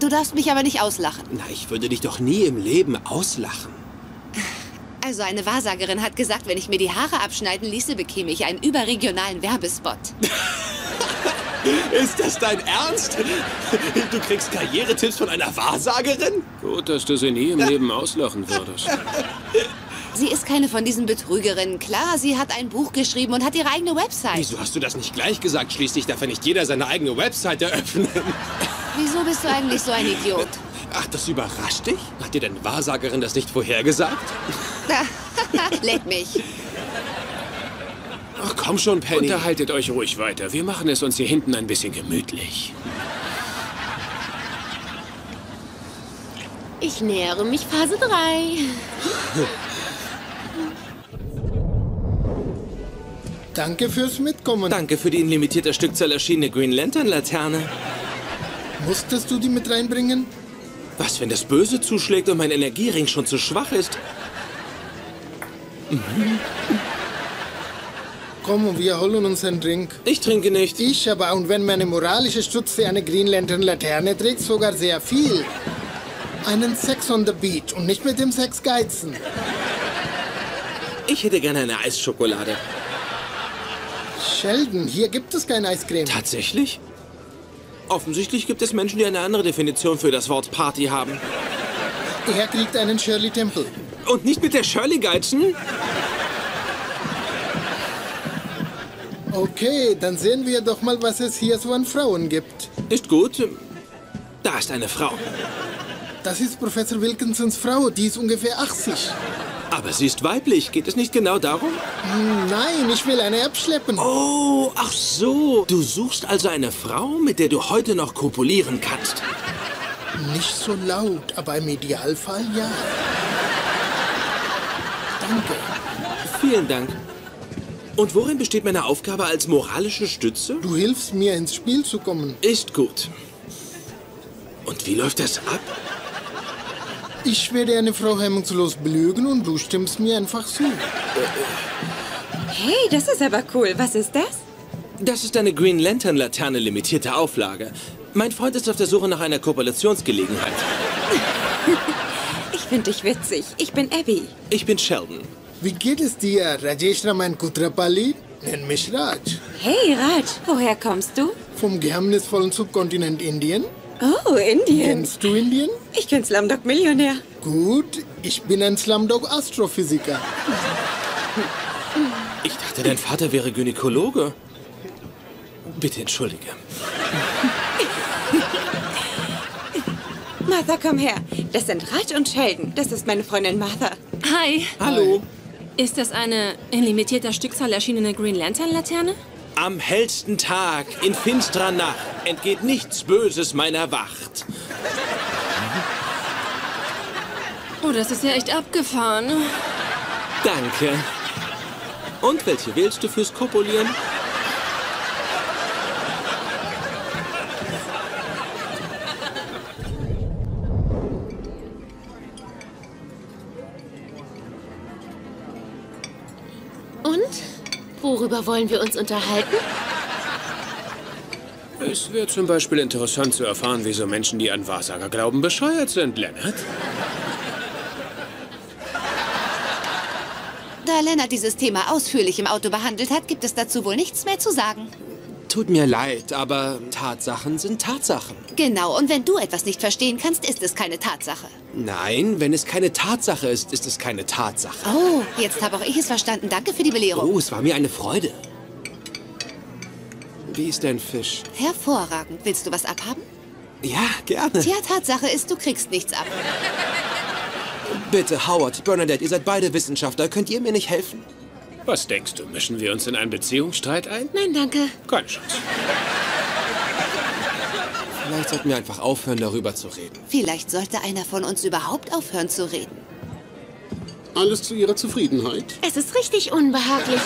du darfst mich aber nicht auslachen. Na, ich würde dich doch nie im Leben auslachen. Also eine Wahrsagerin hat gesagt, wenn ich mir die Haare abschneiden ließe, bekäme ich einen überregionalen Werbespot. Ist das dein Ernst? Du kriegst Karrieretipps von einer Wahrsagerin? Gut, dass du sie nie im Leben auslachen würdest. Sie ist keine von diesen Betrügerinnen. Klar, sie hat ein Buch geschrieben und hat ihre eigene Website. Wieso hast du das nicht gleich gesagt? Schließlich darf ja nicht jeder seine eigene Website eröffnen. Wieso bist du eigentlich so ein Idiot? Ach, das überrascht dich? Hat dir deine Wahrsagerin das nicht vorhergesagt? Leck mich. Ach, komm schon, Penny. Unterhaltet euch ruhig weiter. Wir machen es uns hier hinten ein bisschen gemütlich. Ich nähere mich Phase 3. Danke fürs Mitkommen. Danke für die in limitierter Stückzahl erschienene Green Lantern Laterne. Musstest du die mit reinbringen? Was, wenn das Böse zuschlägt und mein Energiering schon zu schwach ist? Mhm. Komm, und wir holen uns einen Drink. Ich trinke nicht. Ich aber, und wenn meine moralische Stütze eine Green Lantern Laterne trägt, sogar sehr viel. Einen Sex on the Beach und nicht mit dem Sex geizen. Ich hätte gerne eine Eisschokolade. Sheldon, hier gibt es kein Eiscreme. Tatsächlich? Offensichtlich gibt es Menschen, die eine andere Definition für das Wort Party haben. Er kriegt einen Shirley Temple. Und nicht mit der Shirley geizen? Okay, dann sehen wir doch mal, was es hier so an Frauen gibt. Ist gut. Da ist eine Frau. Das ist Professor Wilkinsons Frau, die ist ungefähr 80. Aber sie ist weiblich. Geht es nicht genau darum? Nein, ich will eine abschleppen. Oh, ach so. Du suchst also eine Frau, mit der du heute noch kopulieren kannst. Nicht so laut, aber im Idealfall ja. Danke. Vielen Dank. Und worin besteht meine Aufgabe als moralische Stütze? Du hilfst mir, ins Spiel zu kommen. Ist gut. Und wie läuft das ab? Ich werde eine Frau hemmungslos belügen und du stimmst mir einfach zu. Hey, das ist aber cool. Was ist das? Das ist eine Green Lantern Laterne limitierte Auflage. Mein Freund ist auf der Suche nach einer Kopulationsgelegenheit. Ich finde dich witzig. Ich bin Abby. Ich bin Sheldon. Wie geht es dir, Rajesh Raman Kutrapalli? Nenn mich Raj. Hey, Raj. Woher kommst du? Vom geheimnisvollen Subkontinent Indien. Oh, Indien. Kennst du Indien? Ich kenn Slumdog Millionär. Gut, ich bin ein Slumdog Astrophysiker. Ich dachte, dein Vater wäre Gynäkologe. Bitte entschuldige. Martha, komm her. Das sind Raj und Sheldon. Das ist meine Freundin Martha. Hi. Hallo. Ist das eine in limitierter Stückzahl erschienene Green Lantern Laterne? Am hellsten Tag, in finsterer Nacht, entgeht nichts Böses meiner Wacht. Oh, das ist ja echt abgefahren. Danke. Und welche wählst du fürs Kopulieren? Worüber wollen wir uns unterhalten? Es wäre zum Beispiel interessant zu erfahren, wieso Menschen, die an Wahrsager glauben, bescheuert sind, Leonard. Da Lennart dieses Thema ausführlich im Auto behandelt hat, gibt es dazu wohl nichts mehr zu sagen. Tut mir leid, aber Tatsachen sind Tatsachen. Genau, und wenn du etwas nicht verstehen kannst, ist es keine Tatsache. Nein, wenn es keine Tatsache ist, ist es keine Tatsache. Oh, jetzt habe auch ich es verstanden. Danke für die Belehrung. Oh, es war mir eine Freude. Wie ist dein Fisch? Hervorragend. Willst du was abhaben? Ja, gerne. Tja, Tatsache ist, du kriegst nichts ab. Bitte, Howard, Bernadette, ihr seid beide Wissenschaftler. Könnt ihr mir nicht helfen? Was denkst du, mischen wir uns in einen Beziehungsstreit ein? Nein, danke. Keine Chance. Vielleicht sollten wir einfach aufhören, darüber zu reden. Vielleicht sollte einer von uns überhaupt aufhören zu reden. Alles zu Ihrer Zufriedenheit? Es ist richtig unbehaglich.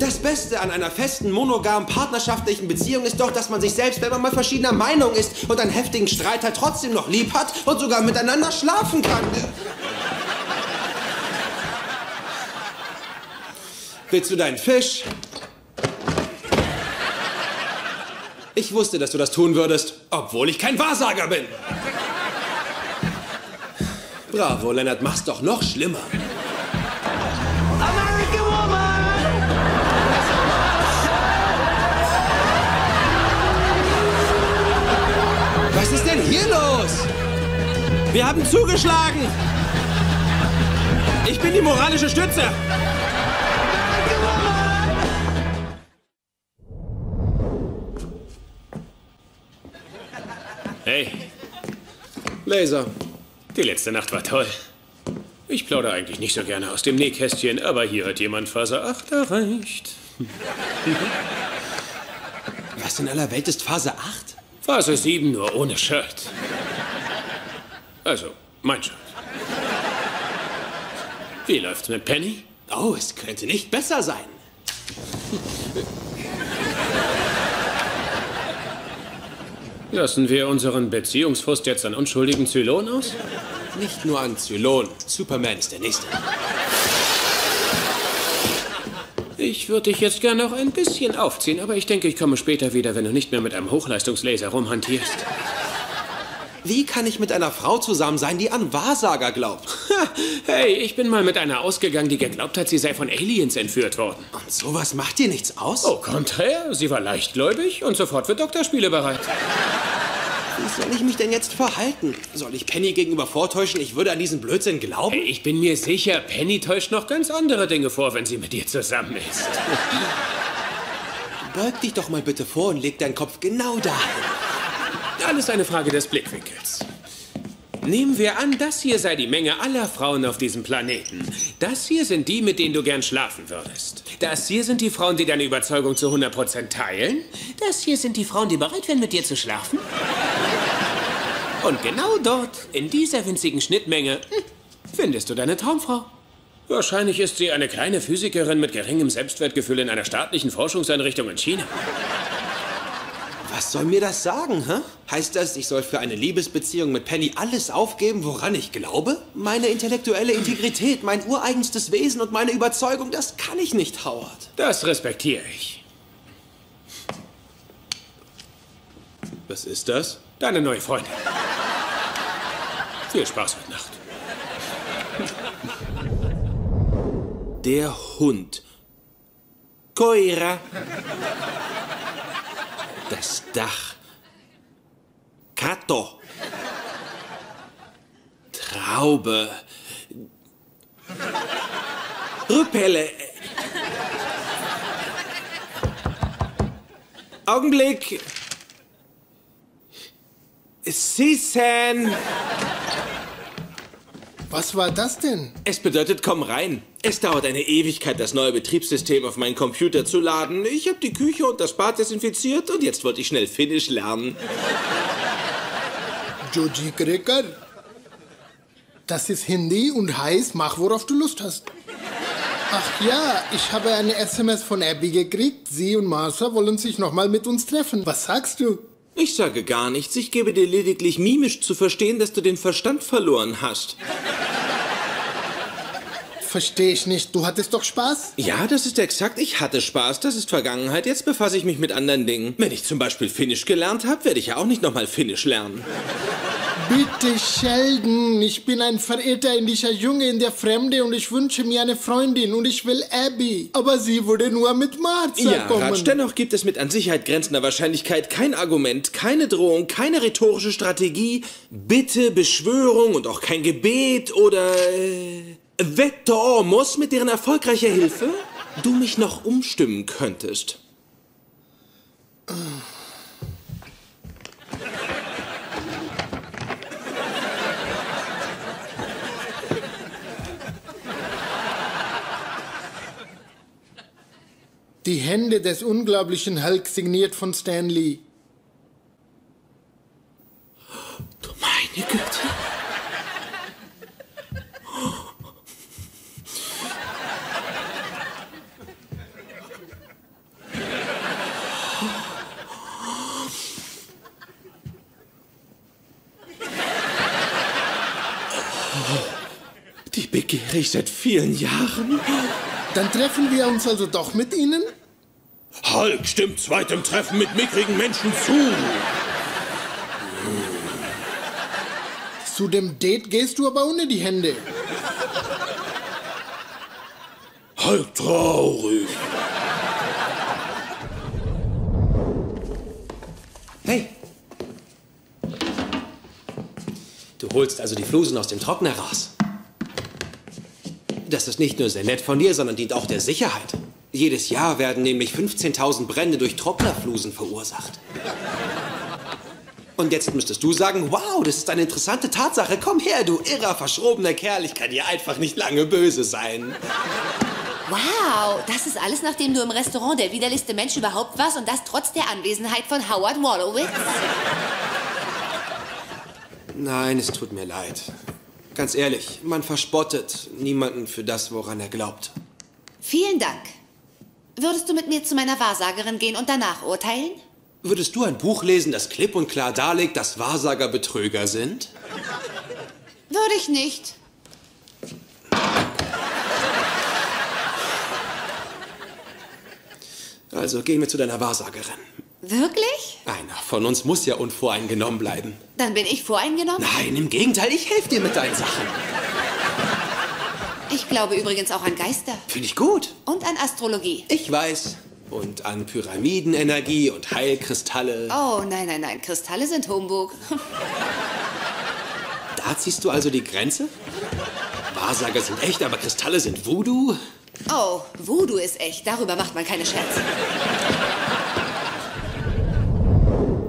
Das Beste an einer festen, monogamen, partnerschaftlichen Beziehung ist doch, dass man sich selbst, wenn man mal verschiedener Meinung ist und einen heftigen Streit hat, trotzdem noch lieb hat und sogar miteinander schlafen kann. Willst du deinen Fisch? Ich wusste, dass du das tun würdest, obwohl ich kein Wahrsager bin. Bravo, Lennart, mach's doch noch schlimmer. American Woman! Was ist denn hier los? Wir haben zugeschlagen. Ich bin die moralische Stütze. Hey, Laser. die letzte Nacht war toll. Ich plaudere eigentlich nicht so gerne aus dem Nähkästchen, aber hier hat jemand Phase 8 erreicht. Was in aller Welt ist Phase 8? Phase 7 nur ohne Shirt. Also, mein Shirt. Wie läuft's mit Penny? Oh, es könnte nicht besser sein. Lassen wir unseren Beziehungsfrust jetzt an unschuldigen Zylon aus? Nicht nur an Zylon. Superman ist der Nächste. Ich würde dich jetzt gerne noch ein bisschen aufziehen, aber ich denke, ich komme später wieder, wenn du nicht mehr mit einem Hochleistungslaser rumhantierst. Wie kann ich mit einer Frau zusammen sein, die an Wahrsager glaubt? Hey, ich bin mal mit einer ausgegangen, die geglaubt hat, sie sei von Aliens entführt worden. Und sowas macht dir nichts aus? Oh, konträr. Sie war leichtgläubig und sofort für Doktorspiele bereit. Wie soll ich mich denn jetzt verhalten? Soll ich Penny gegenüber vortäuschen, ich würde an diesen Blödsinn glauben? Hey, ich bin mir sicher, Penny täuscht noch ganz andere Dinge vor, wenn sie mit dir zusammen ist. Beug dich doch mal bitte vor und leg deinen Kopf genau dahin. Alles eine Frage des Blickwinkels. Nehmen wir an, das hier sei die Menge aller Frauen auf diesem Planeten. Das hier sind die, mit denen du gern schlafen würdest. Das hier sind die Frauen, die deine Überzeugung zu 100% teilen. Das hier sind die Frauen, die bereit wären, mit dir zu schlafen. Und genau dort, in dieser winzigen Schnittmenge, hm, findest du deine Traumfrau. Wahrscheinlich ist sie eine kleine Physikerin mit geringem Selbstwertgefühl in einer staatlichen Forschungseinrichtung in China. Was soll mir das sagen, hä? Heißt das, ich soll für eine Liebesbeziehung mit Penny alles aufgeben, woran ich glaube? Meine intellektuelle Integrität, mein ureigenstes Wesen und meine Überzeugung, das kann ich nicht, Howard. Das respektiere ich. Was ist das? Deine neue Freundin. Viel Spaß heute Nacht. Der Hund. Koira. Das Dach. Kato. Traube. Rüppelle. Augenblick. Sisen. Was war das denn? Es bedeutet, komm rein. Es dauert eine Ewigkeit, das neue Betriebssystem auf meinen Computer zu laden. Ich habe die Küche und das Bad desinfiziert und jetzt wollte ich schnell Finnisch lernen. Joji Kreker. Das ist Hindi und heißt, mach worauf du Lust hast. Ach ja, ich habe eine SMS von Abby gekriegt. Sie und Martha wollen sich nochmal mit uns treffen. Was sagst du? Ich sage gar nichts. Ich gebe dir lediglich mimisch zu verstehen, dass du den Verstand verloren hast. Verstehe ich nicht. Du hattest doch Spaß? Ja, das ist exakt. Ich hatte Spaß. Das ist Vergangenheit. Jetzt befasse ich mich mit anderen Dingen. Wenn ich zum Beispiel Finnisch gelernt habe, werde ich ja auch nicht nochmal Finnisch lernen. Bitte, Sheldon. Ich bin ein verirrter indischer Junge in der Fremde und ich wünsche mir eine Freundin und ich will Abby. Aber sie würde nur mit Martha Ja, kommen. Ratsch, dennoch gibt es mit an Sicherheit grenzender Wahrscheinlichkeit kein Argument, keine Drohung, keine rhetorische Strategie, Bitte, Beschwörung und auch kein Gebet oder äh, Wette Ormus, mit deren erfolgreicher Hilfe du mich noch umstimmen könntest. Die Hände des unglaublichen Hulk signiert von Stan Lee. Meine Güte. Die begehre ich seit vielen Jahren. Dann treffen wir uns also doch mit ihnen? Hulk stimmt zweitem Treffen mit mickrigen Menschen zu. Zu dem Date gehst du aber ohne die Hände. Halt traurig. Hey. Du holst also die Flusen aus dem Trockner raus. Das ist nicht nur sehr nett von dir, sondern dient auch der Sicherheit. Jedes Jahr werden nämlich 15.000 Brände durch Trocknerflusen verursacht. Und jetzt müsstest du sagen, wow, das ist eine interessante Tatsache. Komm her, du irrer, verschrobener Kerl. Ich kann dir einfach nicht lange böse sein. Wow, das ist alles, nachdem du im Restaurant der widerlichste Mensch überhaupt warst und das trotz der Anwesenheit von Howard Wolowitz? Nein, es tut mir leid. Ganz ehrlich, man verspottet niemanden für das, woran er glaubt. Vielen Dank. Würdest du mit mir zu meiner Wahrsagerin gehen und danach urteilen? Würdest du ein Buch lesen, das klipp und klar darlegt, dass Wahrsager Betrüger sind? Würde ich nicht. Also gehen wir zu deiner Wahrsagerin. Wirklich? Einer von uns muss ja unvoreingenommen bleiben. Dann bin ich voreingenommen? Nein, im Gegenteil, ich helfe dir mit deinen Sachen. Ich glaube übrigens auch an Geister. Finde ich gut. Und an Astrologie. Ich weiß. Und an Pyramidenenergie und Heilkristalle. Oh, nein, nein, nein. Kristalle sind Humbug. Da ziehst du also die Grenze? Wahrsager sind echt, aber Kristalle sind Voodoo? Oh, Voodoo ist echt. Darüber macht man keine Scherze.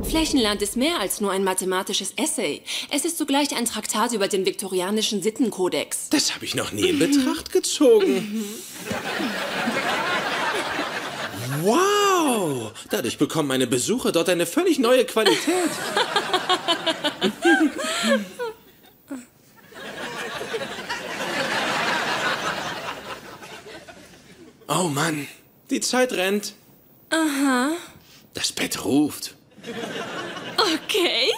Flächenland ist mehr als nur ein mathematisches Essay. Es ist zugleich ein Traktat über den viktorianischen Sittenkodex. Das habe ich noch nie in Betracht gezogen. Wow! Dadurch bekommen meine Besucher dort eine völlig neue Qualität. oh Mann, die Zeit rennt. Aha. Das Bett ruft. Okay.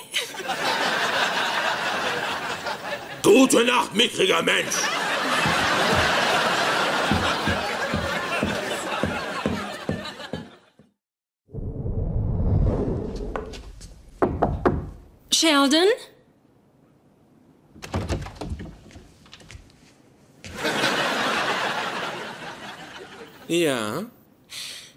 Gute Nacht, mickriger Mensch. Sheldon? Ja?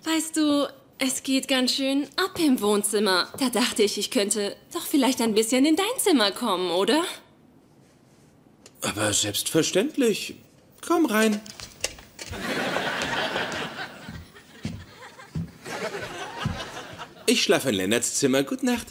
Weißt du, es geht ganz schön ab im Wohnzimmer. Da dachte ich, ich könnte doch vielleicht ein bisschen in dein Zimmer kommen, oder? Aber selbstverständlich. Komm rein. Ich schlafe in Lennarts Zimmer. Gute Nacht.